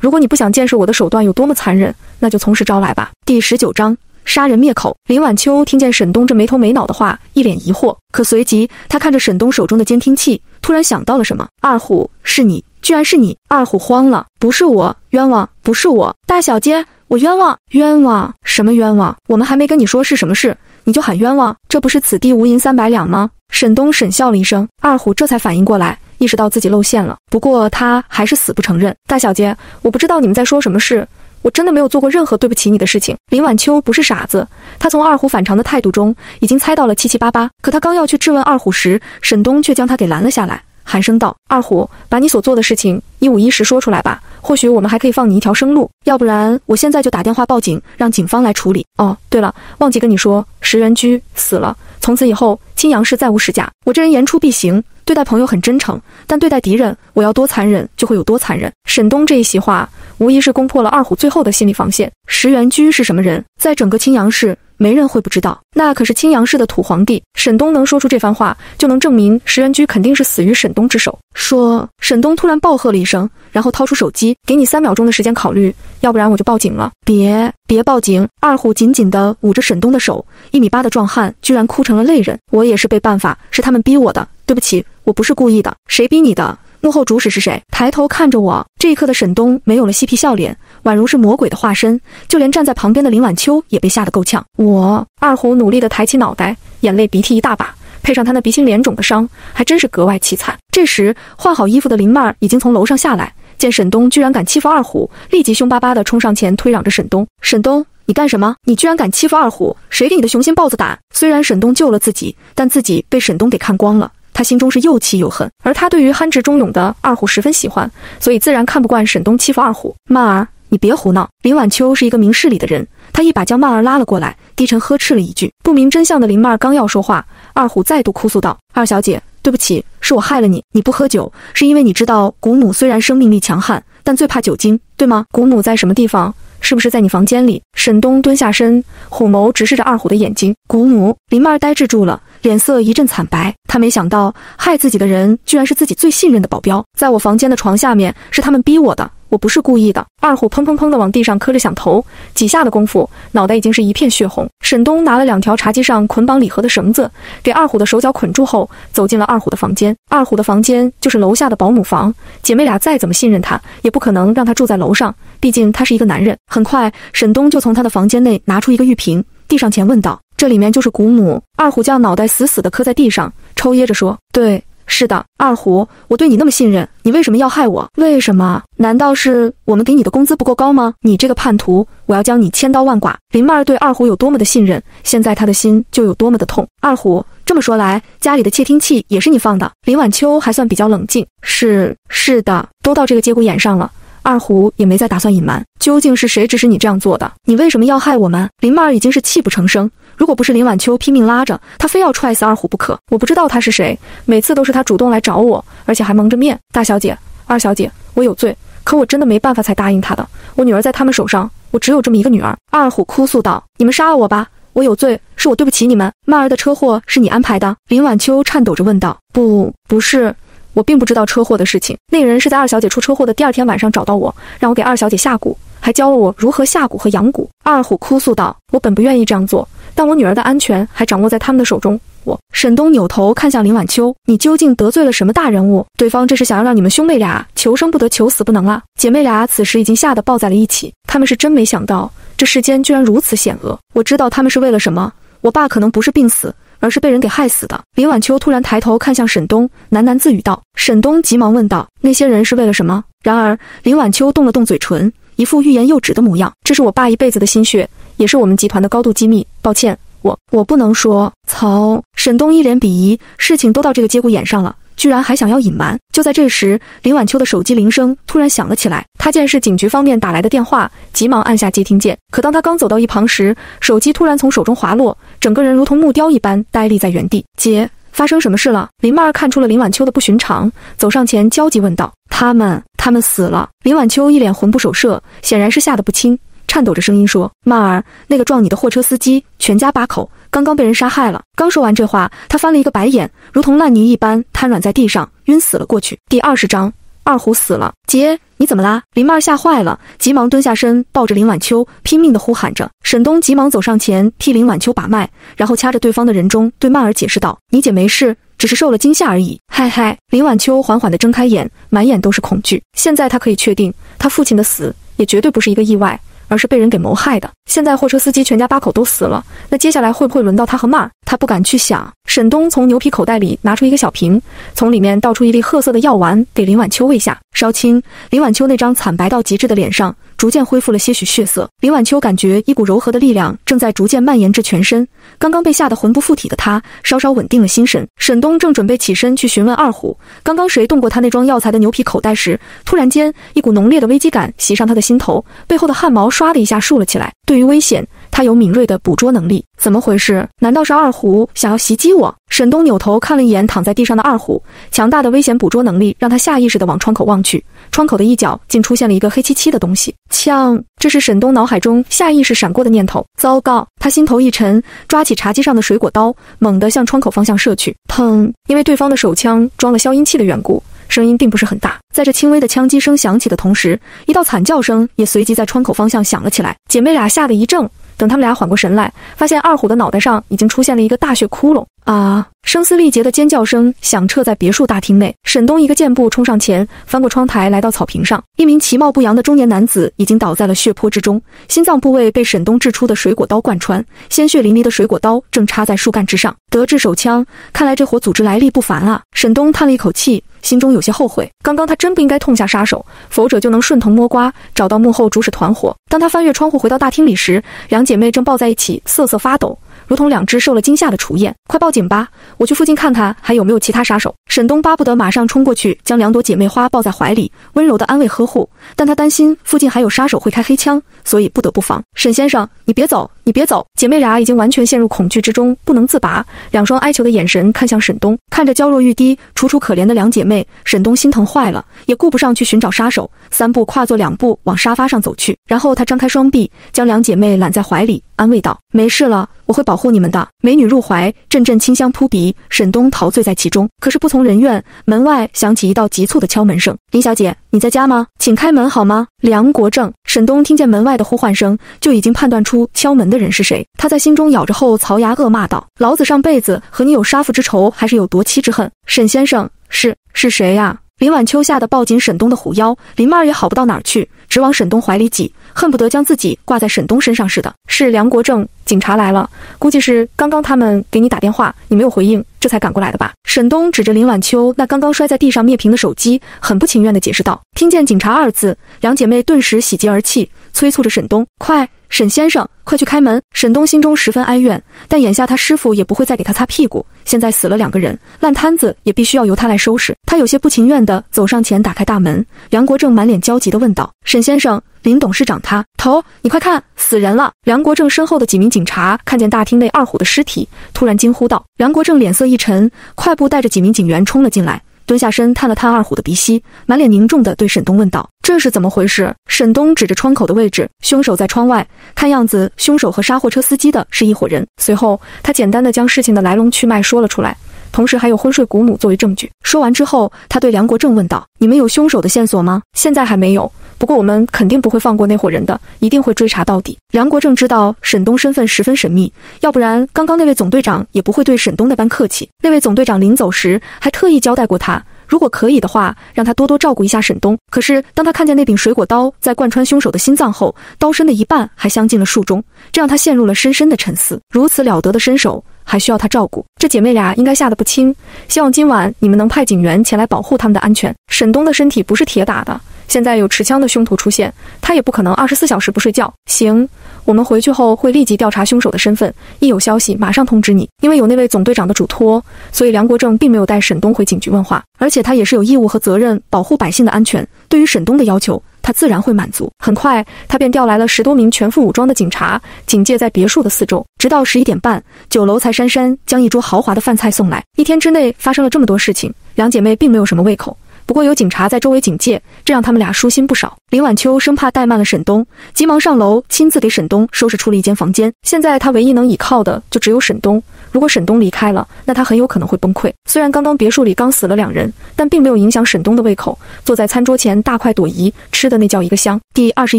如果你不想见识我的手段有多么残忍，那就从实招来吧。第十九章杀人灭口。林晚秋听见沈东这没头没脑的话，一脸疑惑。可随即，他看着沈东手中的监听器，突然想到了什么：“二虎，是你，居然是你！”二虎慌了：“不是我，冤枉，不是我，大小姐，我冤枉，冤枉，什么冤枉？我们还没跟你说是什么事。”你就喊冤枉，这不是此地无银三百两吗？沈东沈笑了一声，二虎这才反应过来，意识到自己露馅了。不过他还是死不承认。大小姐，我不知道你们在说什么事，我真的没有做过任何对不起你的事情。林晚秋不是傻子，他从二虎反常的态度中已经猜到了七七八八。可他刚要去质问二虎时，沈东却将他给拦了下来，寒声道：“二虎，把你所做的事情一五一十说出来吧。”或许我们还可以放你一条生路，要不然我现在就打电话报警，让警方来处理。哦，对了，忘记跟你说，石原居死了，从此以后青阳市再无石家。我这人言出必行，对待朋友很真诚，但对待敌人，我要多残忍就会有多残忍。沈东这一席话，无疑是攻破了二虎最后的心理防线。石原居是什么人？在整个青阳市。没人会不知道，那可是青阳市的土皇帝。沈东能说出这番话，就能证明石原居肯定是死于沈东之手。说，沈东突然暴喝了一声，然后掏出手机，给你三秒钟的时间考虑，要不然我就报警了。别别报警！二虎紧紧地捂着沈东的手，一米八的壮汉居然哭成了泪人。我也是被办法，是他们逼我的，对不起，我不是故意的。谁逼你的？幕后主使是谁？抬头看着我，这一刻的沈东没有了嬉皮笑脸，宛如是魔鬼的化身。就连站在旁边的林晚秋也被吓得够呛。我二虎努力地抬起脑袋，眼泪鼻涕一大把，配上他那鼻青脸肿的伤，还真是格外凄惨。这时换好衣服的林曼儿已经从楼上下来，见沈东居然敢欺负二虎，立即凶巴巴地冲上前推攘着沈东：“沈东，你干什么？你居然敢欺负二虎？谁给你的雄心豹子胆？”虽然沈东救了自己，但自己被沈东给看光了。他心中是又气又恨，而他对于憨直忠勇的二虎十分喜欢，所以自然看不惯沈东欺负二虎。曼儿，你别胡闹！林晚秋是一个明事理的人，他一把将曼儿拉了过来，低沉呵斥了一句。不明真相的林曼儿刚要说话，二虎再度哭诉道：“二小姐，对不起，是我害了你。你不喝酒，是因为你知道古母虽然生命力强悍，但最怕酒精，对吗？古母在什么地方？是不是在你房间里？”沈东蹲下身，虎眸直视着二虎的眼睛。古母，林曼儿呆滞住了。脸色一阵惨白，他没想到害自己的人居然是自己最信任的保镖。在我房间的床下面，是他们逼我的，我不是故意的。二虎砰砰砰地往地上磕着响头，几下的功夫，脑袋已经是一片血红。沈东拿了两条茶几上捆绑礼盒的绳子，给二虎的手脚捆住后，走进了二虎的房间。二虎的房间就是楼下的保姆房，姐妹俩再怎么信任他，也不可能让他住在楼上，毕竟他是一个男人。很快，沈东就从他的房间内拿出一个玉瓶，递上前问道。这里面就是古母。二虎将脑袋死死地磕在地上，抽噎着说：“对，是的，二虎，我对你那么信任，你为什么要害我？为什么？难道是我们给你的工资不够高吗？你这个叛徒，我要将你千刀万剐！”林曼儿对二虎有多么的信任，现在他的心就有多么的痛。二虎，这么说来，家里的窃听器也是你放的？林晚秋还算比较冷静：“是，是的，都到这个节骨眼上了。”二虎也没再打算隐瞒，究竟是谁指使你这样做的？你为什么要害我们？林曼儿已经是泣不成声。如果不是林晚秋拼命拉着他，非要踹死二虎不可。我不知道他是谁，每次都是他主动来找我，而且还蒙着面。大小姐，二小姐，我有罪，可我真的没办法才答应他的。我女儿在他们手上，我只有这么一个女儿。二虎哭诉道：“你们杀了我吧，我有罪，是我对不起你们。曼儿的车祸是你安排的？”林晚秋颤抖着问道：“不，不是，我并不知道车祸的事情。那个人是在二小姐出车祸的第二天晚上找到我，让我给二小姐下蛊，还教了我如何下蛊和养蛊。”二虎哭诉道：“我本不愿意这样做。”但我女儿的安全还掌握在他们的手中。我沈东扭头看向林晚秋：“你究竟得罪了什么大人物？对方这是想要让你们兄妹俩求生不得，求死不能啊！”姐妹俩此时已经吓得抱在了一起。他们是真没想到这世间居然如此险恶。我知道他们是为了什么。我爸可能不是病死，而是被人给害死的。林晚秋突然抬头看向沈东，喃喃自语道：“沈东，急忙问道：那些人是为了什么？”然而林晚秋动了动嘴唇，一副欲言又止的模样：“这是我爸一辈子的心血。”也是我们集团的高度机密，抱歉，我我不能说。曹沈东一脸鄙夷，事情都到这个节骨眼上了，居然还想要隐瞒。就在这时，林晚秋的手机铃声突然响了起来。他见是警局方面打来的电话，急忙按下接听键。可当他刚走到一旁时，手机突然从手中滑落，整个人如同木雕一般呆立在原地。姐，发生什么事了？林曼儿看出了林晚秋的不寻常，走上前焦急问道：“他们，他们死了。”林晚秋一脸魂不守舍，显然是吓得不轻。颤抖着声音说：“曼儿，那个撞你的货车司机，全家八口，刚刚被人杀害了。”刚说完这话，他翻了一个白眼，如同烂泥一般瘫软在地上，晕死了过去。第二十章，二虎死了。姐，你怎么啦？林曼儿吓坏了，急忙蹲下身，抱着林晚秋，拼命地呼喊着。沈东急忙走上前，替林晚秋把脉，然后掐着对方的人中，对曼儿解释道：“你姐没事，只是受了惊吓而已。”嗨嗨，林晚秋缓缓地睁开眼，满眼都是恐惧。现在他可以确定，他父亲的死也绝对不是一个意外。而是被人给谋害的。现在货车司机全家八口都死了，那接下来会不会轮到他和曼？他不敢去想。沈东从牛皮口袋里拿出一个小瓶，从里面倒出一粒褐色的药丸给林晚秋喂下。稍轻，林晚秋那张惨白到极致的脸上逐渐恢复了些许血色。林晚秋感觉一股柔和的力量正在逐渐蔓延至全身。刚刚被吓得魂不附体的他稍稍稳定了心神。沈东正准备起身去询问二虎刚刚谁动过他那装药材的牛皮口袋时，突然间一股浓烈的危机感袭上他的心头，背后的汗毛唰的一下竖了起来。对于危险，他有敏锐的捕捉能力。怎么回事？难道是二虎想要袭击我？沈东扭头看了一眼躺在地上的二虎，强大的危险捕捉能力让他下意识地往窗口望去。窗口的一角竟出现了一个黑漆漆的东西。枪！这是沈东脑海中下意识闪过的念头。糟糕！他心头一沉，抓起茶几上的水果刀，猛地向窗口方向射去。砰！因为对方的手枪装了消音器的缘故，声音并不是很大。在这轻微的枪击声响起的同时，一道惨叫声也随即在窗口方向响了起来。姐妹俩吓得一怔。等他们俩缓过神来，发现二虎的脑袋上已经出现了一个大血窟窿。啊！声嘶力竭的尖叫声响彻在别墅大厅内。沈东一个箭步冲上前，翻过窗台，来到草坪上。一名其貌不扬的中年男子已经倒在了血泊之中，心脏部位被沈东掷出的水果刀贯穿，鲜血淋漓的水果刀正插在树干之上。德制手枪，看来这伙组织来历不凡啊！沈东叹了一口气。心中有些后悔，刚刚他真不应该痛下杀手，否则就能顺藤摸瓜找到幕后主使团伙。当他翻越窗户回到大厅里时，两姐妹正抱在一起瑟瑟发抖。如同两只受了惊吓的雏燕，快报警吧！我去附近看看还有没有其他杀手。沈东巴不得马上冲过去，将两朵姐妹花抱在怀里，温柔的安慰呵护。但他担心附近还有杀手会开黑枪，所以不得不防。沈先生，你别走，你别走！姐妹俩已经完全陷入恐惧之中，不能自拔，两双哀求的眼神看向沈东，看着娇弱欲滴、楚楚可怜的两姐妹，沈东心疼坏了，也顾不上去寻找杀手，三步跨作两步往沙发上走去。然后他张开双臂，将两姐妹揽在怀里，安慰道：“没事了。”我会保护你们的。美女入怀，阵阵清香扑鼻，沈东陶醉在其中。可是不从人愿，门外响起一道急促的敲门声。林小姐，你在家吗？请开门好吗？梁国正。沈东听见门外的呼唤声，就已经判断出敲门的人是谁。他在心中咬着后槽牙，恶骂道：“老子上辈子和你有杀父之仇，还是有夺妻之恨？”沈先生，是是谁呀？林晚秋吓得抱紧沈东的虎腰，林曼儿也好不到哪儿去，直往沈东怀里挤。恨不得将自己挂在沈东身上似的。是梁国正，警察来了，估计是刚刚他们给你打电话，你没有回应，这才赶过来的吧？沈东指着林晚秋那刚刚摔在地上灭屏的手机，很不情愿地解释道。听见“警察”二字，两姐妹顿时喜极而泣，催促着沈东：“快，沈先生，快去开门！”沈东心中十分哀怨，但眼下他师傅也不会再给他擦屁股。现在死了两个人，烂摊子也必须要由他来收拾。他有些不情愿地走上前，打开大门。梁国正满脸焦急地问道：“沈先生。”林董事长，他头，你快看，死人了！梁国正身后的几名警察看见大厅内二虎的尸体，突然惊呼道：“梁国正脸色一沉，快步带着几名警员冲了进来，蹲下身探了探二虎的鼻息，满脸凝重地对沈东问道：‘这是怎么回事？’沈东指着窗口的位置，凶手在窗外，看样子凶手和杀货车司机的是一伙人。随后，他简单的将事情的来龙去脉说了出来，同时还有昏睡古母作为证据。说完之后，他对梁国正问道：‘你们有凶手的线索吗？’现在还没有。”不过我们肯定不会放过那伙人的，一定会追查到底。梁国正知道沈东身份十分神秘，要不然刚刚那位总队长也不会对沈东那般客气。那位总队长临走时还特意交代过他，如果可以的话，让他多多照顾一下沈东。可是当他看见那柄水果刀在贯穿凶手的心脏后，刀身的一半还镶进了树中，这让他陷入了深深的沉思。如此了得的身手，还需要他照顾？这姐妹俩应该吓得不轻。希望今晚你们能派警员前来保护他们的安全。沈东的身体不是铁打的。现在有持枪的凶徒出现，他也不可能二十四小时不睡觉。行，我们回去后会立即调查凶手的身份，一有消息马上通知你。因为有那位总队长的嘱托，所以梁国正并没有带沈东回警局问话，而且他也是有义务和责任保护百姓的安全。对于沈东的要求，他自然会满足。很快，他便调来了十多名全副武装的警察，警戒在别墅的四周，直到十一点半，酒楼才姗姗将一桌豪华的饭菜送来。一天之内发生了这么多事情，两姐妹并没有什么胃口。不过有警察在周围警戒，这让他们俩舒心不少。林晚秋生怕怠慢了沈东，急忙上楼亲自给沈东收拾出了一间房间。现在他唯一能倚靠的就只有沈东。如果沈东离开了，那他很有可能会崩溃。虽然刚刚别墅里刚死了两人，但并没有影响沈东的胃口。坐在餐桌前大快朵颐，吃的那叫一个香。第二十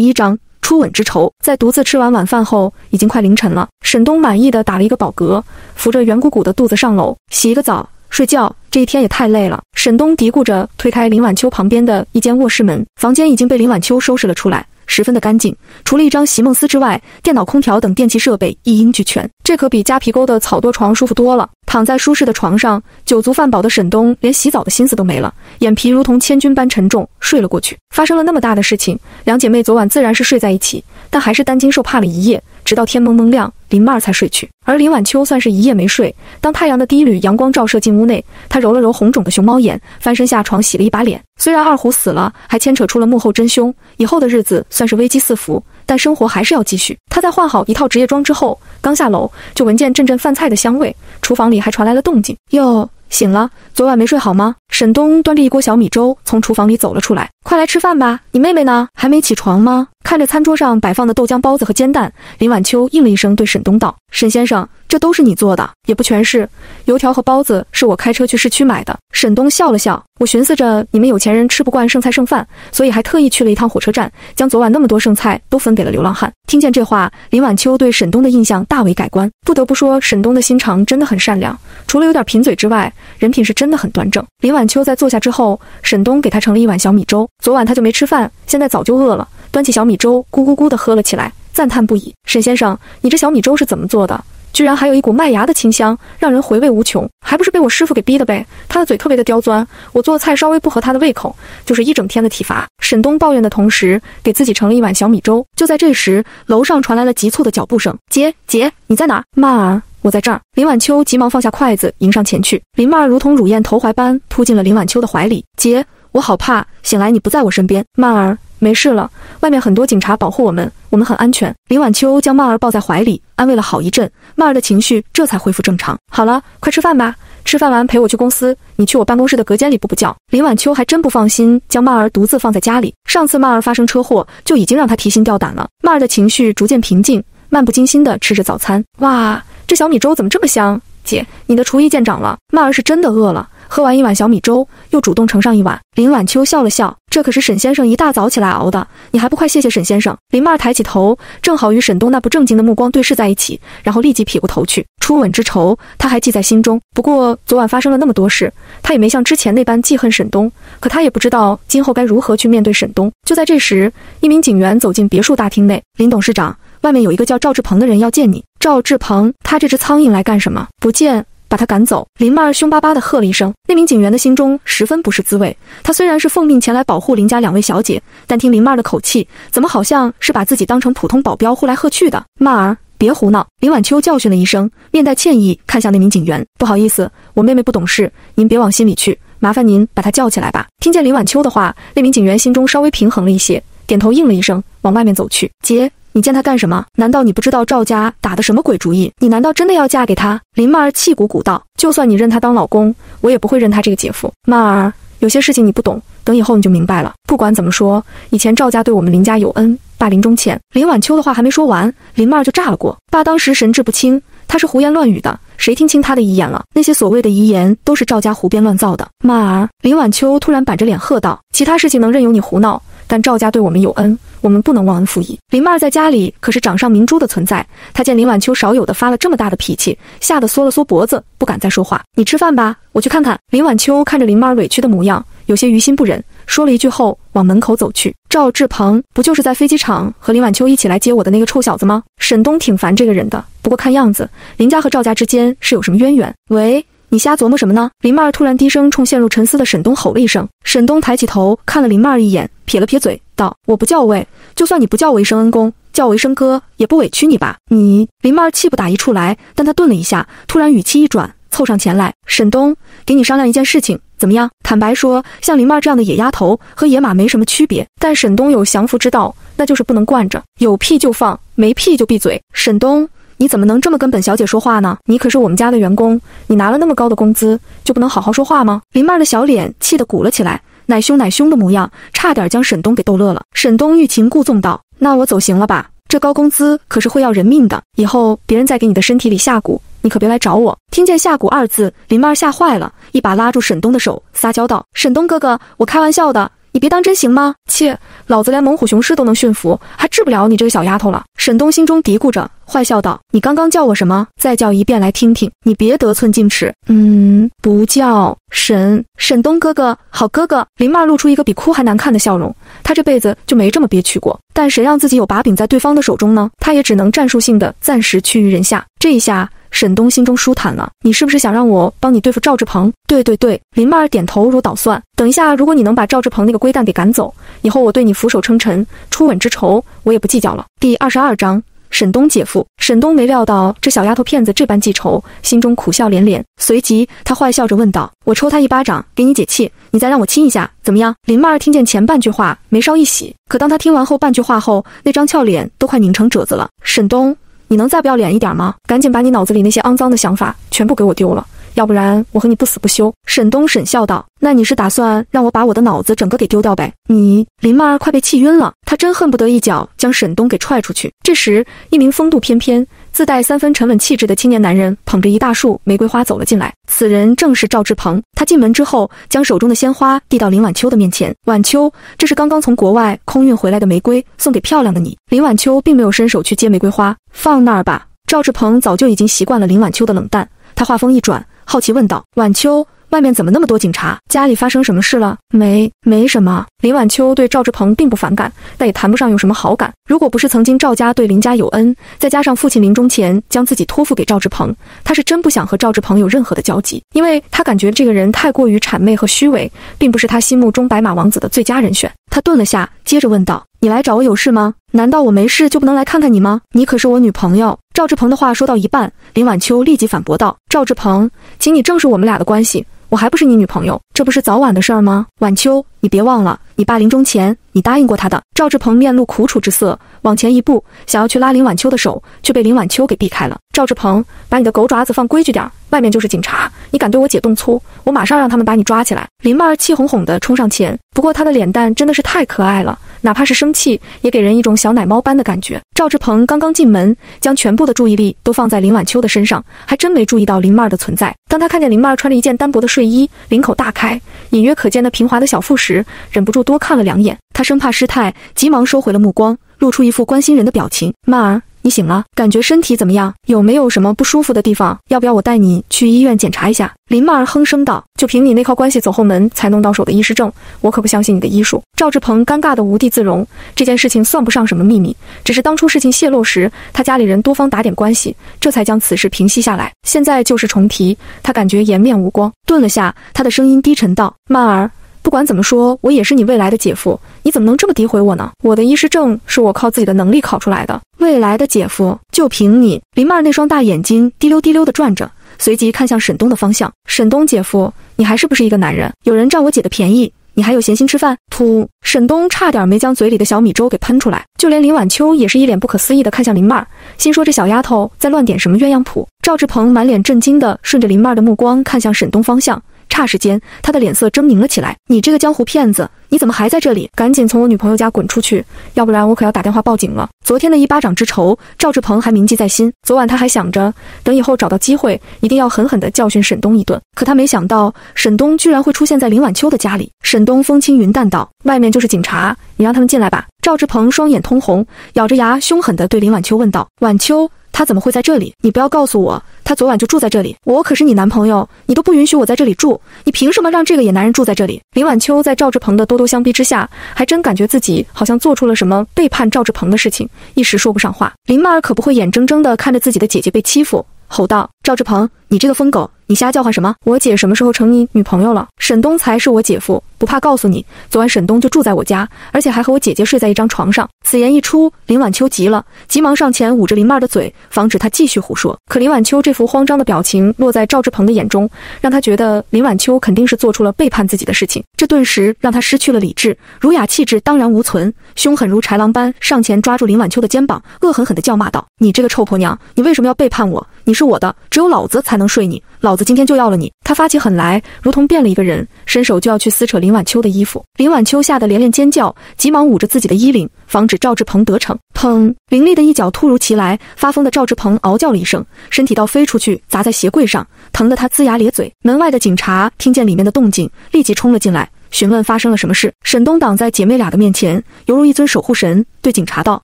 一章初吻之仇。在独自吃完晚饭后，已经快凌晨了。沈东满意的打了一个饱嗝，扶着圆鼓鼓的肚子上楼洗一个澡。睡觉，这一天也太累了。沈东嘀咕着，推开林晚秋旁边的一间卧室门，房间已经被林晚秋收拾了出来，十分的干净，除了一张席梦思之外，电脑、空调等电器设备一应俱全。这可比夹皮沟的草垛床舒服多了。躺在舒适的床上，酒足饭饱的沈东连洗澡的心思都没了，眼皮如同千钧般沉重，睡了过去。发生了那么大的事情，两姐妹昨晚自然是睡在一起，但还是担惊受怕了一夜。直到天蒙蒙亮，林曼儿才睡去，而林晚秋算是一夜没睡。当太阳的第一缕阳光照射进屋内，她揉了揉红肿的熊猫眼，翻身下床洗了一把脸。虽然二虎死了，还牵扯出了幕后真凶，以后的日子算是危机四伏，但生活还是要继续。她在换好一套职业装之后，刚下楼就闻见阵阵饭菜的香味，厨房里还传来了动静。哟，醒了，昨晚没睡好吗？沈东端着一锅小米粥从厨房里走了出来，快来吃饭吧。你妹妹呢？还没起床吗？看着餐桌上摆放的豆浆包子和煎蛋，林晚秋应了一声，对沈东道：“沈先生，这都是你做的？也不全是，油条和包子是我开车去市区买的。”沈东笑了笑：“我寻思着你们有钱人吃不惯剩菜剩饭，所以还特意去了一趟火车站，将昨晚那么多剩菜都分给了流浪汉。”听见这话，林晚秋对沈东的印象大为改观。不得不说，沈东的心肠真的很善良，除了有点贫嘴之外，人品是真的很端正。林晚秋在坐下之后，沈东给他盛了一碗小米粥。昨晚他就没吃饭，现在早就饿了。端起小米粥，咕咕咕地喝了起来，赞叹不已。沈先生，你这小米粥是怎么做的？居然还有一股麦芽的清香，让人回味无穷。还不是被我师傅给逼的呗？他的嘴特别的刁钻，我做菜稍微不合他的胃口，就是一整天的体罚。沈东抱怨的同时，给自己盛了一碗小米粥。就在这时，楼上传来了急促的脚步声：“姐姐，你在哪？曼儿，我在这儿。”林晚秋急忙放下筷子，迎上前去。林曼儿如同乳燕投怀般扑进了林晚秋的怀里：“姐，我好怕，醒来你不在我身边。”曼儿。没事了，外面很多警察保护我们，我们很安全。林晚秋将曼儿抱在怀里，安慰了好一阵，曼儿的情绪这才恢复正常。好了，快吃饭吧，吃饭完陪我去公司，你去我办公室的隔间里补补觉。林晚秋还真不放心将曼儿独自放在家里，上次曼儿发生车祸就已经让他提心吊胆了。曼儿的情绪逐渐平静，漫不经心地吃着早餐。哇，这小米粥怎么这么香？姐，你的厨艺见长了。曼儿是真的饿了。喝完一碗小米粥，又主动盛上一碗。林晚秋笑了笑，这可是沈先生一大早起来熬的，你还不快谢谢沈先生？林曼抬起头，正好与沈东那不正经的目光对视在一起，然后立即撇过头去。初吻之仇，他还记在心中。不过昨晚发生了那么多事，他也没像之前那般记恨沈东。可他也不知道今后该如何去面对沈东。就在这时，一名警员走进别墅大厅内，林董事长，外面有一个叫赵志鹏的人要见你。赵志鹏，他这只苍蝇来干什么？不见。把他赶走！林曼儿凶巴巴地喝了一声。那名警员的心中十分不是滋味。他虽然是奉命前来保护林家两位小姐，但听林曼儿的口气，怎么好像是把自己当成普通保镖呼来喝去的？曼儿，别胡闹！林晚秋教训了一声，面带歉意看向那名警员：“不好意思，我妹妹不懂事，您别往心里去。麻烦您把她叫起来吧。”听见林晚秋的话，那名警员心中稍微平衡了一些，点头应了一声，往外面走去。姐。你见他干什么？难道你不知道赵家打的什么鬼主意？你难道真的要嫁给他？林曼儿气鼓鼓道：“就算你认他当老公，我也不会认他这个姐夫。”曼儿，有些事情你不懂，等以后你就明白了。不管怎么说，以前赵家对我们林家有恩，爸临终前，林晚秋的话还没说完，林曼儿就炸了过。爸当时神志不清，他是胡言乱语的，谁听清他的遗言了？那些所谓的遗言都是赵家胡编乱造的。曼儿，林晚秋突然板着脸喝道：“其他事情能任由你胡闹，但赵家对我们有恩。”我们不能忘恩负义。林曼儿在家里可是掌上明珠的存在，她见林晚秋少有的发了这么大的脾气，吓得缩了缩脖子，不敢再说话。你吃饭吧，我去看看。林晚秋看着林曼儿委屈的模样，有些于心不忍，说了一句后往门口走去。赵志鹏不就是在飞机场和林晚秋一起来接我的那个臭小子吗？沈东挺烦这个人的，不过看样子林家和赵家之间是有什么渊源。喂。你瞎琢磨什么呢？林曼儿突然低声冲陷入沉思的沈东吼了一声。沈东抬起头看了林曼儿一眼，撇了撇嘴，道：“我不叫魏，就算你不叫我一声恩公，叫我一声哥也不委屈你吧？你林曼儿气不打一处来，但她顿了一下，突然语气一转，凑上前来，沈东，给你商量一件事情，怎么样？坦白说，像林曼儿这样的野丫头和野马没什么区别，但沈东有降服之道，那就是不能惯着，有屁就放，没屁就闭嘴。沈东，你怎么能这么跟本小姐说话呢？你可是我们家的员工，你拿了那么高的工资，就不能好好说话吗？林曼儿的小脸气得鼓了起来。奶凶奶凶的模样，差点将沈东给逗乐了。沈东欲擒故纵道：“那我走行了吧？这高工资可是会要人命的。以后别人再给你的身体里下蛊，你可别来找我。”听见“下蛊”二字，林曼儿吓坏了，一把拉住沈东的手，撒娇道：“沈东哥哥，我开玩笑的。”你别当真行吗？切，老子连猛虎雄狮都能驯服，还治不了你这个小丫头了。沈东心中嘀咕着，坏笑道：“你刚刚叫我什么？再叫一遍来听听。你别得寸进尺。嗯，不叫沈沈东哥哥，好哥哥。”林曼露出一个比哭还难看的笑容。她这辈子就没这么憋屈过。但谁让自己有把柄在对方的手中呢？她也只能战术性的暂时屈于人下。这一下。沈东心中舒坦了，你是不是想让我帮你对付赵志鹏？对对对，林曼儿点头如捣蒜。等一下，如果你能把赵志鹏那个龟蛋给赶走，以后我对你俯首称臣，初吻之仇我也不计较了。第二十二章，沈东姐夫。沈东没料到这小丫头片子这般记仇，心中苦笑连连。随即他坏笑着问道：“我抽他一巴掌给你解气，你再让我亲一下，怎么样？”林曼儿听见前半句话，眉梢一喜，可当他听完后半句话后，那张俏脸都快拧成褶子了。沈东。你能再不要脸一点吗？赶紧把你脑子里那些肮脏的想法全部给我丢了，要不然我和你不死不休。沈东沈笑道：“那你是打算让我把我的脑子整个给丢掉呗？”你林曼儿快被气晕了，她真恨不得一脚将沈东给踹出去。这时，一名风度翩翩、自带三分沉稳气质的青年男人捧着一大束玫瑰花走了进来。此人正是赵志鹏。他进门之后，将手中的鲜花递到林晚秋的面前：“晚秋，这是刚刚从国外空运回来的玫瑰，送给漂亮的你。”林晚秋并没有伸手去接玫瑰花。放那儿吧。赵志鹏早就已经习惯了林晚秋的冷淡，他话锋一转，好奇问道：“晚秋，外面怎么那么多警察？家里发生什么事了？”“没，没什么。”林晚秋对赵志鹏并不反感，但也谈不上有什么好感。如果不是曾经赵家对林家有恩，再加上父亲临终前将自己托付给赵志鹏，他是真不想和赵志鹏有任何的交集，因为他感觉这个人太过于谄媚和虚伪，并不是他心目中白马王子的最佳人选。他顿了下，接着问道。你来找我有事吗？难道我没事就不能来看看你吗？你可是我女朋友。赵志鹏的话说到一半，林晚秋立即反驳道：“赵志鹏，请你正视我们俩的关系，我还不是你女朋友，这不是早晚的事儿吗？”晚秋，你别忘了，你爸临终前你答应过他的。赵志鹏面露苦楚之色，往前一步，想要去拉林晚秋的手，却被林晚秋给避开了。赵志鹏，把你的狗爪子放规矩点，外面就是警察，你敢对我姐动粗，我马上让他们把你抓起来。林曼儿气哄哄地冲上前，不过她的脸蛋真的是太可爱了。哪怕是生气，也给人一种小奶猫般的感觉。赵志鹏刚刚进门，将全部的注意力都放在林晚秋的身上，还真没注意到林曼儿的存在。当他看见林曼儿穿着一件单薄的睡衣，领口大开，隐约可见的平滑的小腹时，忍不住多看了两眼。他生怕失态，急忙收回了目光，露出一副关心人的表情。曼儿。你醒了，感觉身体怎么样？有没有什么不舒服的地方？要不要我带你去医院检查一下？林曼儿哼声道：“就凭你那靠关系走后门才弄到手的医师证，我可不相信你的医术。”赵志鹏尴尬的无地自容。这件事情算不上什么秘密，只是当初事情泄露时，他家里人多方打点关系，这才将此事平息下来。现在旧事重提，他感觉颜面无光。顿了下，他的声音低沉道：“曼儿。”不管怎么说，我也是你未来的姐夫，你怎么能这么诋毁我呢？我的医师证是我靠自己的能力考出来的。未来的姐夫，就凭你？林曼那双大眼睛滴溜滴溜地转着，随即看向沈东的方向。沈东姐夫，你还是不是一个男人？有人占我姐的便宜，你还有闲心吃饭？噗！沈东差点没将嘴里的小米粥给喷出来。就连林晚秋也是一脸不可思议地看向林曼，心说这小丫头在乱点什么鸳鸯谱？赵志鹏满脸震惊地顺着林曼的目光看向沈东方向。霎时间，他的脸色狰狞了起来。你这个江湖骗子，你怎么还在这里？赶紧从我女朋友家滚出去，要不然我可要打电话报警了。昨天的一巴掌之仇，赵志鹏还铭记在心。昨晚他还想着，等以后找到机会，一定要狠狠地教训沈东一顿。可他没想到，沈东居然会出现在林晚秋的家里。沈东风轻云淡道：“外面就是警察，你让他们进来吧。”赵志鹏双眼通红，咬着牙，凶狠地对林晚秋问道：“晚秋。”他怎么会在这里？你不要告诉我，他昨晚就住在这里。我可是你男朋友，你都不允许我在这里住，你凭什么让这个野男人住在这里？林晚秋在赵志鹏的咄咄相逼之下，还真感觉自己好像做出了什么背叛赵志鹏的事情，一时说不上话。林曼儿可不会眼睁睁地看着自己的姐姐被欺负，吼道：“赵志鹏，你这个疯狗！”你瞎叫唤什么？我姐什么时候成你女朋友了？沈东才是我姐夫，不怕告诉你，昨晚沈东就住在我家，而且还和我姐姐睡在一张床上。此言一出，林晚秋急了，急忙上前捂着林曼的嘴，防止她继续胡说。可林晚秋这副慌张的表情落在赵志鹏的眼中，让他觉得林晚秋肯定是做出了背叛自己的事情，这顿时让他失去了理智，儒雅气质当然无存，凶狠如豺狼般上前抓住林晚秋的肩膀，恶狠狠地叫骂道：“你这个臭婆娘，你为什么要背叛我？你是我的，只有老子才能睡你，老子今天就要了你！”他发起狠来，如同变了一个人，伸手就要去撕扯林晚秋的衣服。林晚秋吓得连连尖叫，急忙捂着自己的衣领，防止赵志鹏得逞。砰！凌厉的一脚突如其来，发疯的赵志鹏嗷叫了一声，身体倒飞出去，砸在鞋柜上，疼得他龇牙咧嘴。门外的警察听见里面的动静，立即冲了进来，询问发生了什么事。沈东挡在姐妹俩的面前，犹如一尊守护神，对警察道：“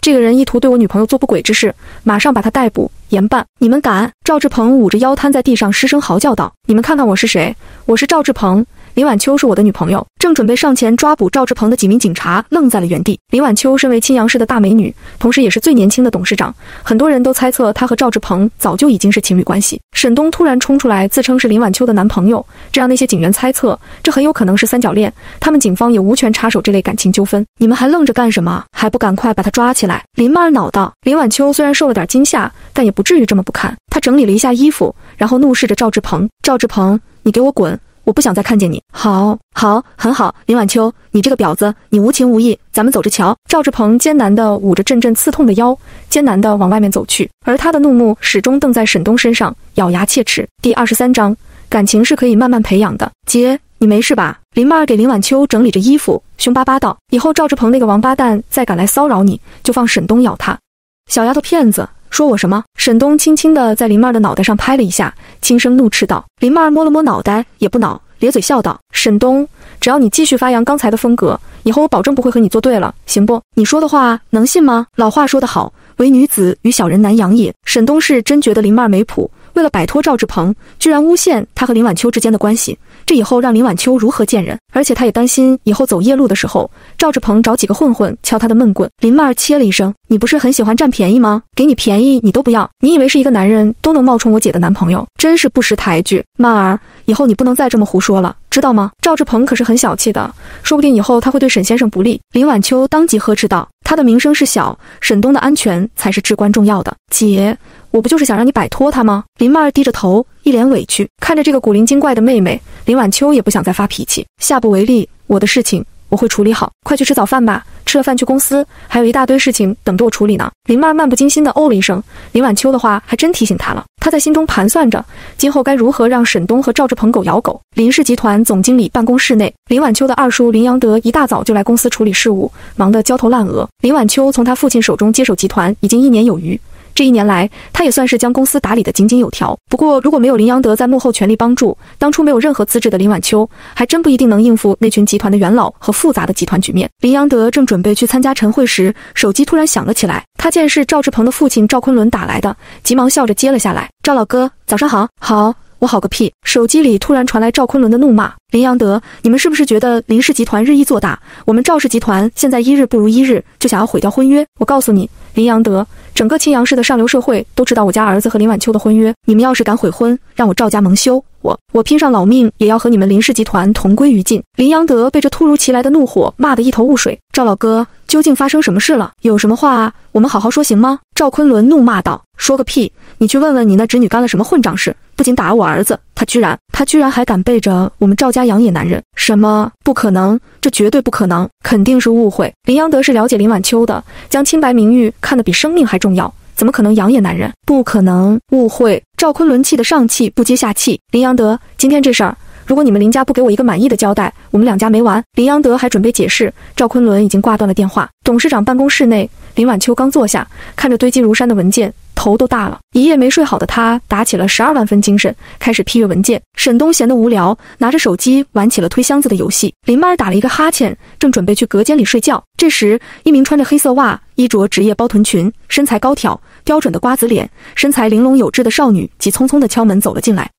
这个人意图对我女朋友做不轨之事，马上把他逮捕，严办！你们敢？”赵志鹏捂着腰瘫在地上，失声嚎叫道：“你们看看我我是谁？我是赵志鹏。”林晚秋是我的女朋友，正准备上前抓捕赵志鹏的几名警察愣在了原地。林晚秋身为青阳市的大美女，同时也是最年轻的董事长，很多人都猜测她和赵志鹏早就已经是情侣关系。沈东突然冲出来自称是林晚秋的男朋友，这让那些警员猜测这很有可能是三角恋。他们警方也无权插手这类感情纠纷。你们还愣着干什么？还不赶快把他抓起来！林曼儿恼道。林晚秋虽然受了点惊吓，但也不至于这么不堪。她整理了一下衣服，然后怒视着赵志鹏：“赵志鹏，你给我滚！”我不想再看见你。好，好，很好，林晚秋，你这个婊子，你无情无义，咱们走着瞧。赵志鹏艰难地捂着阵阵刺痛的腰，艰难地往外面走去，而他的怒目始终瞪在沈东身上，咬牙切齿。第二十三章，感情是可以慢慢培养的。姐，你没事吧？林曼儿给林晚秋整理着衣服，凶巴巴道：“以后赵志鹏那个王八蛋再敢来骚扰你，就放沈东咬他。”小丫头片子。说我什么？沈东轻轻地在林曼的脑袋上拍了一下，轻声怒斥道：“林曼摸了摸脑袋，也不恼，咧嘴笑道：‘沈东，只要你继续发扬刚才的风格，以后我保证不会和你作对了，行不？你说的话能信吗？’老话说得好，唯女子与小人难养也。沈东是真觉得林曼没谱，为了摆脱赵志鹏，居然诬陷他和林晚秋之间的关系。”这以后让林晚秋如何见人？而且他也担心以后走夜路的时候，赵志鹏找几个混混敲他的闷棍。林曼儿切了一声：“你不是很喜欢占便宜吗？给你便宜你都不要，你以为是一个男人都能冒充我姐的男朋友？真是不识抬举。曼儿，以后你不能再这么胡说了，知道吗？”赵志鹏可是很小气的，说不定以后他会对沈先生不利。林晚秋当即呵斥道：“他的名声是小，沈东的安全才是至关重要的。姐。”我不就是想让你摆脱他吗？林曼儿低着头，一脸委屈，看着这个古灵精怪的妹妹，林晚秋也不想再发脾气。下不为例，我的事情我会处理好，快去吃早饭吧。吃了饭去公司，还有一大堆事情等着我处理呢。林曼儿漫不经心地哦了一声，林晚秋的话还真提醒她了。她在心中盘算着，今后该如何让沈东和赵志鹏狗咬狗。林氏集团总经理办公室内，林晚秋的二叔林阳德一大早就来公司处理事务，忙得焦头烂额。林晚秋从他父亲手中接手集团已经一年有余。这一年来，他也算是将公司打理得井井有条。不过，如果没有林阳德在幕后全力帮助，当初没有任何资质的林晚秋，还真不一定能应付那群集团的元老和复杂的集团局面。林阳德正准备去参加晨会时，手机突然响了起来。他见是赵志鹏的父亲赵昆仑打来的，急忙笑着接了下来：“赵老哥，早上好。”“好，我好个屁！”手机里突然传来赵昆仑的怒骂：“林阳德，你们是不是觉得林氏集团日益做大，我们赵氏集团现在一日不如一日，就想要毁掉婚约？我告诉你，林阳德。”整个青阳市的上流社会都知道我家儿子和林晚秋的婚约。你们要是敢悔婚，让我赵家蒙羞，我我拼上老命也要和你们林氏集团同归于尽。林阳德被这突如其来的怒火骂得一头雾水。赵老哥，究竟发生什么事了？有什么话我们好好说行吗？赵昆仑怒骂道：“说个屁！你去问问你那侄女干了什么混账事，不仅打了我儿子，她居然她居然还敢背着我们赵家养野男人？什么？不可能！这绝对不可能！肯定是误会。林阳德是了解林晚秋的，将清白名誉看得比生命还重要。”怎么可能养野男人？不可能，误会！赵昆仑气得上气不接下气。林阳德，今天这事儿，如果你们林家不给我一个满意的交代，我们两家没完。林阳德还准备解释，赵昆仑已经挂断了电话。董事长办公室内，林晚秋刚坐下，看着堆积如山的文件。头都大了，一夜没睡好的他打起了十二万分精神，开始批阅文件。沈东闲得无聊，拿着手机玩起了推箱子的游戏。林曼儿打了一个哈欠，正准备去隔间里睡觉，这时，一名穿着黑色袜、衣着职业包臀裙、身材高挑、标准的瓜子脸、身材玲珑有致的少女急匆匆地敲门走了进来。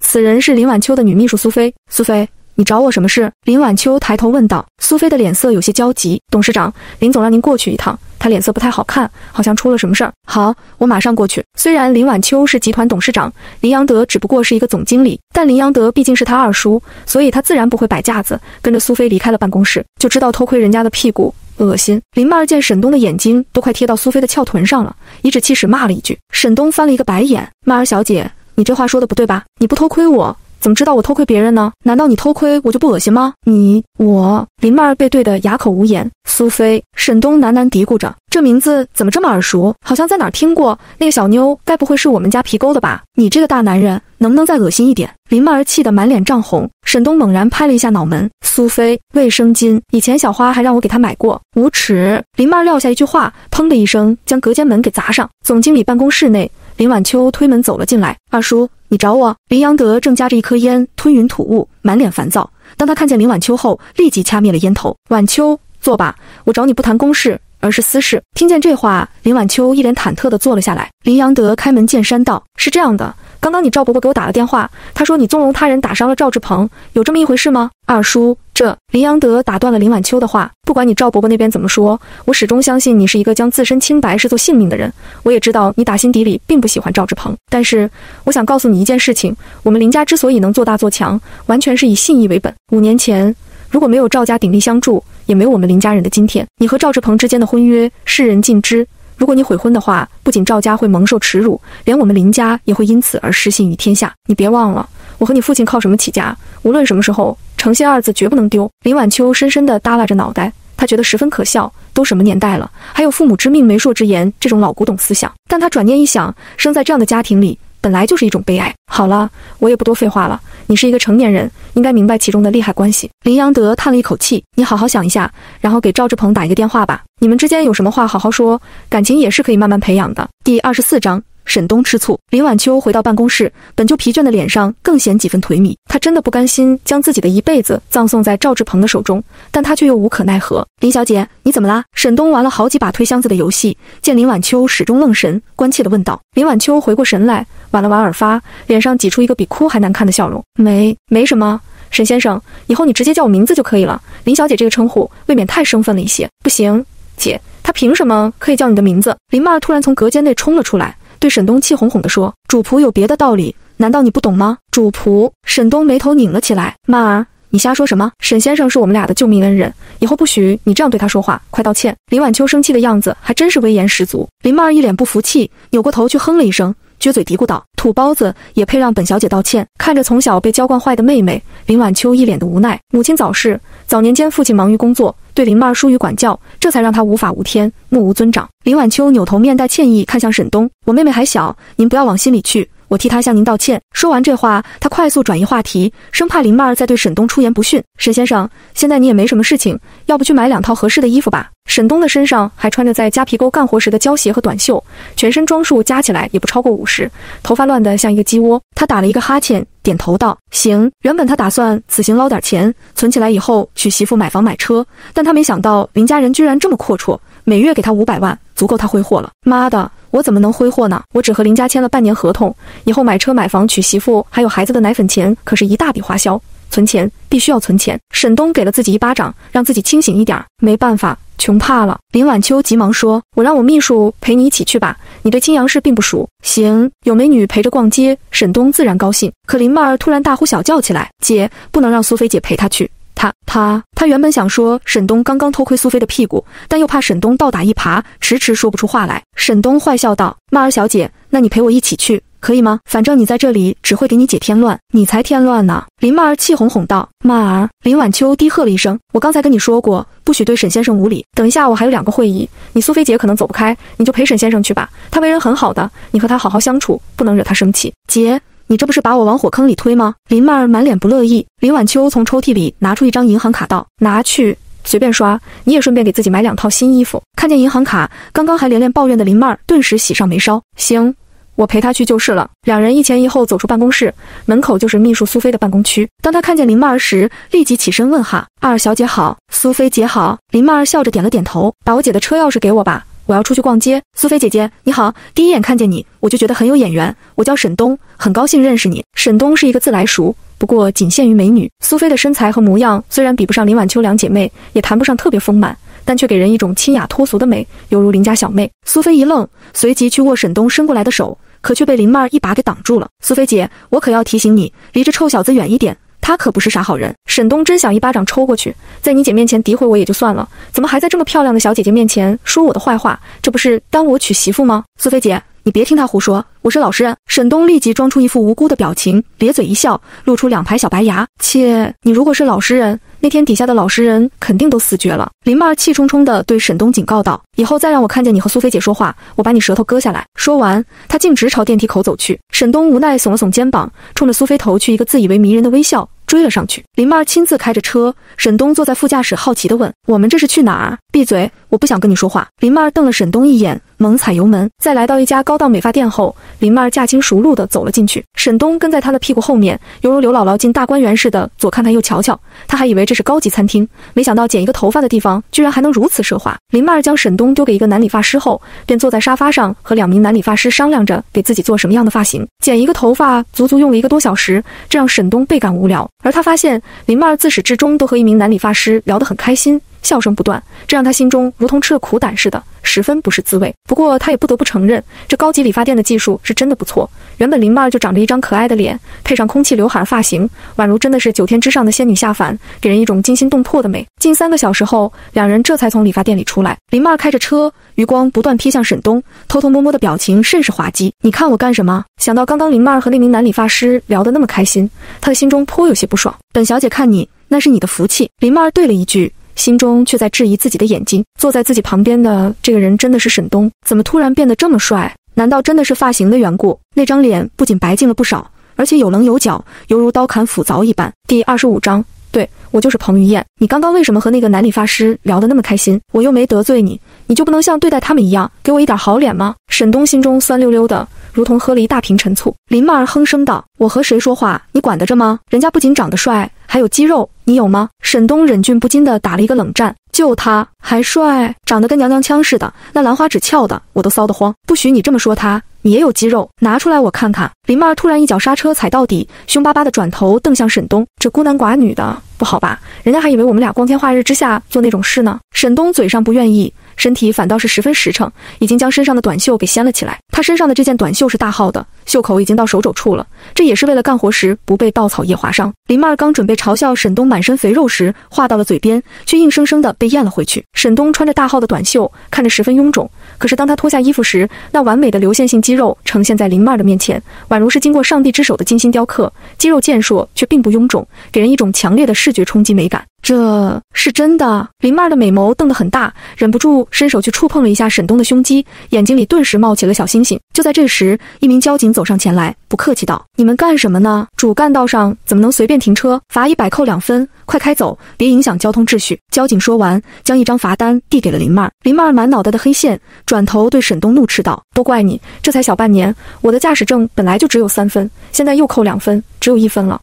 此人是林晚秋的女秘书苏菲。苏菲。你找我什么事？林晚秋抬头问道。苏菲的脸色有些焦急。董事长，林总让您过去一趟，他脸色不太好看，好像出了什么事儿。好，我马上过去。虽然林晚秋是集团董事长，林阳德只不过是一个总经理，但林阳德毕竟是他二叔，所以他自然不会摆架子，跟着苏菲离开了办公室。就知道偷窥人家的屁股，恶心。林曼儿见沈东的眼睛都快贴到苏菲的翘臀上了，颐指气使骂了一句。沈东翻了一个白眼：“曼儿小姐，你这话说的不对吧？你不偷窥我？”怎么知道我偷窥别人呢？难道你偷窥我就不恶心吗？你我林曼儿被对得哑口无言。苏菲，沈东喃喃嘀咕着，这名字怎么这么耳熟？好像在哪儿听过。那个小妞该不会是我们家皮沟的吧？你这个大男人能不能再恶心一点？林曼儿气得满脸涨红。沈东猛然拍了一下脑门。苏菲，卫生巾，以前小花还让我给她买过。无耻！林曼儿撂下一句话，砰的一声将隔间门给砸上。总经理办公室内，林晚秋推门走了进来。二叔。你找我？林阳德正夹着一颗烟，吞云吐雾，满脸烦躁。当他看见林晚秋后，立即掐灭了烟头。晚秋，坐吧，我找你不谈公事，而是私事。听见这话，林晚秋一脸忐忑地坐了下来。林阳德开门见山道：“是这样的。”刚刚你赵伯伯给我打了电话，他说你纵容他人打伤了赵志鹏，有这么一回事吗？二叔，这林阳德打断了林晚秋的话，不管你赵伯伯那边怎么说，我始终相信你是一个将自身清白视作性命的人。我也知道你打心底里并不喜欢赵志鹏，但是我想告诉你一件事情：我们林家之所以能做大做强，完全是以信义为本。五年前，如果没有赵家鼎力相助，也没有我们林家人的今天。你和赵志鹏之间的婚约，世人尽知。如果你悔婚的话，不仅赵家会蒙受耻辱，连我们林家也会因此而失信于天下。你别忘了，我和你父亲靠什么起家？无论什么时候，诚信二字绝不能丢。林晚秋深深地耷拉着脑袋，他觉得十分可笑。都什么年代了，还有父母之命媒妁之言这种老古董思想？但他转念一想，生在这样的家庭里。本来就是一种悲哀。好了，我也不多废话了。你是一个成年人，应该明白其中的利害关系。林阳德叹了一口气：“你好好想一下，然后给赵志鹏打一个电话吧。你们之间有什么话好好说，感情也是可以慢慢培养的。”第二十四章。沈东吃醋。林晚秋回到办公室，本就疲倦的脸上更显几分颓靡。他真的不甘心将自己的一辈子葬送在赵志鹏的手中，但他却又无可奈何。林小姐，你怎么啦？沈东玩了好几把推箱子的游戏，见林晚秋始终愣神，关切地问道。林晚秋回过神来，挽了挽耳发，脸上挤出一个比哭还难看的笑容。没，没什么。沈先生，以后你直接叫我名字就可以了。林小姐这个称呼未免太生分了一些。不行，姐，他凭什么可以叫你的名字？林曼儿突然从隔间内冲了出来。对沈东气哄哄地说：“主仆有别的道理，难道你不懂吗？”主仆，沈东眉头拧了起来。曼儿，你瞎说什么？沈先生是我们俩的救命恩人，以后不许你这样对他说话，快道歉。林晚秋生气的样子还真是威严十足。林曼儿一脸不服气，扭过头去哼了一声。撅嘴嘀咕道：“土包子也配让本小姐道歉？”看着从小被娇惯坏的妹妹，林晚秋一脸的无奈。母亲早逝，早年间父亲忙于工作，对林曼疏于管教，这才让她无法无天，目无尊长。林晚秋扭头面带歉意看向沈东：“我妹妹还小，您不要往心里去。”我替他向您道歉。说完这话，他快速转移话题，生怕林曼儿再对沈东出言不逊。沈先生，现在你也没什么事情，要不去买两套合适的衣服吧？沈东的身上还穿着在夹皮沟干活时的胶鞋和短袖，全身装束加起来也不超过五十，头发乱得像一个鸡窝。他打了一个哈欠，点头道：“行。”原本他打算此行捞点钱，存起来以后娶媳妇、买房、买车，但他没想到林家人居然这么阔绰，每月给他五百万，足够他挥霍了。妈的！我怎么能挥霍呢？我只和林家签了半年合同，以后买车买房娶媳妇，还有孩子的奶粉钱，可是一大笔花销。存钱必须要存钱。沈东给了自己一巴掌，让自己清醒一点。没办法，穷怕了。林晚秋急忙说：“我让我秘书陪你一起去吧，你对青阳市并不熟。”行，有美女陪着逛街，沈东自然高兴。可林曼儿突然大呼小叫起来：“姐，不能让苏菲姐陪她去。”他他他原本想说沈东刚刚偷窥苏菲的屁股，但又怕沈东倒打一耙，迟迟说不出话来。沈东坏笑道：“曼儿小姐，那你陪我一起去，可以吗？反正你在这里只会给你姐添乱，你才添乱呢。”林曼儿气哄哄道：“曼儿。”林晚秋低喝了一声：“我刚才跟你说过，不许对沈先生无礼。等一下我还有两个会议，你苏菲姐可能走不开，你就陪沈先生去吧。他为人很好的，你和他好好相处，不能惹他生气。姐。”你这不是把我往火坑里推吗？林曼儿满脸不乐意。林晚秋从抽屉里拿出一张银行卡，道：“拿去，随便刷。你也顺便给自己买两套新衣服。”看见银行卡，刚刚还连连抱怨的林曼儿顿时喜上眉梢。行，我陪他去就是了。两人一前一后走出办公室，门口就是秘书苏菲的办公区。当他看见林曼儿时，立即起身问哈：“二小姐好，苏菲姐好。”林曼儿笑着点了点头：“把我姐的车钥匙给我吧。”我要出去逛街。苏菲姐姐，你好，第一眼看见你，我就觉得很有眼缘。我叫沈东，很高兴认识你。沈东是一个自来熟，不过仅限于美女。苏菲的身材和模样虽然比不上林晚秋两姐妹，也谈不上特别丰满，但却给人一种清雅脱俗的美，犹如邻家小妹。苏菲一愣，随即去握沈东伸过来的手，可却被林妹儿一把给挡住了。苏菲姐，我可要提醒你，离这臭小子远一点。他可不是啥好人，沈东真想一巴掌抽过去，在你姐面前诋毁我也就算了，怎么还在这么漂亮的小姐姐面前说我的坏话？这不是耽误我娶媳妇吗？苏菲姐，你别听他胡说，我是老实人。沈东立即装出一副无辜的表情，咧嘴一笑，露出两排小白牙。切，你如果是老实人，那天底下的老实人肯定都死绝了。林妹气冲冲地对沈东警告道：“以后再让我看见你和苏菲姐说话，我把你舌头割下来。”说完，他径直朝电梯口走去。沈东无奈耸了耸肩膀，冲着苏菲投去一个自以为迷人的微笑。追了上去，林妹亲自开着车，沈东坐在副驾驶，好奇地问：“我们这是去哪儿？”闭嘴，我不想跟你说话。林妹瞪了沈东一眼，猛踩油门。在来到一家高档美发店后，林妹驾轻熟路地走了进去，沈东跟在她的屁股后面，犹如刘姥姥进大观园似的，左看看右瞧瞧。他还以为这是高级餐厅，没想到剪一个头发的地方居然还能如此奢华。林妹将沈东丢给一个男理发师后，便坐在沙发上和两名男理发师商量着给自己做什么样的发型。剪一个头发足足用了一个多小时，这让沈东倍感无聊。而他发现林妹儿自始至终都和一名男理发师聊得很开心。笑声不断，这让他心中如同吃了苦胆似的，十分不是滋味。不过他也不得不承认，这高级理发店的技术是真的不错。原本林妹儿就长着一张可爱的脸，配上空气刘海发型，宛如真的是九天之上的仙女下凡，给人一种惊心动魄的美。近三个小时后，两人这才从理发店里出来。林妹儿开着车，余光不断瞥向沈东，偷偷摸摸的表情甚是滑稽。你看我干什么？想到刚刚林妹儿和那名男理发师聊得那么开心，他的心中颇有些不爽。本小姐看你，那是你的福气。林妹儿对了一句。心中却在质疑自己的眼睛。坐在自己旁边的这个人真的是沈东？怎么突然变得这么帅？难道真的是发型的缘故？那张脸不仅白净了不少，而且有棱有角，犹如刀砍斧凿一般。第二十五章，对我就是彭于晏。你刚刚为什么和那个男理发师聊得那么开心？我又没得罪你，你就不能像对待他们一样，给我一点好脸吗？沈东心中酸溜溜的，如同喝了一大瓶陈醋。林曼儿哼声道：“我和谁说话，你管得着吗？人家不仅长得帅，还有肌肉。”你有吗？沈东忍俊不禁的打了一个冷战。就他还帅，长得跟娘娘腔似的，那兰花指翘的，我都骚得慌。不许你这么说他，你也有肌肉，拿出来我看看。林曼突然一脚刹车踩到底，凶巴巴的转头瞪向沈东。这孤男寡女的不好吧？人家还以为我们俩光天化日之下做那种事呢。沈东嘴上不愿意。身体反倒是十分实诚，已经将身上的短袖给掀了起来。他身上的这件短袖是大号的，袖口已经到手肘处了，这也是为了干活时不被稻草叶划伤。林妹儿刚准备嘲笑沈东满身肥肉时，话到了嘴边，却硬生生的被咽了回去。沈东穿着大号的短袖，看着十分臃肿，可是当他脱下衣服时，那完美的流线性肌肉呈现在林妹儿的面前，宛如是经过上帝之手的精心雕刻，肌肉健硕却并不臃肿，给人一种强烈的视觉冲击美感。这是真的。林妹儿的美眸瞪得很大，忍不住伸手去触碰了一下沈东的胸肌，眼睛里顿时冒起了小星星。就在这时，一名交警走上前来，不客气道：“你们干什么呢？主干道上怎么能随便停车？罚一百，扣两分，快开走，别影响交通秩序。”交警说完，将一张罚单递给了林妹儿。林妹儿满脑袋的黑线，转头对沈东怒斥道：“都怪你，这才小半年，我的驾驶证本来就只有三分，现在又扣两分，只有一分了，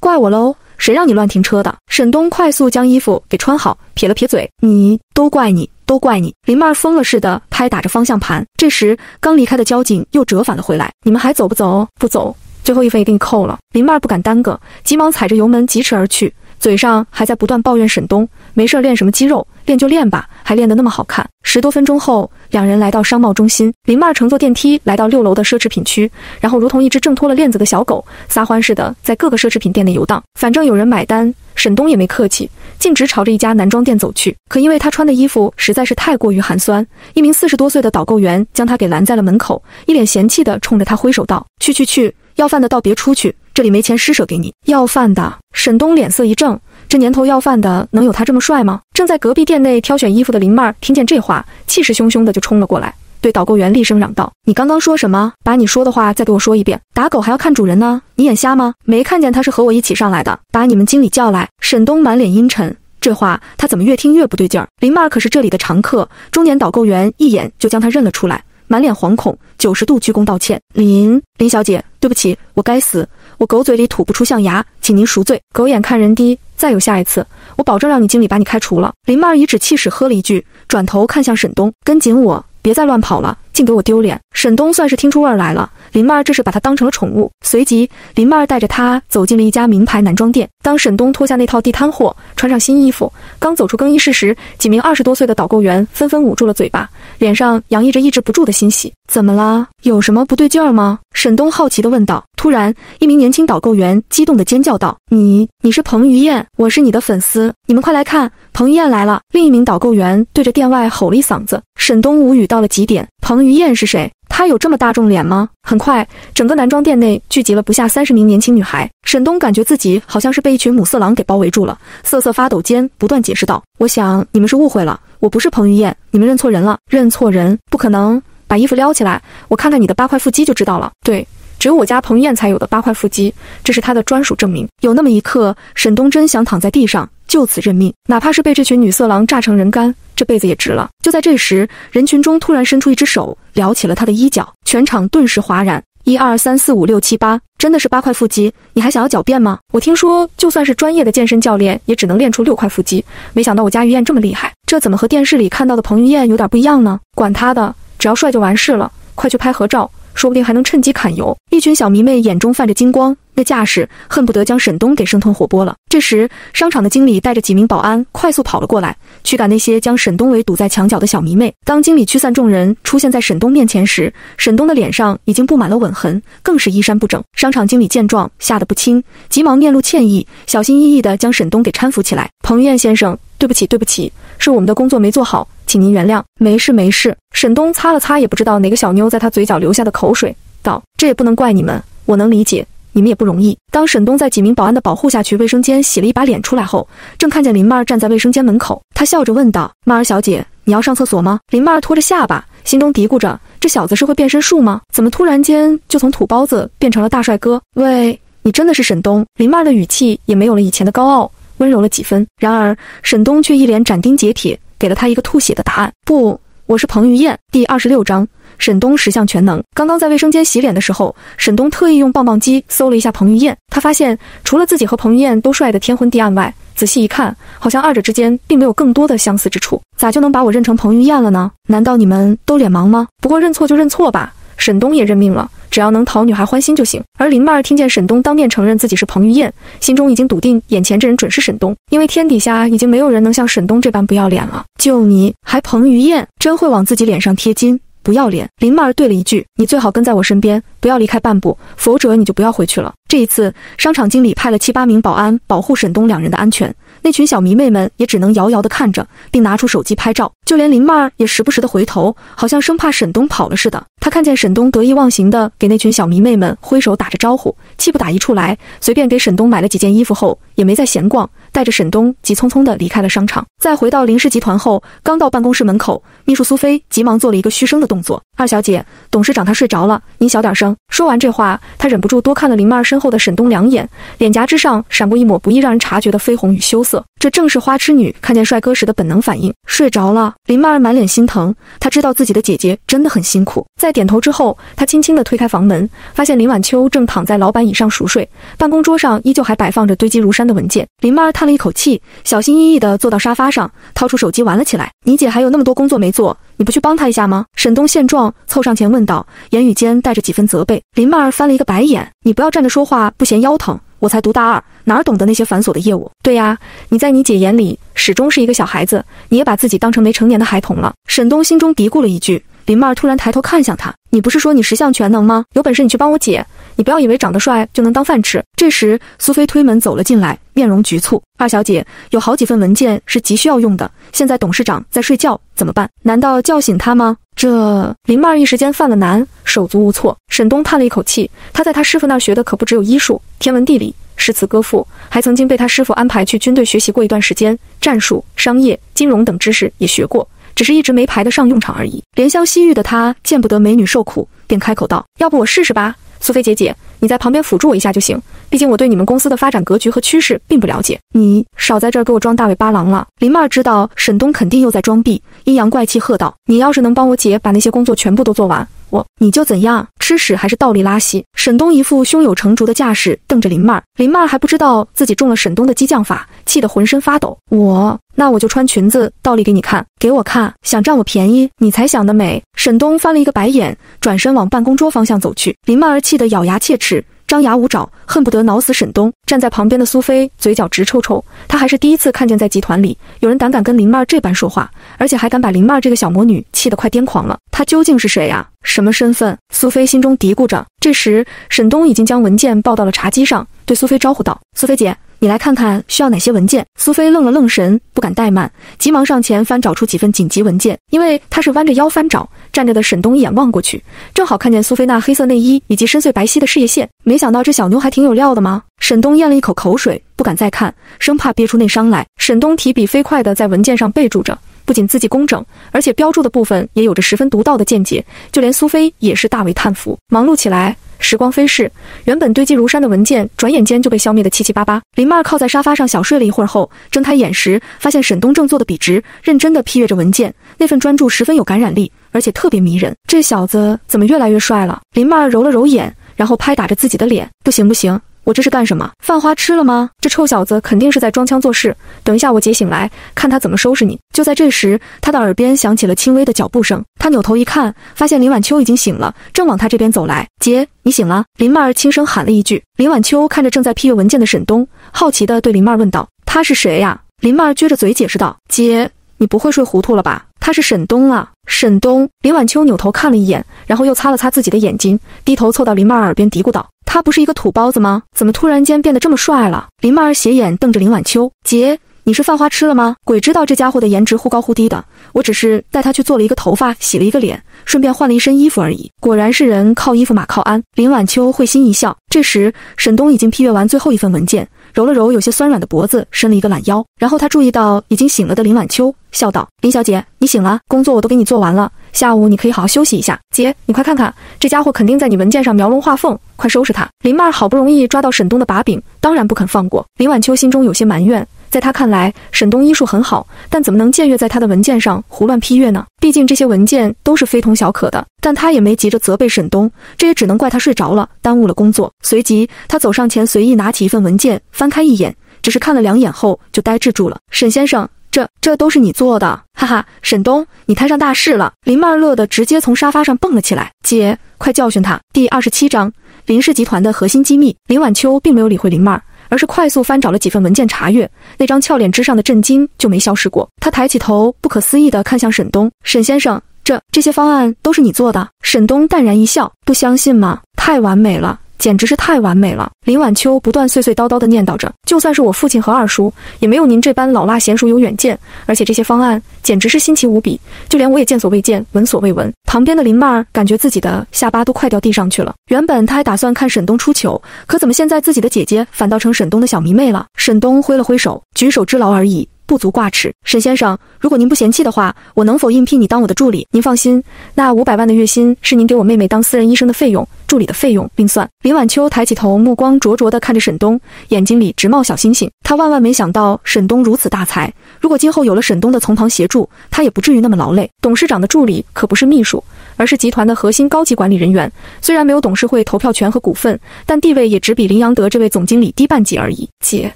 怪我喽。”谁让你乱停车的？沈东快速将衣服给穿好，撇了撇嘴：“你都怪你，都怪你！”林曼疯了似的拍打着方向盘。这时，刚离开的交警又折返了回来：“你们还走不走？不走，最后一分也给你扣了。”林曼不敢耽搁，急忙踩着油门疾驰而去。嘴上还在不断抱怨沈东没事练什么肌肉，练就练吧，还练得那么好看。十多分钟后，两人来到商贸中心，林妹乘坐电梯来到六楼的奢侈品区，然后如同一只挣脱了链子的小狗，撒欢似的在各个奢侈品店内游荡。反正有人买单，沈东也没客气，径直朝着一家男装店走去。可因为他穿的衣服实在是太过于寒酸，一名四十多岁的导购员将他给拦在了门口，一脸嫌弃地冲着他挥手道：“去去去，要饭的倒别出去。”这里没钱施舍给你，要饭的沈东脸色一正，这年头要饭的能有他这么帅吗？正在隔壁店内挑选衣服的林妹儿听见这话，气势汹汹的就冲了过来，对导购员厉声嚷道：“你刚刚说什么？把你说的话再给我说一遍！打狗还要看主人呢，你眼瞎吗？没看见他是和我一起上来的？把你们经理叫来！”沈东满脸阴沉，这话他怎么越听越不对劲儿？林妹儿可是这里的常客，中年导购员一眼就将他认了出来，满脸惶恐，九十度鞠躬道歉：“林林小姐，对不起，我该死。”我狗嘴里吐不出象牙，请您赎罪。狗眼看人低，再有下一次，我保证让你经理把你开除了。林曼儿颐指气使，喝了一句，转头看向沈东，跟紧我。别再乱跑了，竟给我丢脸。沈东算是听出味儿来了，林曼儿这是把他当成了宠物。随即，林曼儿带着他走进了一家名牌男装店。当沈东脱下那套地摊货，穿上新衣服，刚走出更衣室时，几名二十多岁的导购员纷纷捂住了嘴巴，脸上洋溢着抑制不住的欣喜。怎么了？有什么不对劲儿吗？沈东好奇地问道。突然，一名年轻导购员激动地尖叫道：“你，你是彭于晏，我是你的粉丝，你们快来看，彭于晏来了！”另一名导购员对着店外吼了一嗓子。沈东无语到了极点。彭于晏是谁？他有这么大众脸吗？很快，整个男装店内聚集了不下三十名年轻女孩。沈东感觉自己好像是被一群母色狼给包围住了，瑟瑟发抖间不断解释道：“我想你们是误会了，我不是彭于晏，你们认错人了。认错人？不可能！把衣服撩起来，我看看你的八块腹肌就知道了。对，只有我家彭于晏才有的八块腹肌，这是他的专属证明。有那么一刻，沈东真想躺在地上就此认命，哪怕是被这群女色狼榨成人干。”这辈子也值了。就在这时，人群中突然伸出一只手，撩起了他的衣角，全场顿时哗然。一二三四五六七八，真的是八块腹肌？你还想要狡辩吗？我听说，就算是专业的健身教练，也只能练出六块腹肌。没想到我家于晏这么厉害，这怎么和电视里看到的彭于晏有点不一样呢？管他的，只要帅就完事了。快去拍合照，说不定还能趁机揩油。一群小迷妹眼中泛着金光。那架势恨不得将沈东给生吞活剥了。这时，商场的经理带着几名保安快速跑了过来，驱赶那些将沈东围堵在墙角的小迷妹。当经理驱散众人，出现在沈东面前时，沈东的脸上已经布满了吻痕，更是衣衫不整。商场经理见状，吓得不轻，急忙面露歉意，小心翼翼地将沈东给搀扶起来。彭于晏先生，对不起，对不起，是我们的工作没做好，请您原谅。没事没事。沈东擦了擦也不知道哪个小妞在他嘴角留下的口水，道：“这也不能怪你们，我能理解。”你们也不容易。当沈东在几名保安的保护下去卫生间洗了一把脸出来后，正看见林曼儿站在卫生间门口，他笑着问道：“曼儿小姐，你要上厕所吗？”林曼儿拖着下巴，心中嘀咕着：“这小子是会变身术吗？怎么突然间就从土包子变成了大帅哥？”喂，你真的是沈东？林曼儿的语气也没有了以前的高傲，温柔了几分。然而沈东却一脸斩钉截铁，给了他一个吐血的答案：“不，我是彭于晏。”第二十六章。沈东十项全能。刚刚在卫生间洗脸的时候，沈东特意用棒棒机搜了一下彭于晏，他发现除了自己和彭于晏都帅得天昏地暗外，仔细一看，好像二者之间并没有更多的相似之处。咋就能把我认成彭于晏了呢？难道你们都脸盲吗？不过认错就认错吧，沈东也认命了，只要能讨女孩欢心就行。而林曼儿听见沈东当面承认自己是彭于晏，心中已经笃定眼前这人准是沈东，因为天底下已经没有人能像沈东这般不要脸了。就你还彭于晏，真会往自己脸上贴金。不要脸！林曼儿对了一句：“你最好跟在我身边，不要离开半步，否则你就不要回去了。”这一次，商场经理派了七八名保安保护沈东两人的安全。那群小迷妹们也只能遥遥地看着，并拿出手机拍照。就连林曼儿也时不时地回头，好像生怕沈东跑了似的。她看见沈东得意忘形地给那群小迷妹们挥手打着招呼，气不打一处来，随便给沈东买了几件衣服后，也没再闲逛。带着沈东急匆匆地离开了商场。再回到林氏集团后，刚到办公室门口，秘书苏菲急忙做了一个嘘声的动作：“二小姐，董事长他睡着了，您小点声。”说完这话，她忍不住多看了林曼儿身后的沈东两眼，脸颊之上闪过一抹不易让人察觉的绯红与羞涩。这正是花痴女看见帅哥时的本能反应。睡着了，林曼儿满脸心疼，她知道自己的姐姐真的很辛苦。在点头之后，她轻轻地推开房门，发现林晚秋正躺在老板椅上熟睡，办公桌上依旧还摆放着堆积如山的文件。林曼儿叹。了一口气，小心翼翼地坐到沙发上，掏出手机玩了起来。你姐还有那么多工作没做，你不去帮她一下吗？沈东见状，凑上前问道，言语间带着几分责备。林曼儿翻了一个白眼：“你不要站着说话不嫌腰疼，我才读大二，哪懂得那些繁琐的业务？对呀，你在你姐眼里始终是一个小孩子，你也把自己当成没成年的孩童了。”沈东心中嘀咕了一句。林曼儿突然抬头看向他：“你不是说你十项全能吗？有本事你去帮我姐！你不要以为长得帅就能当饭吃。”这时，苏菲推门走了进来，面容局促：“二小姐，有好几份文件是急需要用的，现在董事长在睡觉，怎么办？难道叫醒他吗？”这林曼儿一时间犯了难，手足无措。沈东叹了一口气：“他在他师傅那儿学的可不只有医术、天文地理、诗词歌赋，还曾经被他师傅安排去军队学习过一段时间，战术、商业、金融等知识也学过。”只是一直没排得上用场而已。怜香惜玉的他见不得美女受苦，便开口道：“要不我试试吧，苏菲姐姐，你在旁边辅助我一下就行。毕竟我对你们公司的发展格局和趋势并不了解。你少在这儿给我装大尾巴狼了。”林曼知道沈东肯定又在装逼，阴阳怪气喝道：“你要是能帮我姐把那些工作全部都做完，我你就怎样，吃屎还是倒立拉稀？沈东一副胸有成竹的架势，瞪着林曼儿。林曼儿还不知道自己中了沈东的激将法，气得浑身发抖。我那我就穿裙子倒立给你看，给我看，想占我便宜？你才想得美！沈东翻了一个白眼，转身往办公桌方向走去。林曼儿气得咬牙切齿。张牙舞爪，恨不得挠死沈东。站在旁边的苏菲嘴角直抽抽，她还是第一次看见在集团里有人胆敢跟林妹儿这般说话，而且还敢把林妹儿这个小魔女气得快癫狂了。她究竟是谁呀？什么身份？苏菲心中嘀咕着。这时，沈东已经将文件抱到了茶几上，对苏菲招呼道：“苏菲姐。”你来看看需要哪些文件？苏菲愣了愣神，不敢怠慢，急忙上前翻找出几份紧急文件。因为她是弯着腰翻找，站着的沈东一眼望过去，正好看见苏菲那黑色内衣以及深邃白皙的事业线。没想到这小妞还挺有料的吗？沈东咽了一口口水，不敢再看，生怕憋出内伤来。沈东提笔飞快地在文件上备注着，不仅字迹工整，而且标注的部分也有着十分独到的见解，就连苏菲也是大为叹服。忙碌起来。时光飞逝，原本堆积如山的文件，转眼间就被消灭得七七八八。林妹靠在沙发上小睡了一会儿后，睁开眼时，发现沈东正坐得笔直，认真地批阅着文件，那份专注十分有感染力，而且特别迷人。这小子怎么越来越帅了？林妹揉了揉眼，然后拍打着自己的脸，不行不行。我这是干什么？犯花痴了吗？这臭小子肯定是在装腔作势。等一下我姐醒来，看他怎么收拾你。就在这时，他的耳边响起了轻微的脚步声。他扭头一看，发现林晚秋已经醒了，正往他这边走来。姐，你醒了？林曼儿轻声喊了一句。林晚秋看着正在批阅文件的沈东，好奇地对林曼儿问道：“他是谁呀？”林曼儿撅着嘴解释道：“姐，你不会睡糊涂了吧？他是沈东啊。”沈东。林晚秋扭头看了一眼，然后又擦了擦自己的眼睛，低头凑到林曼儿耳边嘀咕道。他不是一个土包子吗？怎么突然间变得这么帅了？林曼儿斜眼瞪着林晚秋，姐，你是犯花痴了吗？鬼知道这家伙的颜值忽高忽低的，我只是带他去做了一个头发，洗了一个脸，顺便换了一身衣服而已。果然是人靠衣服马靠鞍。林晚秋会心一笑。这时，沈东已经批阅完最后一份文件，揉了揉有些酸软的脖子，伸了一个懒腰。然后他注意到已经醒了的林晚秋，笑道：“林小姐，你醒了，工作我都给你做完了。”下午你可以好好休息一下，姐，你快看看，这家伙肯定在你文件上描龙画凤，快收拾他！林曼好不容易抓到沈东的把柄，当然不肯放过。林晚秋心中有些埋怨，在他看来，沈东医术很好，但怎么能僭越在他的文件上胡乱批阅呢？毕竟这些文件都是非同小可的。但他也没急着责备沈东，这也只能怪他睡着了，耽误了工作。随即，他走上前，随意拿起一份文件，翻开一眼，只是看了两眼后就呆滞住了。沈先生。这这都是你做的，哈哈！沈东，你摊上大事了！林曼乐得直接从沙发上蹦了起来。姐，快教训他！第二十七章，林氏集团的核心机密。林晚秋并没有理会林曼，而是快速翻找了几份文件查阅，那张俏脸之上的震惊就没消失过。他抬起头，不可思议地看向沈东：“沈先生，这这些方案都是你做的？”沈东淡然一笑：“不相信吗？太完美了。”简直是太完美了！林晚秋不断碎碎叨叨地念叨着：“就算是我父亲和二叔，也没有您这般老辣娴熟有远见。而且这些方案简直是新奇无比，就连我也见所未见，闻所未闻。”旁边的林妹儿感觉自己的下巴都快掉地上去了。原本她还打算看沈东出糗，可怎么现在自己的姐姐反倒成沈东的小迷妹了？沈东挥了挥手，举手之劳而已。不足挂齿，沈先生，如果您不嫌弃的话，我能否应聘你当我的助理？您放心，那五百万的月薪是您给我妹妹当私人医生的费用，助理的费用另算。林晚秋抬起头，目光灼灼地看着沈东，眼睛里直冒小星星。他万万没想到沈东如此大才，如果今后有了沈东的从旁协助，他也不至于那么劳累。董事长的助理可不是秘书，而是集团的核心高级管理人员，虽然没有董事会投票权和股份，但地位也只比林阳德这位总经理低半级而已。姐。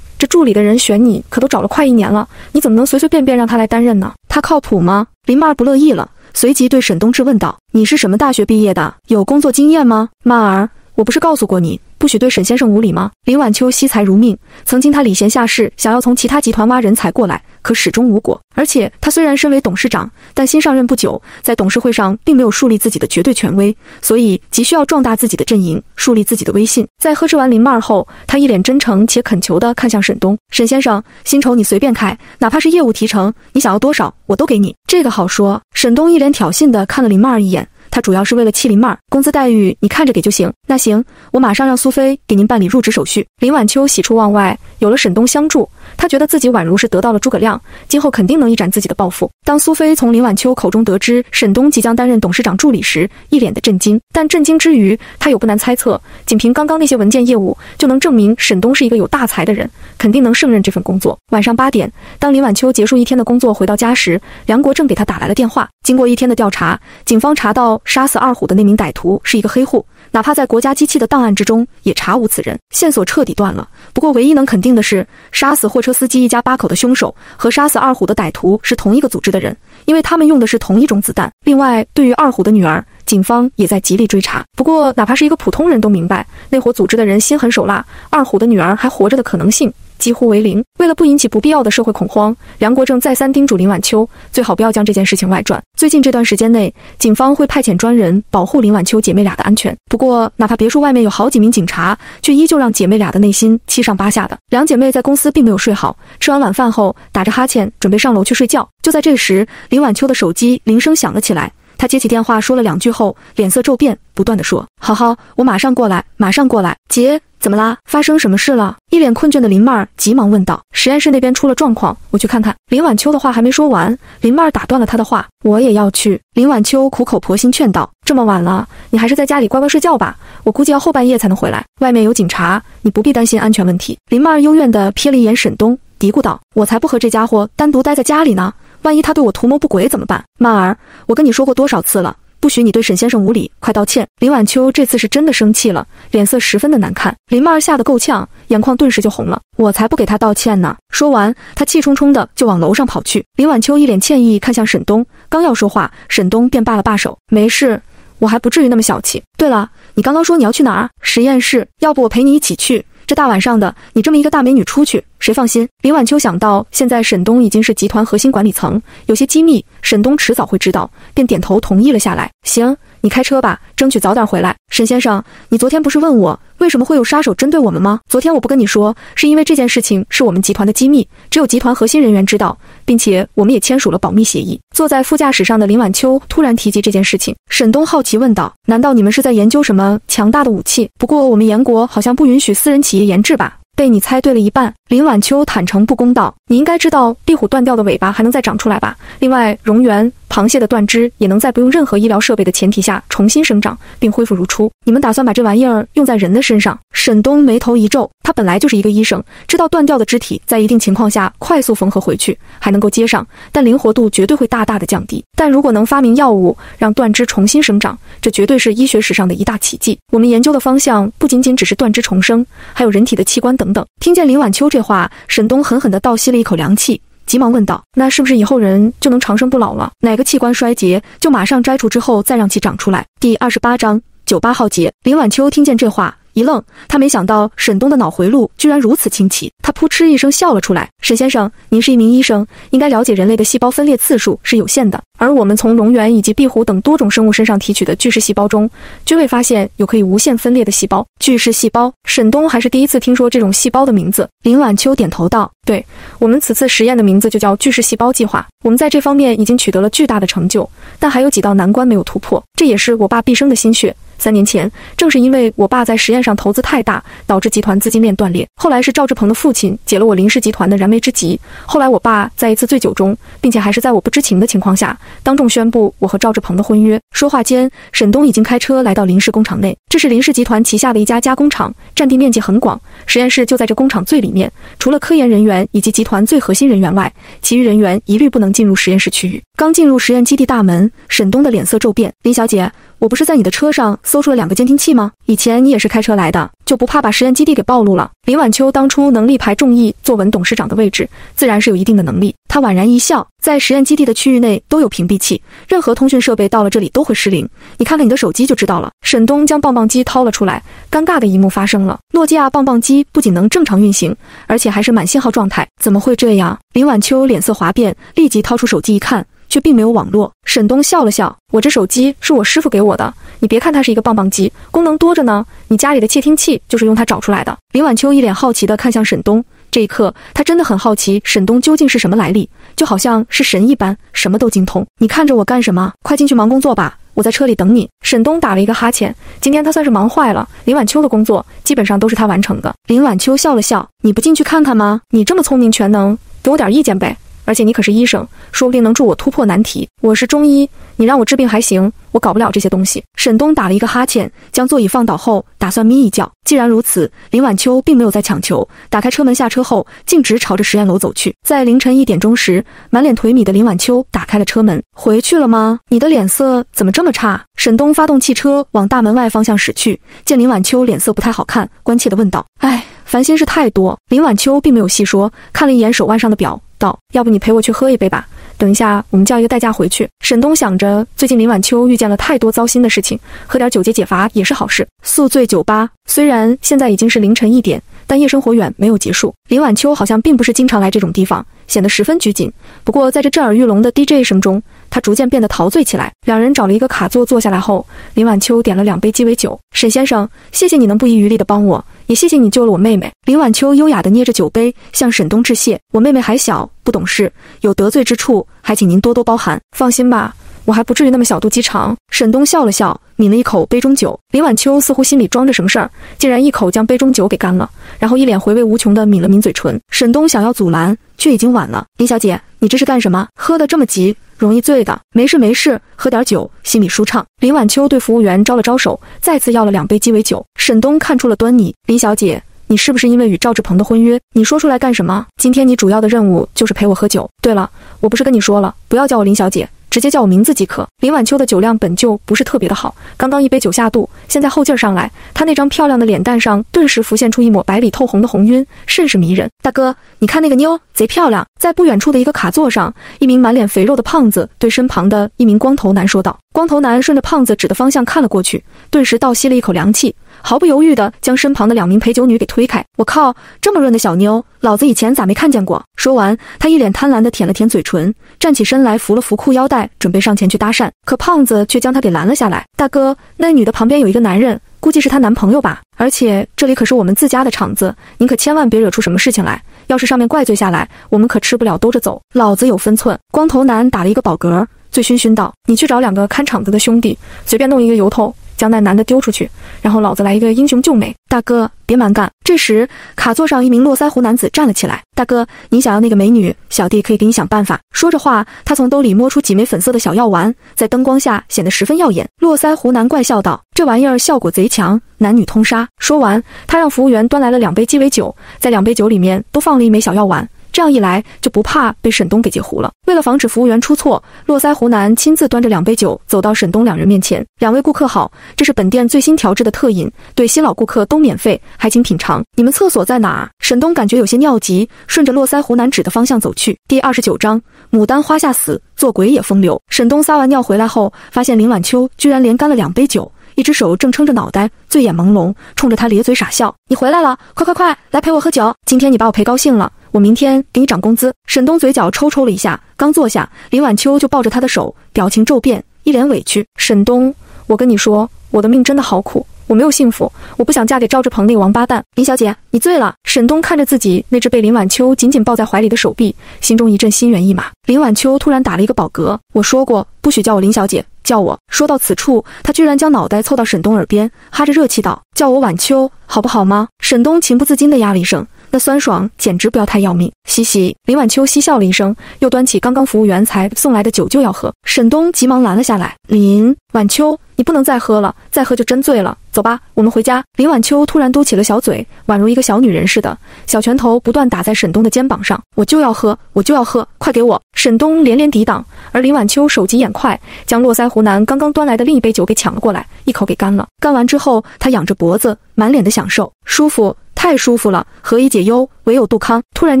这助理的人选你可都找了快一年了，你怎么能随随便便让他来担任呢？他靠谱吗？林曼儿不乐意了，随即对沈东质问道：“你是什么大学毕业的？有工作经验吗？”曼儿，我不是告诉过你？不许对沈先生无礼吗？林晚秋惜才如命，曾经他礼贤下士，想要从其他集团挖人才过来，可始终无果。而且他虽然身为董事长，但新上任不久，在董事会上并没有树立自己的绝对权威，所以急需要壮大自己的阵营，树立自己的威信。在呵斥完林曼儿后，他一脸真诚且恳求地看向沈东：“沈先生，薪酬你随便开，哪怕是业务提成，你想要多少我都给你。这个好说。”沈东一脸挑衅地看了林曼儿一眼。他主要是为了气林妹儿，工资待遇你看着给就行。那行，我马上让苏菲给您办理入职手续。林晚秋喜出望外，有了沈东相助，他觉得自己宛如是得到了诸葛亮，今后肯定能一展自己的抱负。当苏菲从林晚秋口中得知沈东即将担任董事长助理时，一脸的震惊。但震惊之余，他有不难猜测，仅凭刚刚那些文件业务，就能证明沈东是一个有大才的人，肯定能胜任这份工作。晚上八点，当林晚秋结束一天的工作回到家时，梁国正给他打来了电话。经过一天的调查，警方查到杀死二虎的那名歹徒是一个黑户。哪怕在国家机器的档案之中，也查无此人，线索彻底断了。不过，唯一能肯定的是，杀死货车司机一家八口的凶手和杀死二虎的歹徒是同一个组织的人，因为他们用的是同一种子弹。另外，对于二虎的女儿，警方也在极力追查。不过，哪怕是一个普通人都明白，那伙组织的人心狠手辣，二虎的女儿还活着的可能性。几乎为零。为了不引起不必要的社会恐慌，梁国正再三叮嘱林晚秋，最好不要将这件事情外传。最近这段时间内，警方会派遣专人保护林晚秋姐妹俩的安全。不过，哪怕别墅外面有好几名警察，却依旧让姐妹俩的内心七上八下的。两姐妹在公司并没有睡好，吃完晚饭后打着哈欠准备上楼去睡觉。就在这时，林晚秋的手机铃声响了起来。她接起电话说了两句后，脸色骤变，不断的说：“好好，我马上过来，马上过来。”姐。怎么啦？发生什么事了？一脸困倦的林妹儿急忙问道。实验室那边出了状况，我去看看。林晚秋的话还没说完，林妹儿打断了她的话。我也要去。林晚秋苦口婆心劝道。这么晚了，你还是在家里乖乖睡觉吧。我估计要后半夜才能回来，外面有警察，你不必担心安全问题。林妹儿幽怨地瞥了一眼沈东，嘀咕道：“我才不和这家伙单独待在家里呢，万一他对我图谋不轨怎么办？”曼儿，我跟你说过多少次了？不许你对沈先生无礼，快道歉！林晚秋这次是真的生气了，脸色十分的难看。林曼儿吓得够呛，眼眶顿时就红了。我才不给他道歉呢！说完，她气冲冲的就往楼上跑去。林晚秋一脸歉意看向沈东，刚要说话，沈东便罢了罢手。没事，我还不至于那么小气。对了，你刚刚说你要去哪儿？实验室？要不我陪你一起去？这大晚上的，你这么一个大美女出去，谁放心？林晚秋想到现在沈东已经是集团核心管理层，有些机密。沈东迟早会知道，便点头同意了下来。行，你开车吧，争取早点回来。沈先生，你昨天不是问我为什么会有杀手针对我们吗？昨天我不跟你说，是因为这件事情是我们集团的机密，只有集团核心人员知道，并且我们也签署了保密协议。坐在副驾驶上的林晚秋突然提及这件事情，沈东好奇问道：“难道你们是在研究什么强大的武器？不过我们严国好像不允许私人企业研制吧？”被你猜对了一半，林晚秋坦诚不公道。你应该知道，壁虎断掉的尾巴还能再长出来吧？另外，蝾螈、螃蟹的断肢也能在不用任何医疗设备的前提下重新生长并恢复如初。你们打算把这玩意儿用在人的身上？沈东眉头一皱，他本来就是一个医生，知道断掉的肢体在一定情况下快速缝合回去还能够接上，但灵活度绝对会大大的降低。但如果能发明药物让断肢重新生长，这绝对是医学史上的一大奇迹。我们研究的方向不仅仅只是断肢重生，还有人体的器官等等。听见林晚秋这话，沈东狠狠地倒吸了一口凉气，急忙问道：“那是不是以后人就能长生不老了？哪个器官衰竭，就马上摘除之后再让其长出来？”第二十八章九八浩劫。林晚秋听见这话。一愣，他没想到沈东的脑回路居然如此清奇，他扑哧一声笑了出来。沈先生，您是一名医生，应该了解人类的细胞分裂次数是有限的，而我们从蝾螈以及壁虎等多种生物身上提取的巨噬细胞中，均未发现有可以无限分裂的细胞。巨噬细胞，沈东还是第一次听说这种细胞的名字。林晚秋点头道：“对我们此次实验的名字就叫巨噬细胞计划。我们在这方面已经取得了巨大的成就，但还有几道难关没有突破，这也是我爸毕生的心血。”三年前，正是因为我爸在实验上投资太大，导致集团资金链断裂。后来是赵志鹏的父亲解了我林氏集团的燃眉之急。后来我爸在一次醉酒中，并且还是在我不知情的情况下，当众宣布我和赵志鹏的婚约。说话间，沈东已经开车来到林氏工厂内。这是林氏集团旗下的一家加工厂，占地面积很广，实验室就在这工厂最里面。除了科研人员以及集团最核心人员外，其余人员一律不能进入实验室区域。刚进入实验基地大门，沈东的脸色骤变。林小姐。我不是在你的车上搜出了两个监听器吗？以前你也是开车来的，就不怕把实验基地给暴露了？林晚秋当初能力排众议坐稳董事长的位置，自然是有一定的能力。他宛然一笑，在实验基地的区域内都有屏蔽器，任何通讯设备到了这里都会失灵。你看看你的手机就知道了。沈东将棒棒机掏了出来，尴尬的一幕发生了：诺基亚棒棒机不仅能正常运行，而且还是满信号状态。怎么会这样？林晚秋脸色哗变，立即掏出手机一看。却并没有网络。沈东笑了笑：“我这手机是我师傅给我的，你别看它是一个棒棒机，功能多着呢。你家里的窃听器就是用它找出来的。”林晚秋一脸好奇地看向沈东，这一刻他真的很好奇沈东究竟是什么来历，就好像是神一般，什么都精通。你看着我干什么？快进去忙工作吧，我在车里等你。沈东打了一个哈欠，今天他算是忙坏了。林晚秋的工作基本上都是他完成的。林晚秋笑了笑，你不进去看看吗？你这么聪明全能，给我点意见呗。而且你可是医生，说不定能助我突破难题。我是中医，你让我治病还行，我搞不了这些东西。沈东打了一个哈欠，将座椅放倒后，打算眯一觉。既然如此，林晚秋并没有再强求，打开车门下车后，径直朝着实验楼走去。在凌晨一点钟时，满脸颓靡的林晚秋打开了车门，回去了吗？你的脸色怎么这么差？沈东发动汽车往大门外方向驶去，见林晚秋脸色不太好看，关切地问道：“哎，烦心事太多。”林晚秋并没有细说，看了一眼手腕上的表。道，要不你陪我去喝一杯吧？等一下，我们叫一个代驾回去。沈东想着，最近林晚秋遇见了太多糟心的事情，喝点酒解解乏也是好事。宿醉酒吧虽然现在已经是凌晨一点，但夜生活远没有结束。林晚秋好像并不是经常来这种地方，显得十分拘谨。不过在这震耳欲聋的 DJ 声中，他逐渐变得陶醉起来。两人找了一个卡座坐下来后，林晚秋点了两杯鸡尾酒。沈先生，谢谢你能不遗余力地帮我。也谢谢你救了我妹妹。林晚秋优雅地捏着酒杯，向沈东致谢。我妹妹还小，不懂事，有得罪之处，还请您多多包涵。放心吧，我还不至于那么小肚鸡肠。沈东笑了笑，抿了一口杯中酒。林晚秋似乎心里装着什么事儿，竟然一口将杯中酒给干了，然后一脸回味无穷地抿了抿嘴唇。沈东想要阻拦，却已经晚了。林小姐，你这是干什么？喝得这么急，容易醉的。没事没事，喝点酒，心里舒畅。林晚秋对服务员招了招手，再次要了两杯鸡尾酒。沈东看出了端倪，林小姐，你是不是因为与赵志鹏的婚约？你说出来干什么？今天你主要的任务就是陪我喝酒。对了，我不是跟你说了，不要叫我林小姐。直接叫我名字即可。林晚秋的酒量本就不是特别的好，刚刚一杯酒下肚，现在后劲儿上来，她那张漂亮的脸蛋上顿时浮现出一抹白里透红的红晕，甚是迷人。大哥，你看那个妞贼漂亮。在不远处的一个卡座上，一名满脸肥肉的胖子对身旁的一名光头男说道。光头男顺着胖子指的方向看了过去，顿时倒吸了一口凉气。毫不犹豫地将身旁的两名陪酒女给推开。我靠，这么润的小妞，老子以前咋没看见过？说完，他一脸贪婪地舔了舔嘴唇，站起身来扶了扶裤腰带，准备上前去搭讪。可胖子却将他给拦了下来。大哥，那女的旁边有一个男人，估计是她男朋友吧？而且这里可是我们自家的场子，您可千万别惹出什么事情来。要是上面怪罪下来，我们可吃不了兜着走。老子有分寸。光头男打了一个饱嗝，醉醺醺道：“你去找两个看场子的兄弟，随便弄一个由头。”将那男的丢出去，然后老子来一个英雄救美。大哥，别蛮干。这时，卡座上一名络腮胡男子站了起来。大哥，你想要那个美女，小弟可以给你想办法。说着话，他从兜里摸出几枚粉色的小药丸，在灯光下显得十分耀眼。络腮胡男怪笑道：“这玩意儿效果贼强，男女通杀。”说完，他让服务员端来了两杯鸡尾酒，在两杯酒里面都放了一枚小药丸。这样一来，就不怕被沈东给截胡了。为了防止服务员出错，络腮胡男亲自端着两杯酒走到沈东两人面前。两位顾客好，这是本店最新调制的特饮，对新老顾客都免费，还请品尝。你们厕所在哪？沈东感觉有些尿急，顺着络腮胡男指的方向走去。第二十九章，牡丹花下死，做鬼也风流。沈东撒完尿回来后，发现林晚秋居然连干了两杯酒，一只手正撑着脑袋，醉眼朦胧，冲着他咧嘴傻笑。你回来了，快快快，来陪我喝酒。今天你把我陪高兴了。我明天给你涨工资。沈东嘴角抽抽了一下，刚坐下，林晚秋就抱着他的手，表情骤变，一脸委屈。沈东，我跟你说，我的命真的好苦，我没有幸福，我不想嫁给赵志鹏那个王八蛋。林小姐，你醉了。沈东看着自己那只被林晚秋紧紧抱在怀里的手臂，心中一阵心猿意马。林晚秋突然打了一个饱嗝。我说过，不许叫我林小姐，叫我。说到此处，他居然将脑袋凑到沈东耳边，哈着热气道：“叫我晚秋，好不好吗？”沈东情不自禁地压了一声。那酸爽简直不要太要命！嘻嘻，林晚秋嬉笑了一声，又端起刚刚服务员才送来的酒就要喝。沈东急忙拦了下来：“林晚秋，你不能再喝了，再喝就真醉了。走吧，我们回家。”林晚秋突然嘟起了小嘴，宛如一个小女人似的，小拳头不断打在沈东的肩膀上：“我就要喝，我就要喝，快给我！”沈东连连抵挡，而林晚秋手疾眼快，将络腮胡男刚刚端来的另一杯酒给抢了过来，一口给干了。干完之后，他仰着脖子，满脸的享受，舒服。太舒服了，何以解忧，唯有杜康。突然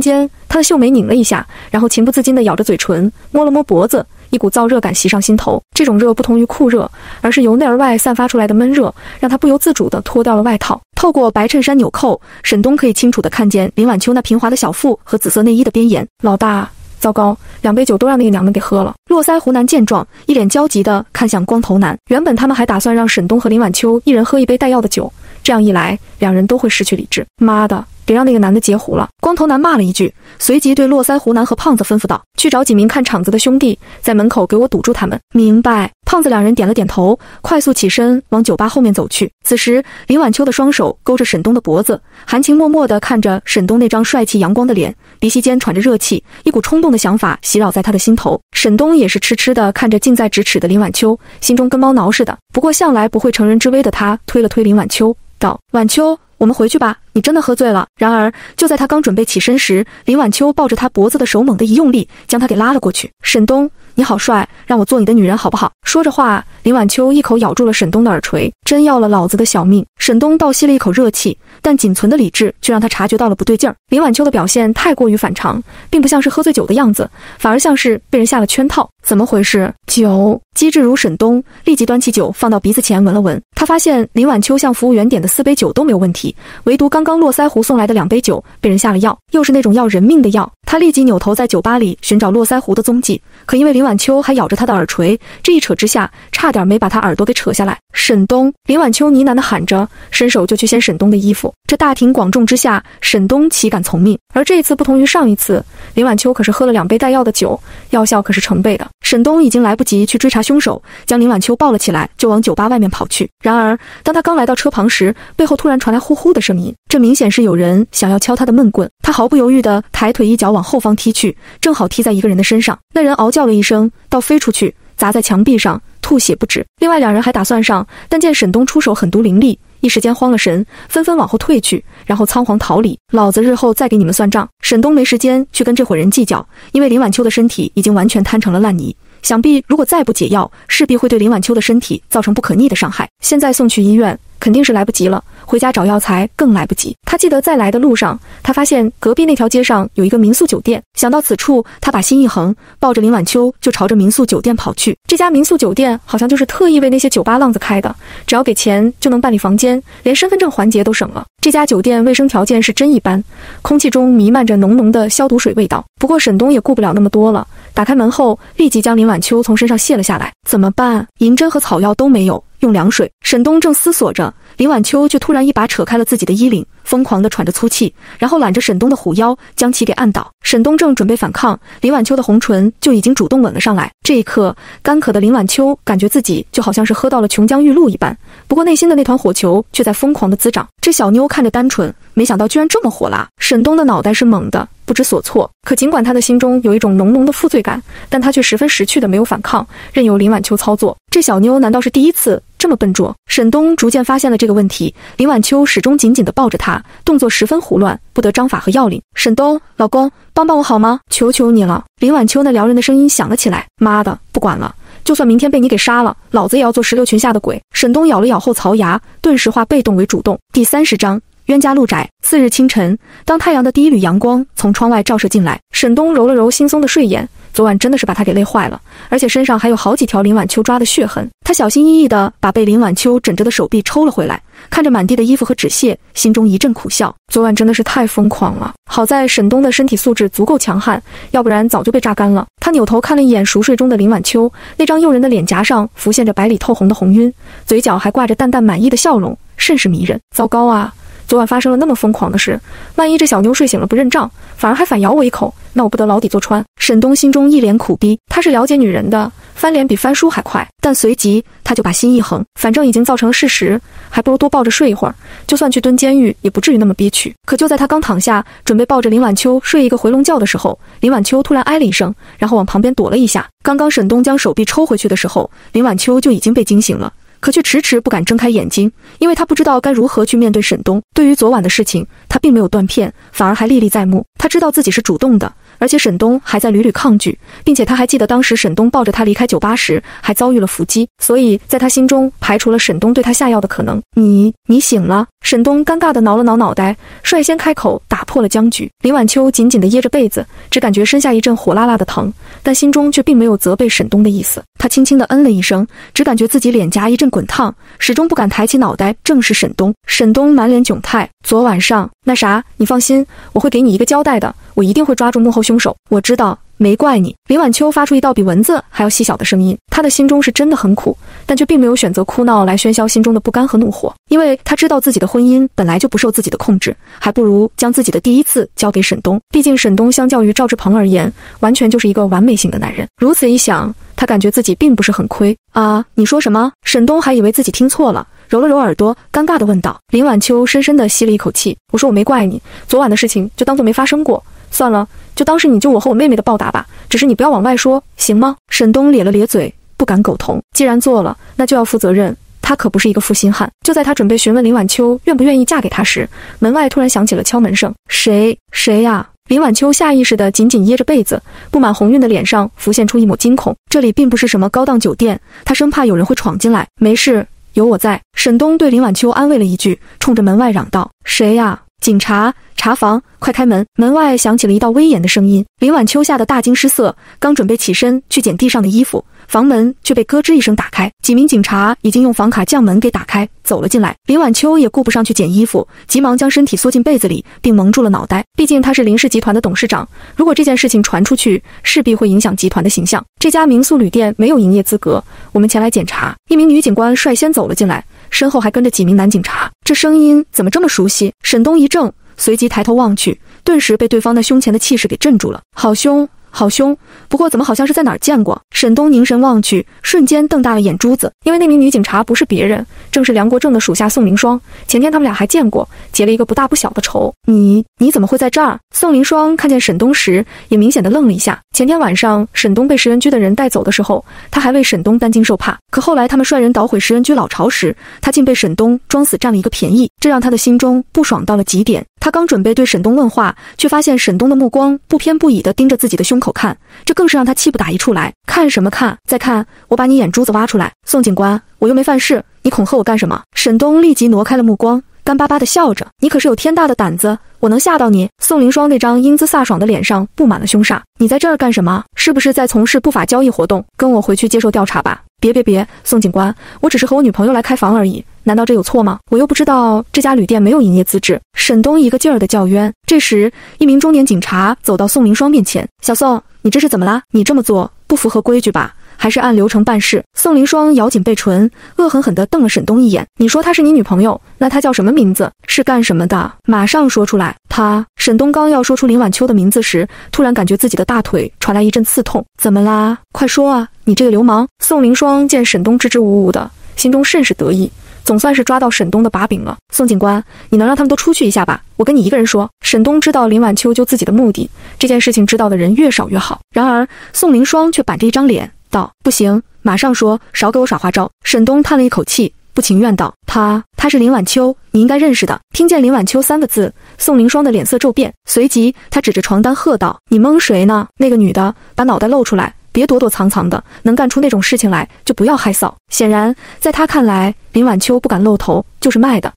间，他的秀眉拧了一下，然后情不自禁地咬着嘴唇，摸了摸脖子，一股燥热感袭上心头。这种热不同于酷热，而是由内而外散发出来的闷热，让他不由自主地脱掉了外套。透过白衬衫纽扣，沈东可以清楚地看见林晚秋那平滑的小腹和紫色内衣的边沿。老大，糟糕，两杯酒都让那个娘们给喝了。络腮胡男见状，一脸焦急地看向光头男。原本他们还打算让沈东和林晚秋一人喝一杯带药的酒。这样一来，两人都会失去理智。妈的，别让那个男的截胡了！光头男骂了一句，随即对络腮胡男和胖子吩咐道：“去找几名看场子的兄弟，在门口给我堵住他们。”明白。胖子两人点了点头，快速起身往酒吧后面走去。此时，林晚秋的双手勾着沈东的脖子，含情脉脉地看着沈东那张帅气阳光的脸，鼻息间喘着热气，一股冲动的想法袭扰在他的心头。沈东也是痴痴地看着近在咫尺的林晚秋，心中跟猫挠似的。不过向来不会乘人之危的他，推了推林晚秋，道：“晚秋。”我们回去吧，你真的喝醉了。然而，就在他刚准备起身时，林晚秋抱着他脖子的手猛地一用力，将他给拉了过去。沈东，你好帅，让我做你的女人好不好？说着话，林晚秋一口咬住了沈东的耳垂，真要了老子的小命！沈东倒吸了一口热气，但仅存的理智却让他察觉到了不对劲儿。林晚秋的表现太过于反常，并不像是喝醉酒的样子，反而像是被人下了圈套。怎么回事？酒。机智如沈东立即端起酒放到鼻子前闻了闻，他发现林晚秋向服务员点的四杯酒都没有问题，唯独刚刚络腮胡送来的两杯酒被人下了药，又是那种要人命的药。他立即扭头在酒吧里寻找络腮胡的踪迹，可因为林晚秋还咬着他的耳垂，这一扯之下，差点没把他耳朵给扯下来。沈东，林晚秋呢喃地喊着，伸手就去掀沈东的衣服。这大庭广众之下，沈东岂敢从命？而这一次不同于上一次，林晚秋可是喝了两杯带药的酒，药效可是成倍的。沈东已经来不及去追查。凶手将林晚秋抱了起来，就往酒吧外面跑去。然而，当他刚来到车旁时，背后突然传来呼呼的声音，这明显是有人想要敲他的闷棍。他毫不犹豫地抬腿一脚往后方踢去，正好踢在一个人的身上。那人嗷叫了一声，倒飞出去，砸在墙壁上，吐血不止。另外两人还打算上，但见沈东出手狠毒凌厉。一时间慌了神，纷纷往后退去，然后仓皇逃离。老子日后再给你们算账。沈东没时间去跟这伙人计较，因为林晚秋的身体已经完全瘫成了烂泥。想必如果再不解药，势必会对林晚秋的身体造成不可逆的伤害。现在送去医院。肯定是来不及了，回家找药材更来不及。他记得在来的路上，他发现隔壁那条街上有一个民宿酒店。想到此处，他把心一横，抱着林晚秋就朝着民宿酒店跑去。这家民宿酒店好像就是特意为那些酒吧浪子开的，只要给钱就能办理房间，连身份证环节都省了。这家酒店卫生条件是真一般，空气中弥漫着浓浓的消毒水味道。不过沈东也顾不了那么多了，打开门后立即将林晚秋从身上卸了下来。怎么办？银针和草药都没有。用凉水，沈东正思索着，林晚秋却突然一把扯开了自己的衣领，疯狂地喘着粗气，然后揽着沈东的虎腰，将其给按倒。沈东正准备反抗，林晚秋的红唇就已经主动吻了上来。这一刻，干渴的林晚秋感觉自己就好像是喝到了琼浆玉露一般，不过内心的那团火球却在疯狂地滋长。这小妞看着单纯，没想到居然这么火辣。沈东的脑袋是懵的。不知所措，可尽管他的心中有一种浓浓的负罪感，但他却十分识趣的没有反抗，任由林晚秋操作。这小妞难道是第一次这么笨拙？沈东逐渐发现了这个问题。林晚秋始终紧紧地抱着他，动作十分胡乱，不得章法和要领。沈东，老公，帮帮我好吗？求求你了！林晚秋那撩人的声音响了起来。妈的，不管了，就算明天被你给杀了，老子也要做石榴裙下的鬼。沈东咬了咬后槽牙，顿时化被动为主动。第三十章。冤家路窄。次日清晨，当太阳的第一缕阳光从窗外照射进来，沈东揉了揉惺忪的睡眼。昨晚真的是把他给累坏了，而且身上还有好几条林晚秋抓的血痕。他小心翼翼地把被林晚秋枕着的手臂抽了回来，看着满地的衣服和纸屑，心中一阵苦笑。昨晚真的是太疯狂了。好在沈东的身体素质足够强悍，要不然早就被榨干了。他扭头看了一眼熟睡中的林晚秋，那张诱人的脸颊上浮现着白里透红的红晕，嘴角还挂着淡淡满意的笑容，甚是迷人。糟糕啊！昨晚发生了那么疯狂的事，万一这小妞睡醒了不认账，反而还反咬我一口，那我不得牢底坐穿。沈东心中一脸苦逼，他是了解女人的，翻脸比翻书还快。但随即他就把心一横，反正已经造成了事实，还不如多抱着睡一会儿，就算去蹲监狱，也不至于那么憋屈。可就在他刚躺下，准备抱着林晚秋睡一个回笼觉的时候，林晚秋突然哎了一声，然后往旁边躲了一下。刚刚沈东将手臂抽回去的时候，林晚秋就已经被惊醒了。可却迟迟不敢睁开眼睛，因为他不知道该如何去面对沈东。对于昨晚的事情，他并没有断片，反而还历历在目。他知道自己是主动的，而且沈东还在屡屡抗拒，并且他还记得当时沈东抱着他离开酒吧时还遭遇了伏击，所以在他心中排除了沈东对他下药的可能。你，你醒了。沈东尴尬地挠了挠脑袋，率先开口打破了僵局。林晚秋紧紧地掖着被子，只感觉身下一阵火辣辣的疼，但心中却并没有责备沈东的意思。他轻轻地嗯了一声，只感觉自己脸颊一阵滚烫，始终不敢抬起脑袋正视沈东。沈东满脸窘态，昨晚上那啥，你放心，我会给你一个交代的，我一定会抓住幕后凶凶手。我知道。没怪你，林晚秋发出一道比蚊子还要细小的声音。他的心中是真的很苦，但却并没有选择哭闹来喧嚣心中的不甘和怒火，因为他知道自己的婚姻本来就不受自己的控制，还不如将自己的第一次交给沈东。毕竟沈东相较于赵志鹏而言，完全就是一个完美型的男人。如此一想，他感觉自己并不是很亏啊。你说什么？沈东还以为自己听错了，揉了揉耳朵，尴尬地问道。林晚秋深深地吸了一口气，我说我没怪你，昨晚的事情就当做没发生过，算了，就当是你救我和我妹妹的报答吧。只是你不要往外说，行吗？沈东咧了咧嘴，不敢苟同。既然做了，那就要负责任。他可不是一个负心汉。就在他准备询问林晚秋愿不愿意嫁给他时，门外突然响起了敲门声。谁？谁呀？林晚秋下意识地紧紧掖着被子，布满红晕的脸上浮现出一抹惊恐。这里并不是什么高档酒店，他生怕有人会闯进来。没事，有我在。沈东对林晚秋安慰了一句，冲着门外嚷道：“谁呀？警察！查房！快开门！”门外响起了一道威严的声音。林晚秋吓得大惊失色，刚准备起身去捡地上的衣服。房门却被咯吱一声打开，几名警察已经用房卡将门给打开，走了进来。林晚秋也顾不上去捡衣服，急忙将身体缩进被子里，并蒙住了脑袋。毕竟他是林氏集团的董事长，如果这件事情传出去，势必会影响集团的形象。这家民宿旅店没有营业资格，我们前来检查。一名女警官率先走了进来，身后还跟着几名男警察。这声音怎么这么熟悉？沈东一怔，随即抬头望去，顿时被对方那胸前的气势给镇住了，好凶！好凶，不过怎么好像是在哪儿见过？沈东凝神望去，瞬间瞪大了眼珠子，因为那名女警察不是别人，正是梁国正的属下宋凌霜。前天他们俩还见过，结了一个不大不小的仇。你你怎么会在这儿？宋凌霜看见沈东时，也明显的愣了一下。前天晚上沈东被食人居的人带走的时候，他还为沈东担惊受怕。可后来他们率人捣毁食人居老巢时，他竟被沈东装死占了一个便宜，这让他的心中不爽到了极点。他刚准备对沈东问话，却发现沈东的目光不偏不倚地盯着自己的胸口看，这更是让他气不打一处来。看什么看？再看，我把你眼珠子挖出来！宋警官，我又没犯事，你恐吓我干什么？沈东立即挪开了目光。干巴巴地笑着，你可是有天大的胆子，我能吓到你？宋凌霜那张英姿飒爽的脸上布满了凶煞。你在这儿干什么？是不是在从事不法交易活动？跟我回去接受调查吧。别别别，宋警官，我只是和我女朋友来开房而已，难道这有错吗？我又不知道这家旅店没有营业资质。沈东一个劲儿的叫冤。这时，一名中年警察走到宋凌霜面前：“小宋，你这是怎么了？你这么做不符合规矩吧？”还是按流程办事。宋凌霜咬紧背唇，恶狠狠地瞪了沈东一眼。你说她是你女朋友，那她叫什么名字？是干什么的？马上说出来。她。沈东刚要说出林晚秋的名字时，突然感觉自己的大腿传来一阵刺痛。怎么啦？快说啊！你这个流氓！宋凌霜见沈东支支吾吾的，心中甚是得意，总算是抓到沈东的把柄了。宋警官，你能让他们都出去一下吧？我跟你一个人说。沈东知道林晚秋救自己的目的，这件事情知道的人越少越好。然而宋凌霜却板着一张脸。道不行，马上说，少给我耍花招。沈东叹了一口气，不情愿道：“他，他是林晚秋，你应该认识的。”听见林晚秋三个字，宋凌霜的脸色骤变，随即他指着床单喝道：“你蒙谁呢？那个女的，把脑袋露出来，别躲躲藏藏的，能干出那种事情来，就不要害臊。”显然，在他看来，林晚秋不敢露头，就是卖的。